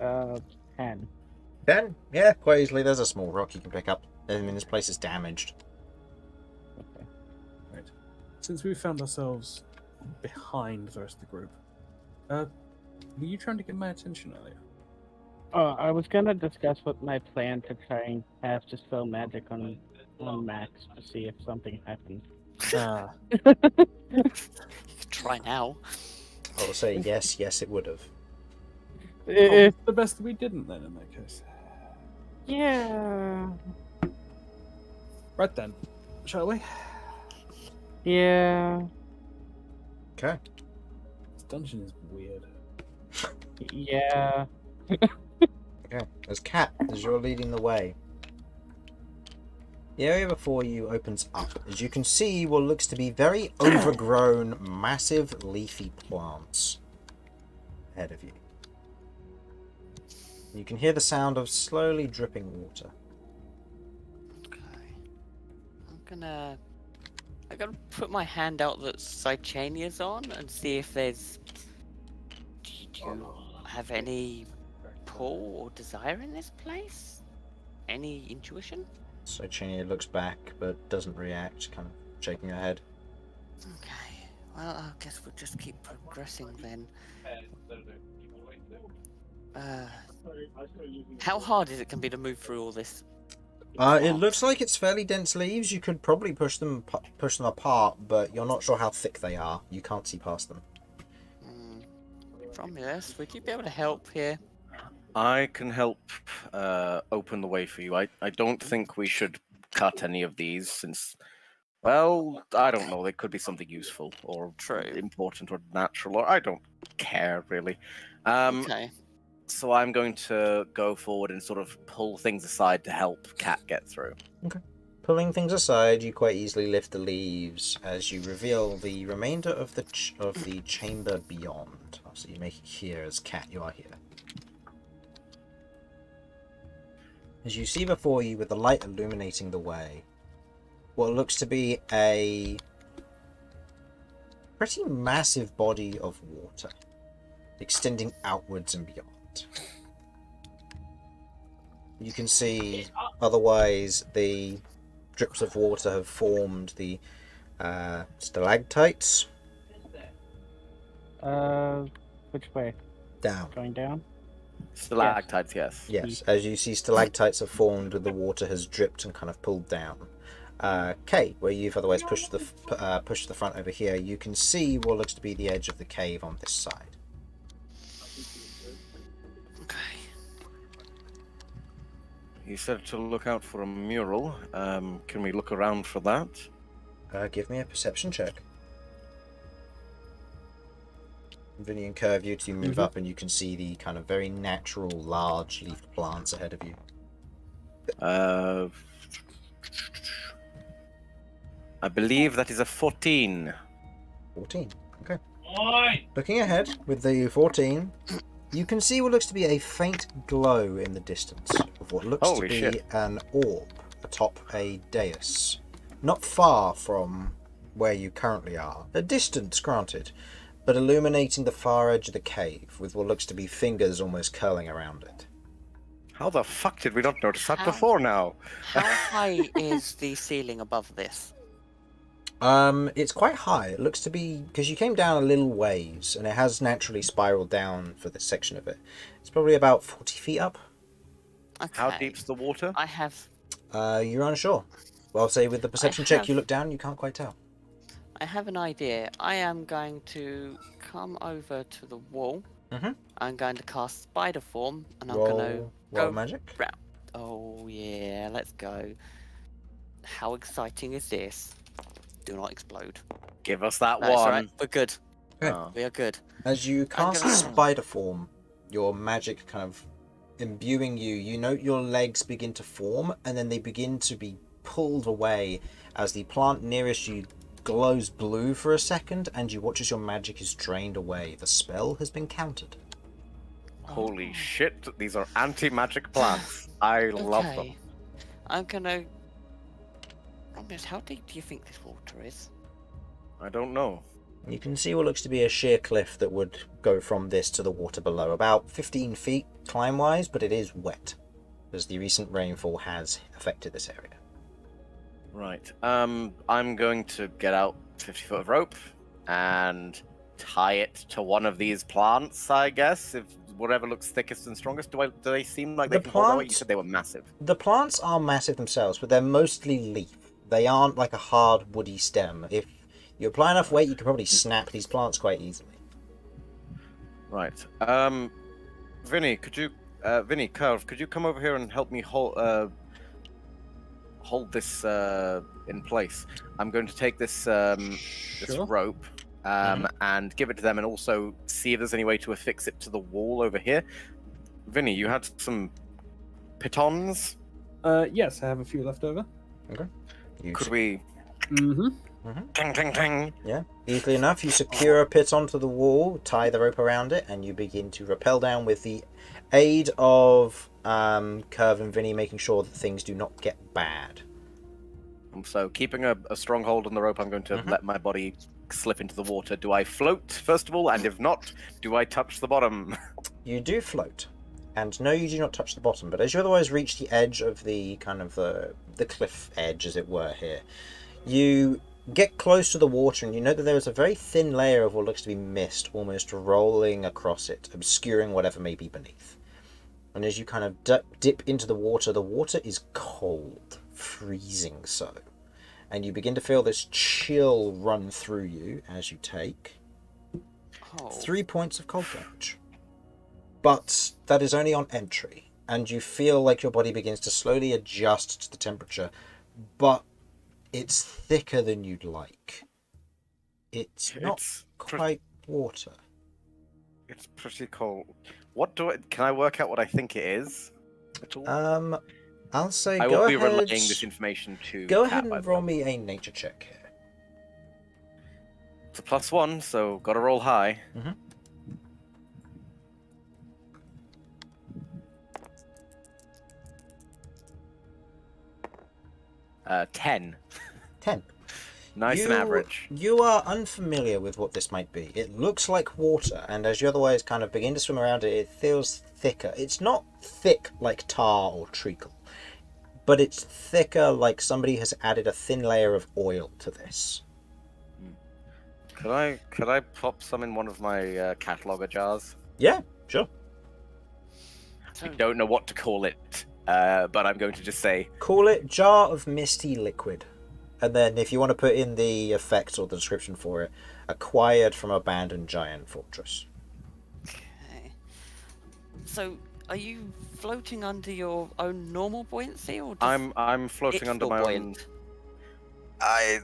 Uh, ten. Ten? Yeah, quite easily. There's a small rock you can pick up. I mean, this place is damaged. Okay. Right. Since we found ourselves behind the rest of the group, uh, were you trying to get my attention earlier? Uh, I was gonna discuss what my plan to try and cast dispel magic on on Max to see if something happens. You can try now. I'll say yes, yes, it would have. Eh, the best we didn't then in that case. yeah, Right then, shall we? yeah, Okay. This dungeon is weird. yeah. Okay. As Cat, as you're leading the way, the area before you opens up. As you can see, what looks to be very overgrown, massive leafy plants ahead of you. You can hear the sound of slowly dripping water. Okay. I'm gonna. I gotta put my hand out that Cychania's on and see if there's. Do you oh, have any pull or desire in this place? Any intuition? So Chinia looks back but doesn't react, kind of shaking her head. Okay. Well, I guess we'll just keep progressing then. Uh, how hard is it can be to move through all this? Uh, it looks like it's fairly dense leaves. You could probably push them pu- push them apart, but you're not sure how thick they are. You can't see past them. Hmm. Romulus, would you be able to help here? I can help uh, open the way for you. I, I don't think we should cut any of these since, well, I don't know. They could be something useful or True. important or natural, or I don't care really. Um, okay. So I'm going to go forward and sort of pull things aside to help Cat get through. Okay. Pulling things aside, you quite easily lift the leaves as you reveal the remainder of the ch- of the chamber beyond. So you make it here as cat. You are here. As you see before you, with the light illuminating the way, what looks to be a pretty massive body of water, extending outwards and beyond. You can see, otherwise, the drips of water have formed the uh, stalactites Uh, which way? down. Going down? Stalactites, yes. Yes, as you see, stalactites have formed and the water has dripped and kind of pulled down. Uh, K, where you've otherwise pushed the uh, pushed the front over here, you can see what looks to be the edge of the cave on this side. Okay. He said to look out for a mural. Um, can we look around for that? Uh, give me a perception check. Vinny and Kirv, you two move up and you can see the kind of very natural large leaf plants ahead of you. Uh, I believe that is a 14. 14. Okay. Looking ahead with the 14, you can see what looks to be a faint glow in the distance of what looks Holy to be shit. an orb atop a dais. Not far from where you currently are. A distance, granted, but illuminating the far edge of the cave with what looks to be fingers almost curling around it. How the fuck did we not notice that How? before now? How high is the ceiling above this? Um, it's quite high. It looks to be because you came down a little ways, and it has naturally spiraled down for this section of it. It's probably about forty feet up. Okay. How deep's the water? I have Uh, you're unsure. Well, say with the perception check, you look down, you can't quite tell. I have an idea. I am going to come over to the wall. Mhm. I'm going to cast spider form, and I'm gonna go. magic. Oh yeah, let's go. How exciting is this? Do not explode. Give us that No, one. alright. We're good. Okay. Oh. We are good. As you cast gonna- spider form, your magic kind of imbuing you, you note your legs begin to form, and then they begin to be pulled away as the plant nearest you glows blue for a second, and you watch as your magic is drained away. The spell has been countered. Holy shit, these are anti-magic plants. I love them. Okay. I'm gonna. Romulus, how deep do you think this water is? I don't know. You can see what looks to be a sheer cliff that would go from this to the water below, about 15 feet climb wise, but it is wet, as the recent rainfall has affected this area. Right. Um, I'm going to get out 50 foot of rope and tie it to one of these plants, I guess. If whatever looks thickest and strongest. Do I? Do they seem like they The can hold? You said they were massive. The plants are massive themselves, but they're mostly leaf. They aren't like a hard woody stem. If you apply enough weight, you can probably snap these plants quite easily. Right. Um, Vinny, could you, uh, Vinny, Kirv, could you come over here and help me hold, uh, hold this uh, in place? I'm going to take this um, this rope um, and give it to them, and also see if there's any way to affix it to the wall over here. Vinny, you had some pitons. Uh, yes, I have a few left over. You Could se- we? Mm-hmm. Ting, ting, ting. Yeah, easily enough, you secure a pit onto the wall, tie the rope around it, and you begin to rappel down with the aid of um, Kirv and Vinny, making sure that things do not get bad. Um, So, keeping a, a strong hold on the rope, I'm going to Mhm. let my body slip into the water. Do I float first of all, and if not, do I touch the bottom? You do float, and no, you do not touch the bottom. But as you otherwise reach the edge of the kind of the the cliff edge, as it were, here, you get close to the water, and you know that there is a very thin layer of what looks to be mist, almost rolling across it, obscuring whatever may be beneath. And as you kind of dip, dip into the water, the water is cold, freezing so, and you begin to feel this chill run through you as you take Oh. three points of cold damage. But that is only on entry, and you feel like your body begins to slowly adjust to the temperature, but it's thicker than you'd like. It's not It's quite water. It's pretty cold. What do I? Can I work out what I think it is? At all? Um, I'll say I go will be ahead. relaying this information to. Go Cat, ahead and roll me a nature check here. It's a plus one, so gotta roll high. Mhm. Uh, ten. Ten. Nice and You- average. You are unfamiliar with what this might be. It looks like water, and as you otherwise kind of begin to swim around it, it feels thicker. It's not thick like tar or treacle, but it's thicker, like somebody has added a thin layer of oil to this. Could I could I pop some in one of my uh, cataloger jars? Yeah, sure. I don't know what to call it, uh, but I'm going to just say Call it jar of misty liquid. And then if you want to put in the effects or the description for it, acquired from abandoned giant fortress. Okay. So, are you floating under your own normal buoyancy, or does I'm I'm floating under feel my own. buoyant? I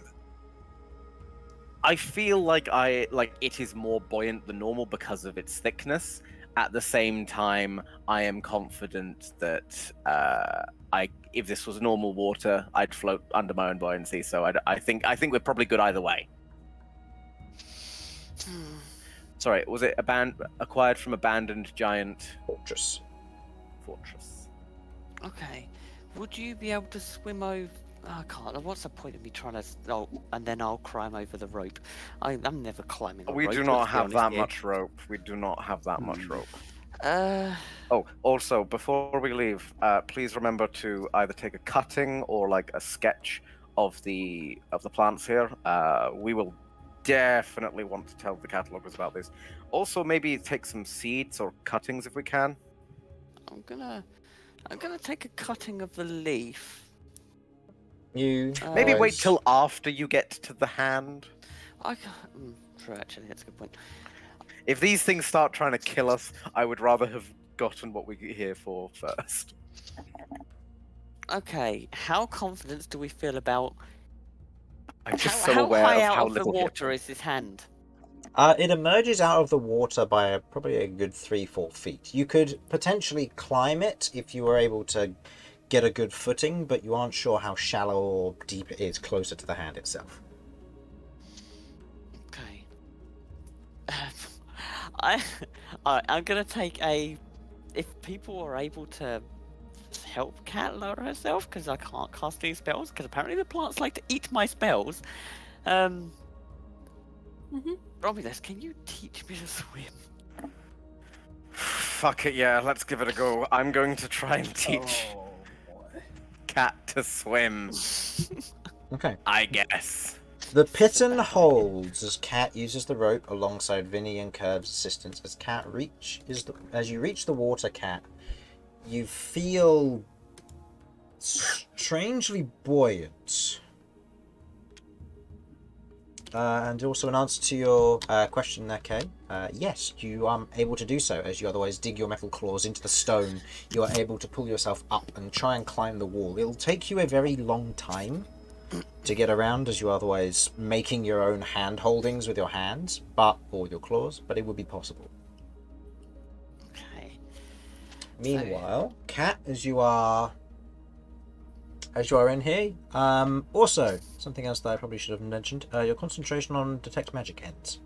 I feel like I like it is more buoyant than normal because of its thickness. At the same time, I am confident that uh, I, if this was normal water, I'd float under my own buoyancy. So I, I think I think we're probably good either way. Hmm. Sorry, was it aban- acquired from abandoned giant Fortress. fortress? Okay. Would you be able to swim over? I can't. What's the point of me trying to? Oh, and then I'll climb over the rope. I, I'm never climbing. A We rope, do not have that here. much rope. We do not have that much Hmm. rope. Uh, Oh, also, before we leave, uh, please remember to either take a cutting or like a sketch of the of the plants here. Uh, we will definitely want to tell the catalogers about this. Also, maybe take some seeds or cuttings if we can. I'm gonna, I'm gonna take a cutting of the leaf. You Maybe wait till after you get to the hand. I can't. Mm, true, actually, that's a good point. If these things start trying to kill us, I would rather have gotten what we're here for first. Okay, how confident do we feel about I'm just how, so how aware high of out how of the little hit water is this hand? Uh, it emerges out of the water by a, probably a good three, four feet. You could potentially climb it if you were able to get a good footing, but you aren't sure how shallow or deep it is closer to the hand itself. Okay. I, I, I'm gonna take a. If people are able to help Cat lower herself, because I can't cast these spells, because apparently the plants like to eat my spells. Um. Mhm. Romulus, can you teach me to swim? Fuck it, yeah, let's give it a go. I'm going to try and teach Oh. Cat to swim, Okay. I guess. The Piton holds as Cat uses the rope alongside Vinny and Kirv's assistance. As Cat reach is the, as you reach the water, Cat, you feel strangely buoyant. Uh, and also an answer to your uh, question there, K. Uh, yes, you are able to do so. As you otherwise dig your metal claws into the stone, you are able to pull yourself up and try and climb the wall. It'll take you a very long time to get around, as you otherwise making your own hand holdings with your hands, but or your claws, but it would be possible. Okay. Meanwhile, Cat, as you are as you are in here, um, also something else that I probably should have mentioned: uh, your concentration on detect magic ends.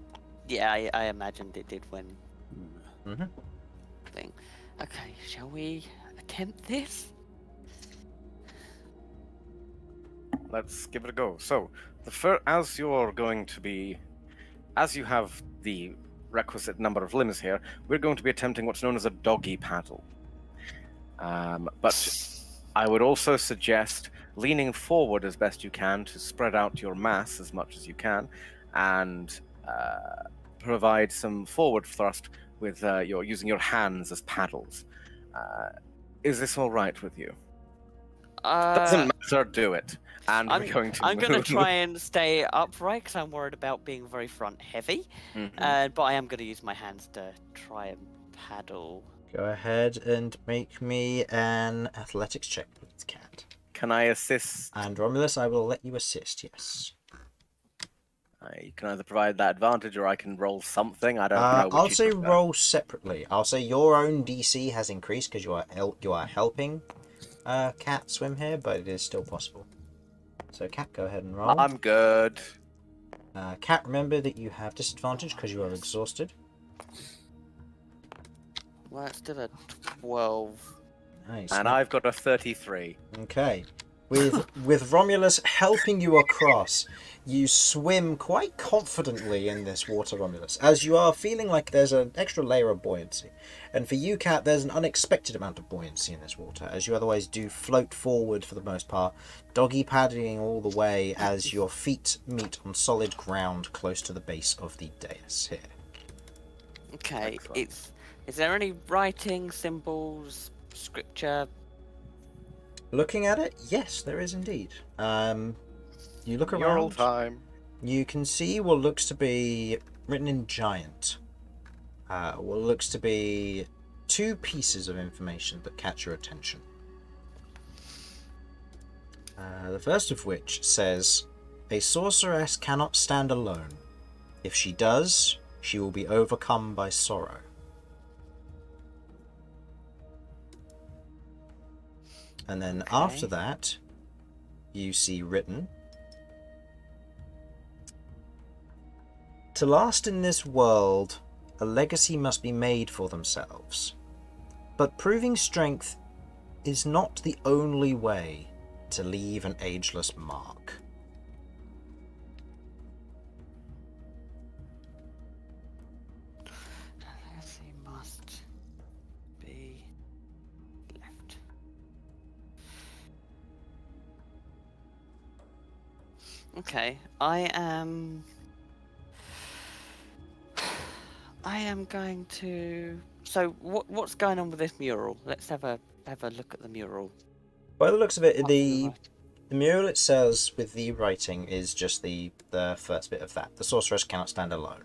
Yeah, I, I imagined it did when Mhm. thing. Okay, shall we attempt this? Let's give it a go. So, the fir- as you're going to be, as you have the requisite number of limbs here, we're going to be attempting what's known as a doggy paddle. Um, but I would also suggest leaning forward as best you can to spread out your mass as much as you can, and uh, provide some forward thrust with uh, your using your hands as paddles. Uh, is this all right with you? Uh, Doesn't matter. Do it. And I'm, we're going to. I'm gonna try and stay upright because I'm worried about being very front heavy. Mhm. Uh, but I am gonna use my hands to try and paddle. Go ahead and make me an athletics check, please, Cat. Can I assist? And Romulus, I will let you assist. Yes. Uh, you can either provide that advantage, or I can roll something. I don't Uh, know. I'll say prefer. roll separately. I'll say your own DC has increased because you are el- you are helping uh, Cat swim here, but it is still possible. So, Cat, go ahead and roll. I'm good. Uh, Cat, remember that you have disadvantage because you are exhausted. Well, it's still a twelve. Nice. And I've got a 33. Okay. With with Romulus helping you across, you swim quite confidently in this water, Romulus, as you are feeling like there's an extra layer of buoyancy. And for you, Cat, there's an unexpected amount of buoyancy in this water, as you otherwise do float forward for the most part, doggy paddling all the way as your feet meet on solid ground close to the base of the dais here. Okay, Excellent. it's. Is there any writing, symbols, scripture? Looking at it, yes, there is indeed. Um, you look Your around. time. You can see what looks to be written in giant. Uh, what looks to be two pieces of information that catch your attention. Uh, the first of which says, A sorceress cannot stand alone. If she does, she will be overcome by sorrow. And then after that, you see written To last in this world, a legacy must be made for themselves. But proving strength is not the only way to leave an ageless mark. Okay, I am. I am going to. So, what what's going on with this mural? Let's have a have a look at the mural. By the looks of it, the the mural it says with the writing is just the the first bit of that. The sorceress cannot stand alone.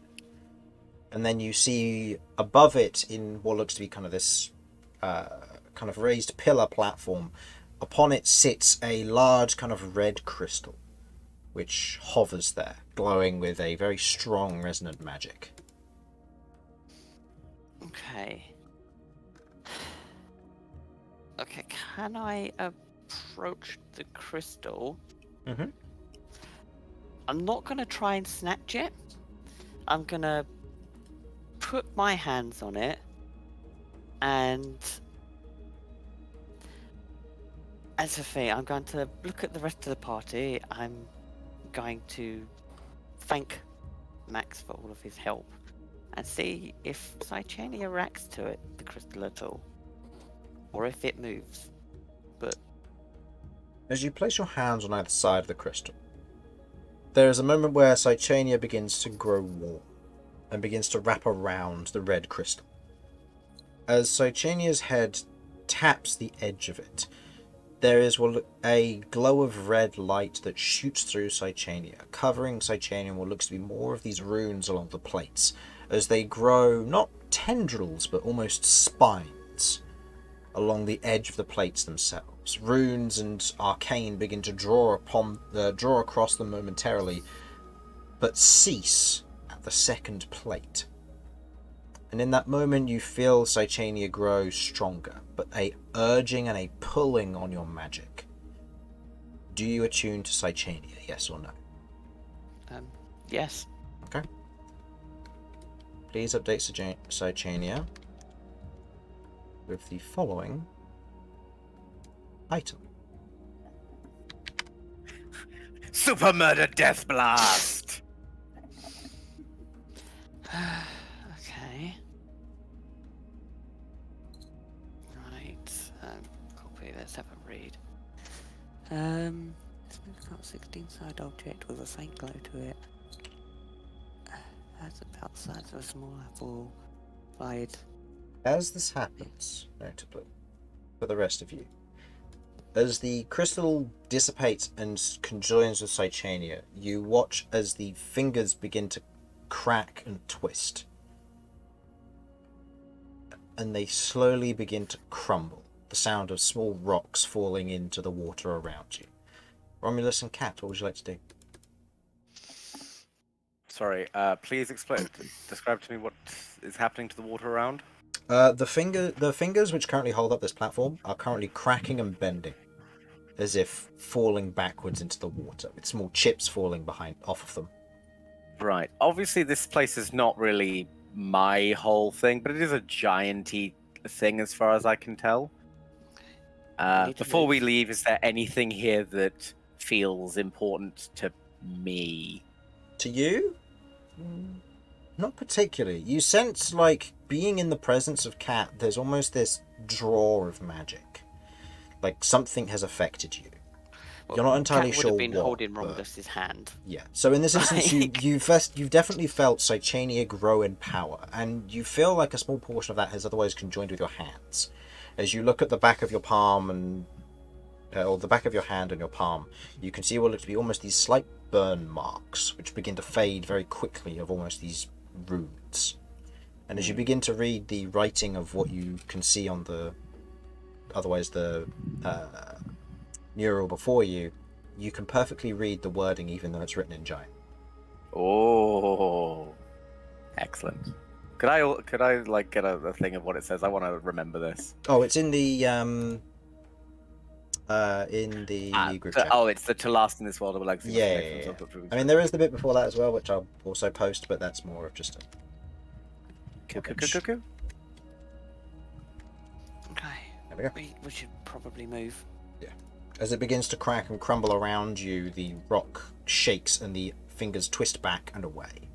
And then you see above it in what looks to be kind of this uh, kind of raised pillar platform. Upon it sits a large kind of red crystal, which hovers there, glowing with a very strong resonant magic. Okay. Okay, can I approach the crystal? Mhm. I'm not gonna try and snatch it. I'm gonna put my hands on it and as a thing, I'm going to look at the rest of the party. I'm going to thank Max for all of his help and see if Cychania reacts to it, the crystal at all, or if it moves. But As you place your hands on either side of the crystal, there is a moment where Cychania begins to grow warm and begins to wrap around the red crystal. As Cychania's head taps the edge of it, there is a glow of red light that shoots through Cychania, covering Cychania what looks to be more of these runes along the plates, as they grow not tendrils but almost spines along the edge of the plates themselves. Runes and arcane begin to draw upon, uh, draw across them momentarily, but cease at the second plate. And in that moment, you feel Cychania grow stronger, but a urging and a pulling on your magic. Do you attune to Cychania? Yes or no? um, yes, Okay. Please update Cycha- Cychania with the following item. Super Murder Death Blast! Let's have a read. Um, it's got a 16 side object with a faint glow to it. That's about the size of a small apple. Wide. As this happens, notably, for the rest of you, as the crystal dissipates and s- conjoins with Cychania, you watch as the fingers begin to crack and twist. And they slowly begin to crumble, the sound of small rocks falling into the water around you. Romulus and Cat, what would you like to do? Sorry, uh, please explain, describe to me what is happening to the water around. Uh, the finger, the fingers which currently hold up this platform are currently cracking and bending, as if falling backwards into the water, with small chips falling behind off of them. Right. Obviously, this place is not really my whole thing, but it is a gianty thing as far as I can tell. Uh, need to before we leave, is there anything here that feels important to me? To you? Mm, Not particularly. You sense like being in the presence of Cat, there's almost this draw of magic. Like something has affected you. You're not entirely Cat sure would have been what, holding but- Romulus's hand. Yeah. So in this instance, you Like- you first you've definitely felt Cychania grow in power, and you feel like a small portion of that has otherwise conjoined with your hands. As you look at the back of your palm and uh, or the back of your hand and your palm, you can see what look to be almost these slight burn marks, which begin to fade very quickly of almost these runes. And as you begin to read the writing of what you can see on the, otherwise the uh, mural before you, you can perfectly read the wording even though it's written in giant. Oh, excellent. Could I could I like get a, a thing of what it says? I want to remember this. Oh, it's in the um, uh, in the Ah, group the- chat. oh, it's the to last in this world of a legacy. Yeah, yeah, yeah, I mean, there is the bit before that as well, which I'll also post, but that's more of just a. Okay. There we go. We, we should probably move. Yeah. As it begins to crack and crumble around you, the rock shakes and the fingers twist back and away.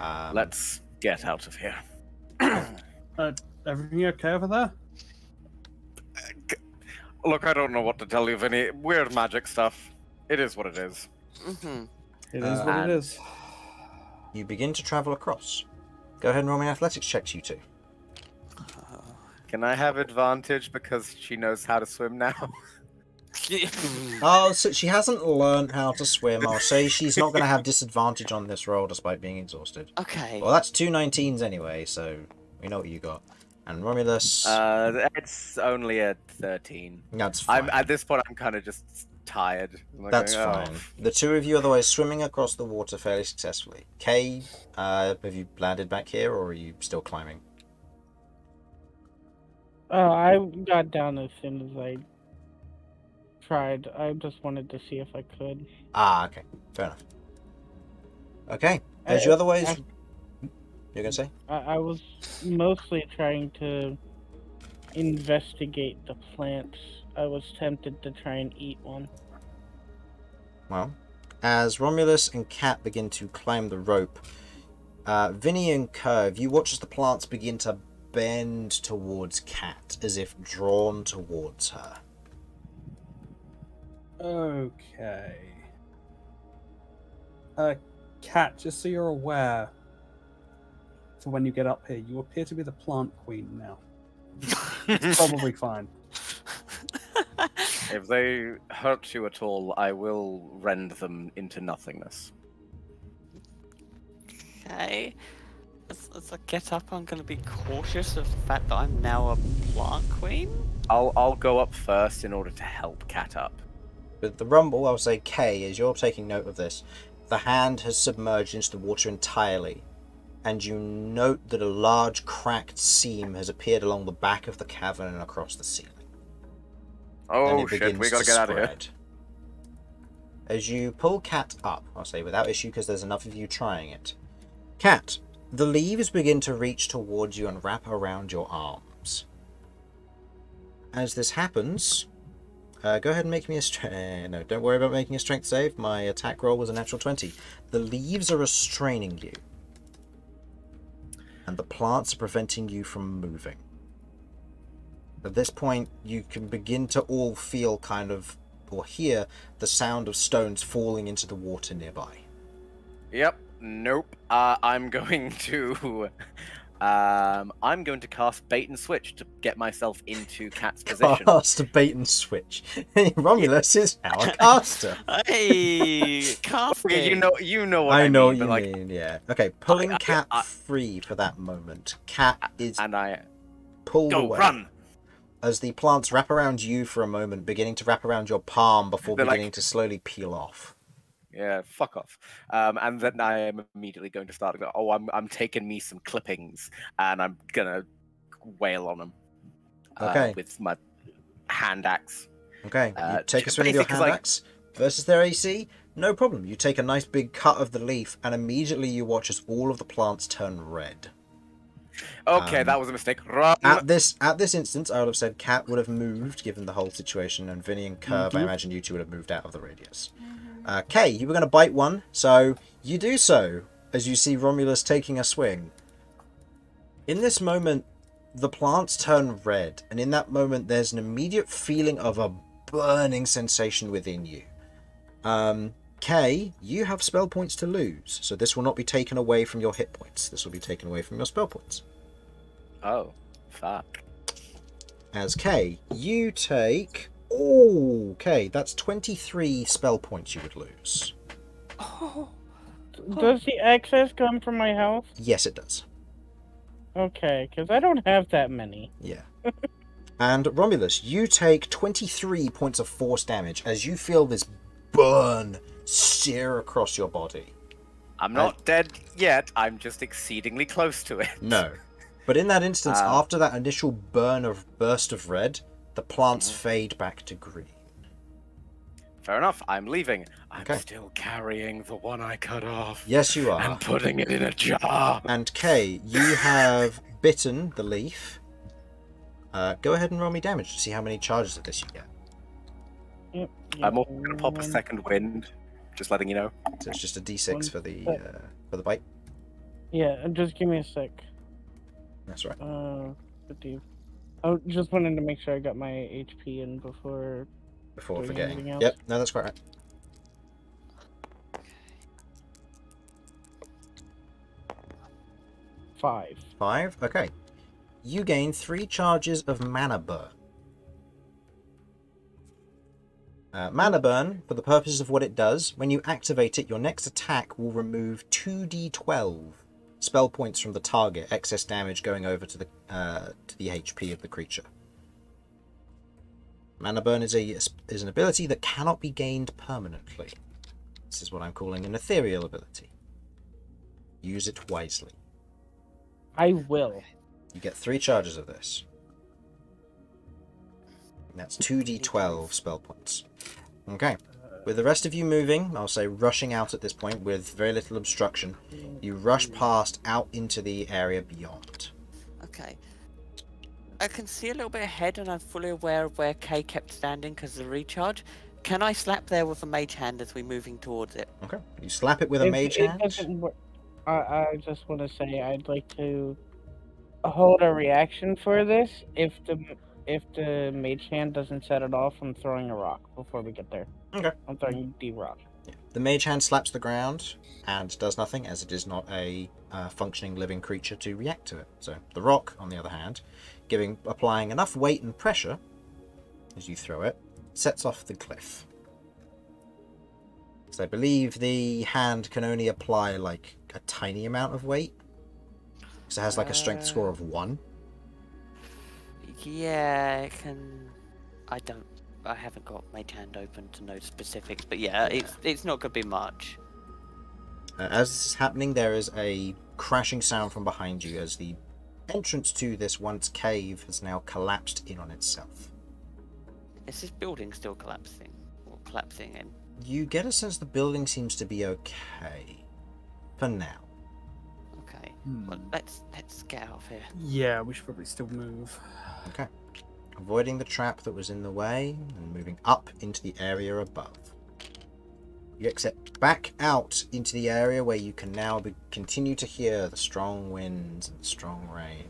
Um, Let's get out of here. Everything okay over there? Look, I don't know what to tell you, Vinny. Weird magic stuff. It is what it is. hmm It is Uh, what it is. You begin to travel across. Go ahead and roll me an athletics check, you two. Can I have advantage because she knows how to swim now? Oh, so she hasn't learned how to swim. I'll say she's not going to have disadvantage on this roll despite being exhausted. okay. Well, that's two 19s anyway, so we know what you got. And Romulus, Uh, it's only a thirteen. that's fine. I'm at this point. I'm kind of just tired. Like That's going, "Oh, fine. The two of you otherwise swimming across the water fairly successfully. K, uh, have you landed back here or are you still climbing? Oh, I got down as soon as I tried. I just wanted to see if I could. Ah, okay. Fair enough. Okay. As you otherwise. I- You're going to say? I, I was mostly trying to investigate the plants. I was tempted to try and eat one. Well, as Romulus and Cat begin to climb the rope, uh, Vinny and Kirv, you watch as the plants begin to bend towards Cat, as if drawn towards her. Okay. Uh, Cat, just so you're aware, for when you get up here, you appear to be the plant queen now. It's probably fine. If they hurt you at all, I will rend them into nothingness. okay. As, as I get up, I'm going to be cautious of the fact that I'm now a plant queen. I'll I'll go up first in order to help Cat up. With the rumble, I'll say K, as you're taking note of this, the hand has submerged into the water entirely, and you note that a large cracked seam has appeared along the back of the cavern and across the ceiling. Oh shit, we gotta to get out of here. As you pull Cat up, I'll say without issue because there's enough of you trying it. Cat, the leaves begin to reach towards you and wrap around your arms. As this happens, uh, go ahead and make me a strength. no, don't worry about making a strength save. My attack roll was a natural 20. The leaves are restraining you, and the plants are preventing you from moving. At this point, you can begin to all feel kind of, or hear the sound of stones falling into the water nearby. Yep. Nope. Uh, I'm going to. Um, I'm going to cast bait and switch to get myself into Cat's position. Cast a bait and switch. Romulus is now a caster. Hey, casting. Okay, you know, you know what I, I know mean, what you like, mean, yeah. Okay, pulling I- I- Cat free for that moment. Cat is and I pulled go away run. as the plants wrap around you for a moment, beginning to wrap around your palm before They're like- beginning to slowly peel off. Yeah, fuck off. Um, and then I am immediately going to start. go, Oh, I'm I'm taking me some clippings, and I'm gonna wail on them. Okay. with my hand axe. Okay, Uh, you take a swing with your basically, hand like- axe versus their AC. No problem. You take a nice big cut of the leaf, and immediately you watch as all of the plants turn red. Okay, Um, that was a mistake. Run. At this at this instance, I would have said Cat would have moved, given the whole situation, and Vinny and Kirv, I Mhm. imagine you two would have moved out of the radius. Uh, K, you were going to bite one, so you do so as you see Romulus taking a swing. In this moment, the plants turn red, and in that moment, there's an immediate feeling of a burning sensation within you. Um, K, you have spell points to lose, so this will not be taken away from your hit points. This will be taken away from your spell points. Oh, fuck. As K, you take. Oh, okay, that's 23 spell points you would lose. Oh, Does the excess come from my health? Yes, it does. Okay, because I don't have that many. Yeah. and Romulus, you take 23 points of force damage as you feel this burn sear across your body. I'm not dead yet. I'm just exceedingly close to it. No. But in that instance, Ah. after that initial burn of burst of red, the plants fade back to green. Fair enough. I'm leaving. I'm Okay. still carrying the one I cut off Yes, you are. and putting it in a jar. And K, you have bitten the leaf. Uh, go ahead and roll me damage to see how many charges of this you get. Yep. I'm also gonna pop a second wind. Just letting you know. So it's just a d6 One for the uh, for the bite. Yeah, just give me a sec. That's right. Uh, 50. I just wanted to make sure I got my HP in before. Before forgetting. Yep, no, that's quite right. Five. Five. Okay. You gain three charges of mana burn. Uh, mana burn, for the purposes of what it does, when you activate it, your next attack will remove 2d12 spell points from the target, excess damage going over to the uh, to the HP of the creature. Mana burn is a is an ability that cannot be gained permanently. This is what I'm calling an ethereal ability. Use it wisely. I will. You get three charges of this. And that's 2d12 spell points. Okay. With the rest of you moving, I'll say rushing out at this point with very little obstruction, you rush past out into the area beyond. okay. I can see a little bit ahead, and I'm fully aware of where Kay kept standing because of the recharge. Can I slap there with a mage hand as we're moving towards it? Okay. You slap it with a If mage hand. I, I just want to say I'd like to hold a reaction for this. If the if the mage hand doesn't set it off, I'm throwing a rock before we get there. Okay. I'm throwing D rock. The mage hand slaps the ground and does nothing as it is not a uh, functioning living creature to react to it. So the rock, on the other hand, giving applying enough weight and pressure as you throw it, sets off the cliff. So I believe the hand can only apply like a tiny amount of weight. So it has like a strength score of one. Yeah, it can. I don't. I haven't got mage hand open to know specifics, but yeah, it's it's not gonna be much. Uh, as this is happening, there is a crashing sound from behind you as the entrance to this once cave has now collapsed in on itself. Is this building still collapsing or collapsing in? You get a sense the building seems to be okay for now. Okay. Hmm. Well, let's let's get out of here. Yeah, we should probably still move. Okay. Avoiding the trap that was in the way and moving up into the area above. You exit back out into the area where you can now be, continue to hear the strong winds and the strong rain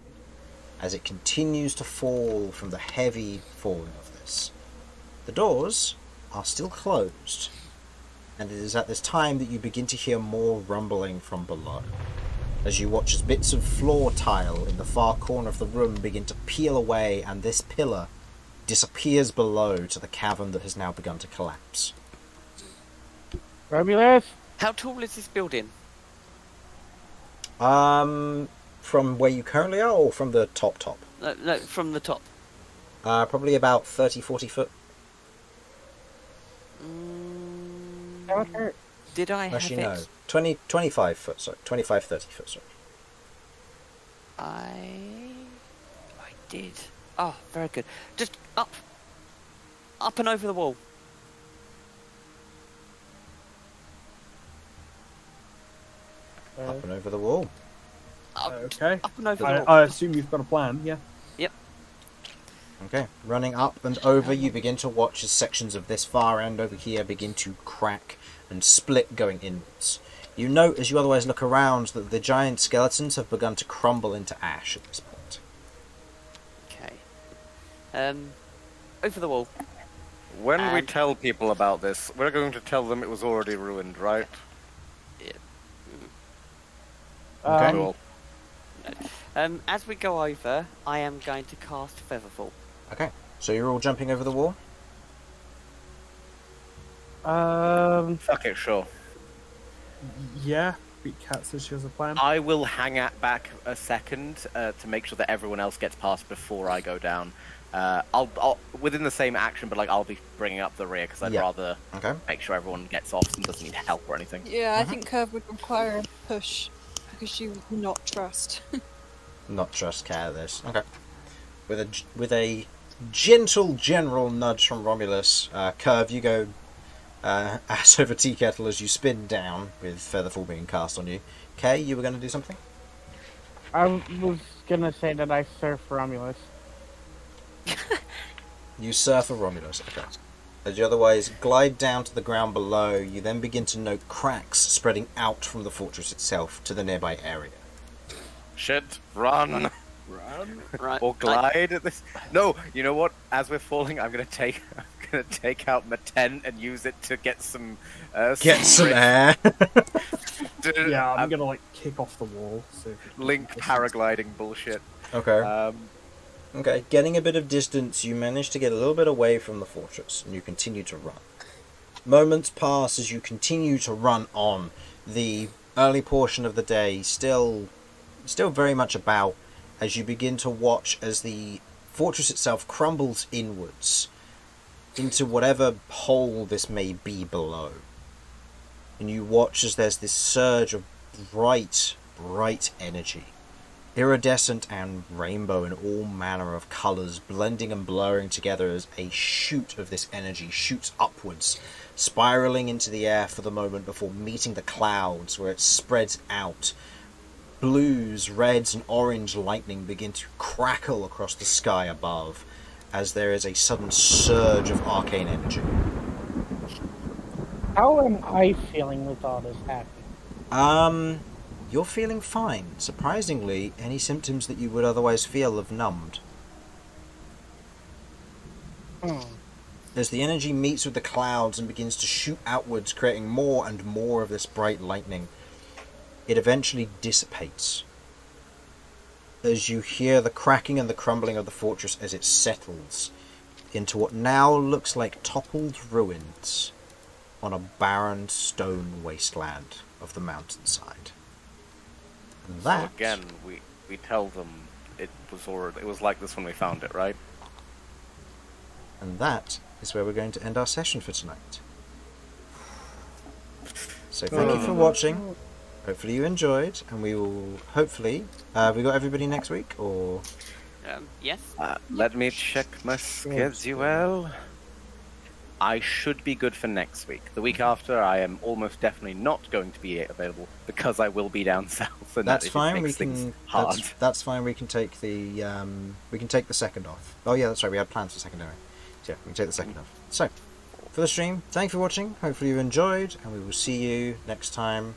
as it continues to fall from the heavy falling of this. The doors are still closed, and it is at this time that you begin to hear more rumbling from below as you watch as bits of floor tile in the far corner of the room begin to peel away and this pillar disappears below to the cavern that has now begun to collapse. Romulus, How tall is this building? Um, from where you currently are or from the top top? No, no, from the top. Uh, probably about 30, 40 foot. Mm, that hurt. Did I have Actually, it? No. 20, 25 foot, sorry. 25, 30 foot, sorry. I I did. Oh, very good. Just up, up and over the wall. Uh, Up and over the wall. Up, Okay. up and over I, the wall. I assume you've got a plan. Yeah. Yep. Okay, running up and over, you begin to watch as sections of this far end over here begin to crack and split going inwards. You note as you otherwise look around that the giant skeletons have begun to crumble into ash at this point. Okay. Um, over the wall. When we tell people about this, we're going to tell them it was already ruined, right? Yeah. Okay. Um, Cool. Um, as we go over, I am going to cast Featherfall. Okay, so you're all jumping over the wall? Um, Fuck it, sure. Yeah. Beat Cat says she has a plan. I will hang at back a second uh, to make sure that everyone else gets past before I go down. Uh, I'll, I'll within the same action, but like I'll be bringing up the rear because I'd Yeah. rather Okay. make sure everyone gets off and doesn't need help or anything. Yeah. I think Kirv would require a push because she would not trust. Not trust care this. Okay. With a g- with a gentle general nudge from Romulus, uh, Kirv, you go uh, ass over tea kettle as you spin down with Featherfall being cast on you. K, you were going to do something? I was gonna say that I surf Romulus. You surf a Romulus, okay. As you otherwise glide down to the ground below, you then begin to note cracks spreading out from the fortress itself to the nearby area. Shit, run, Right. or glide at this. No, you know what? As we're falling, I'm gonna take, I'm gonna take out my tent and use it to get some. Uh, Get some grip. air! Yeah, I'm I'm gonna like kick off the wall. So link paragliding bullshit. okay. Um, Okay, getting a bit of distance, you manage to get a little bit away from the fortress, and you continue to run. Moments pass as you continue to run on. The early portion of the day still, still very much about as you begin to watch as the fortress itself crumbles inwards into whatever hole this may be below. And you watch as there's this surge of bright, bright energy iridescent and rainbow in all manner of colours, blending and blurring together as a shoot of this energy shoots upwards, spiraling into the air for the moment before meeting the clouds, where it spreads out. Blues, reds, and orange lightning begin to crackle across the sky above as there is a sudden surge of arcane energy. How am I feeling with all this happening? Um, you're feeling fine. Surprisingly, any symptoms that you would otherwise feel have numbed. Hmm. As the energy meets with the clouds and begins to shoot outwards, creating more and more of this bright lightning, it eventually dissipates. As you hear the cracking and the crumbling of the fortress as it settles into what now looks like toppled ruins on a barren stone wasteland of the mountainside. And so again, we we tell them it was already, it was like this when we found it, right? And that is where we're going to end our session for tonight. So thank you for hmm. watching. Hopefully you enjoyed, and we will hopefully. Uh, we got everybody next week, or Um, yes. Uh, let me check my schedule. I should be good for next week. The week after, I am almost definitely not going to be available because I will be down south, and that's that fine. Makes We can. hard. That's, that's fine. We can take the. Um, we can take the second off. Oh yeah, that's right. We had plans for secondary. So yeah, we can take the second off. So, for the stream, thank you for watching. Hopefully you enjoyed, and we will see you next time.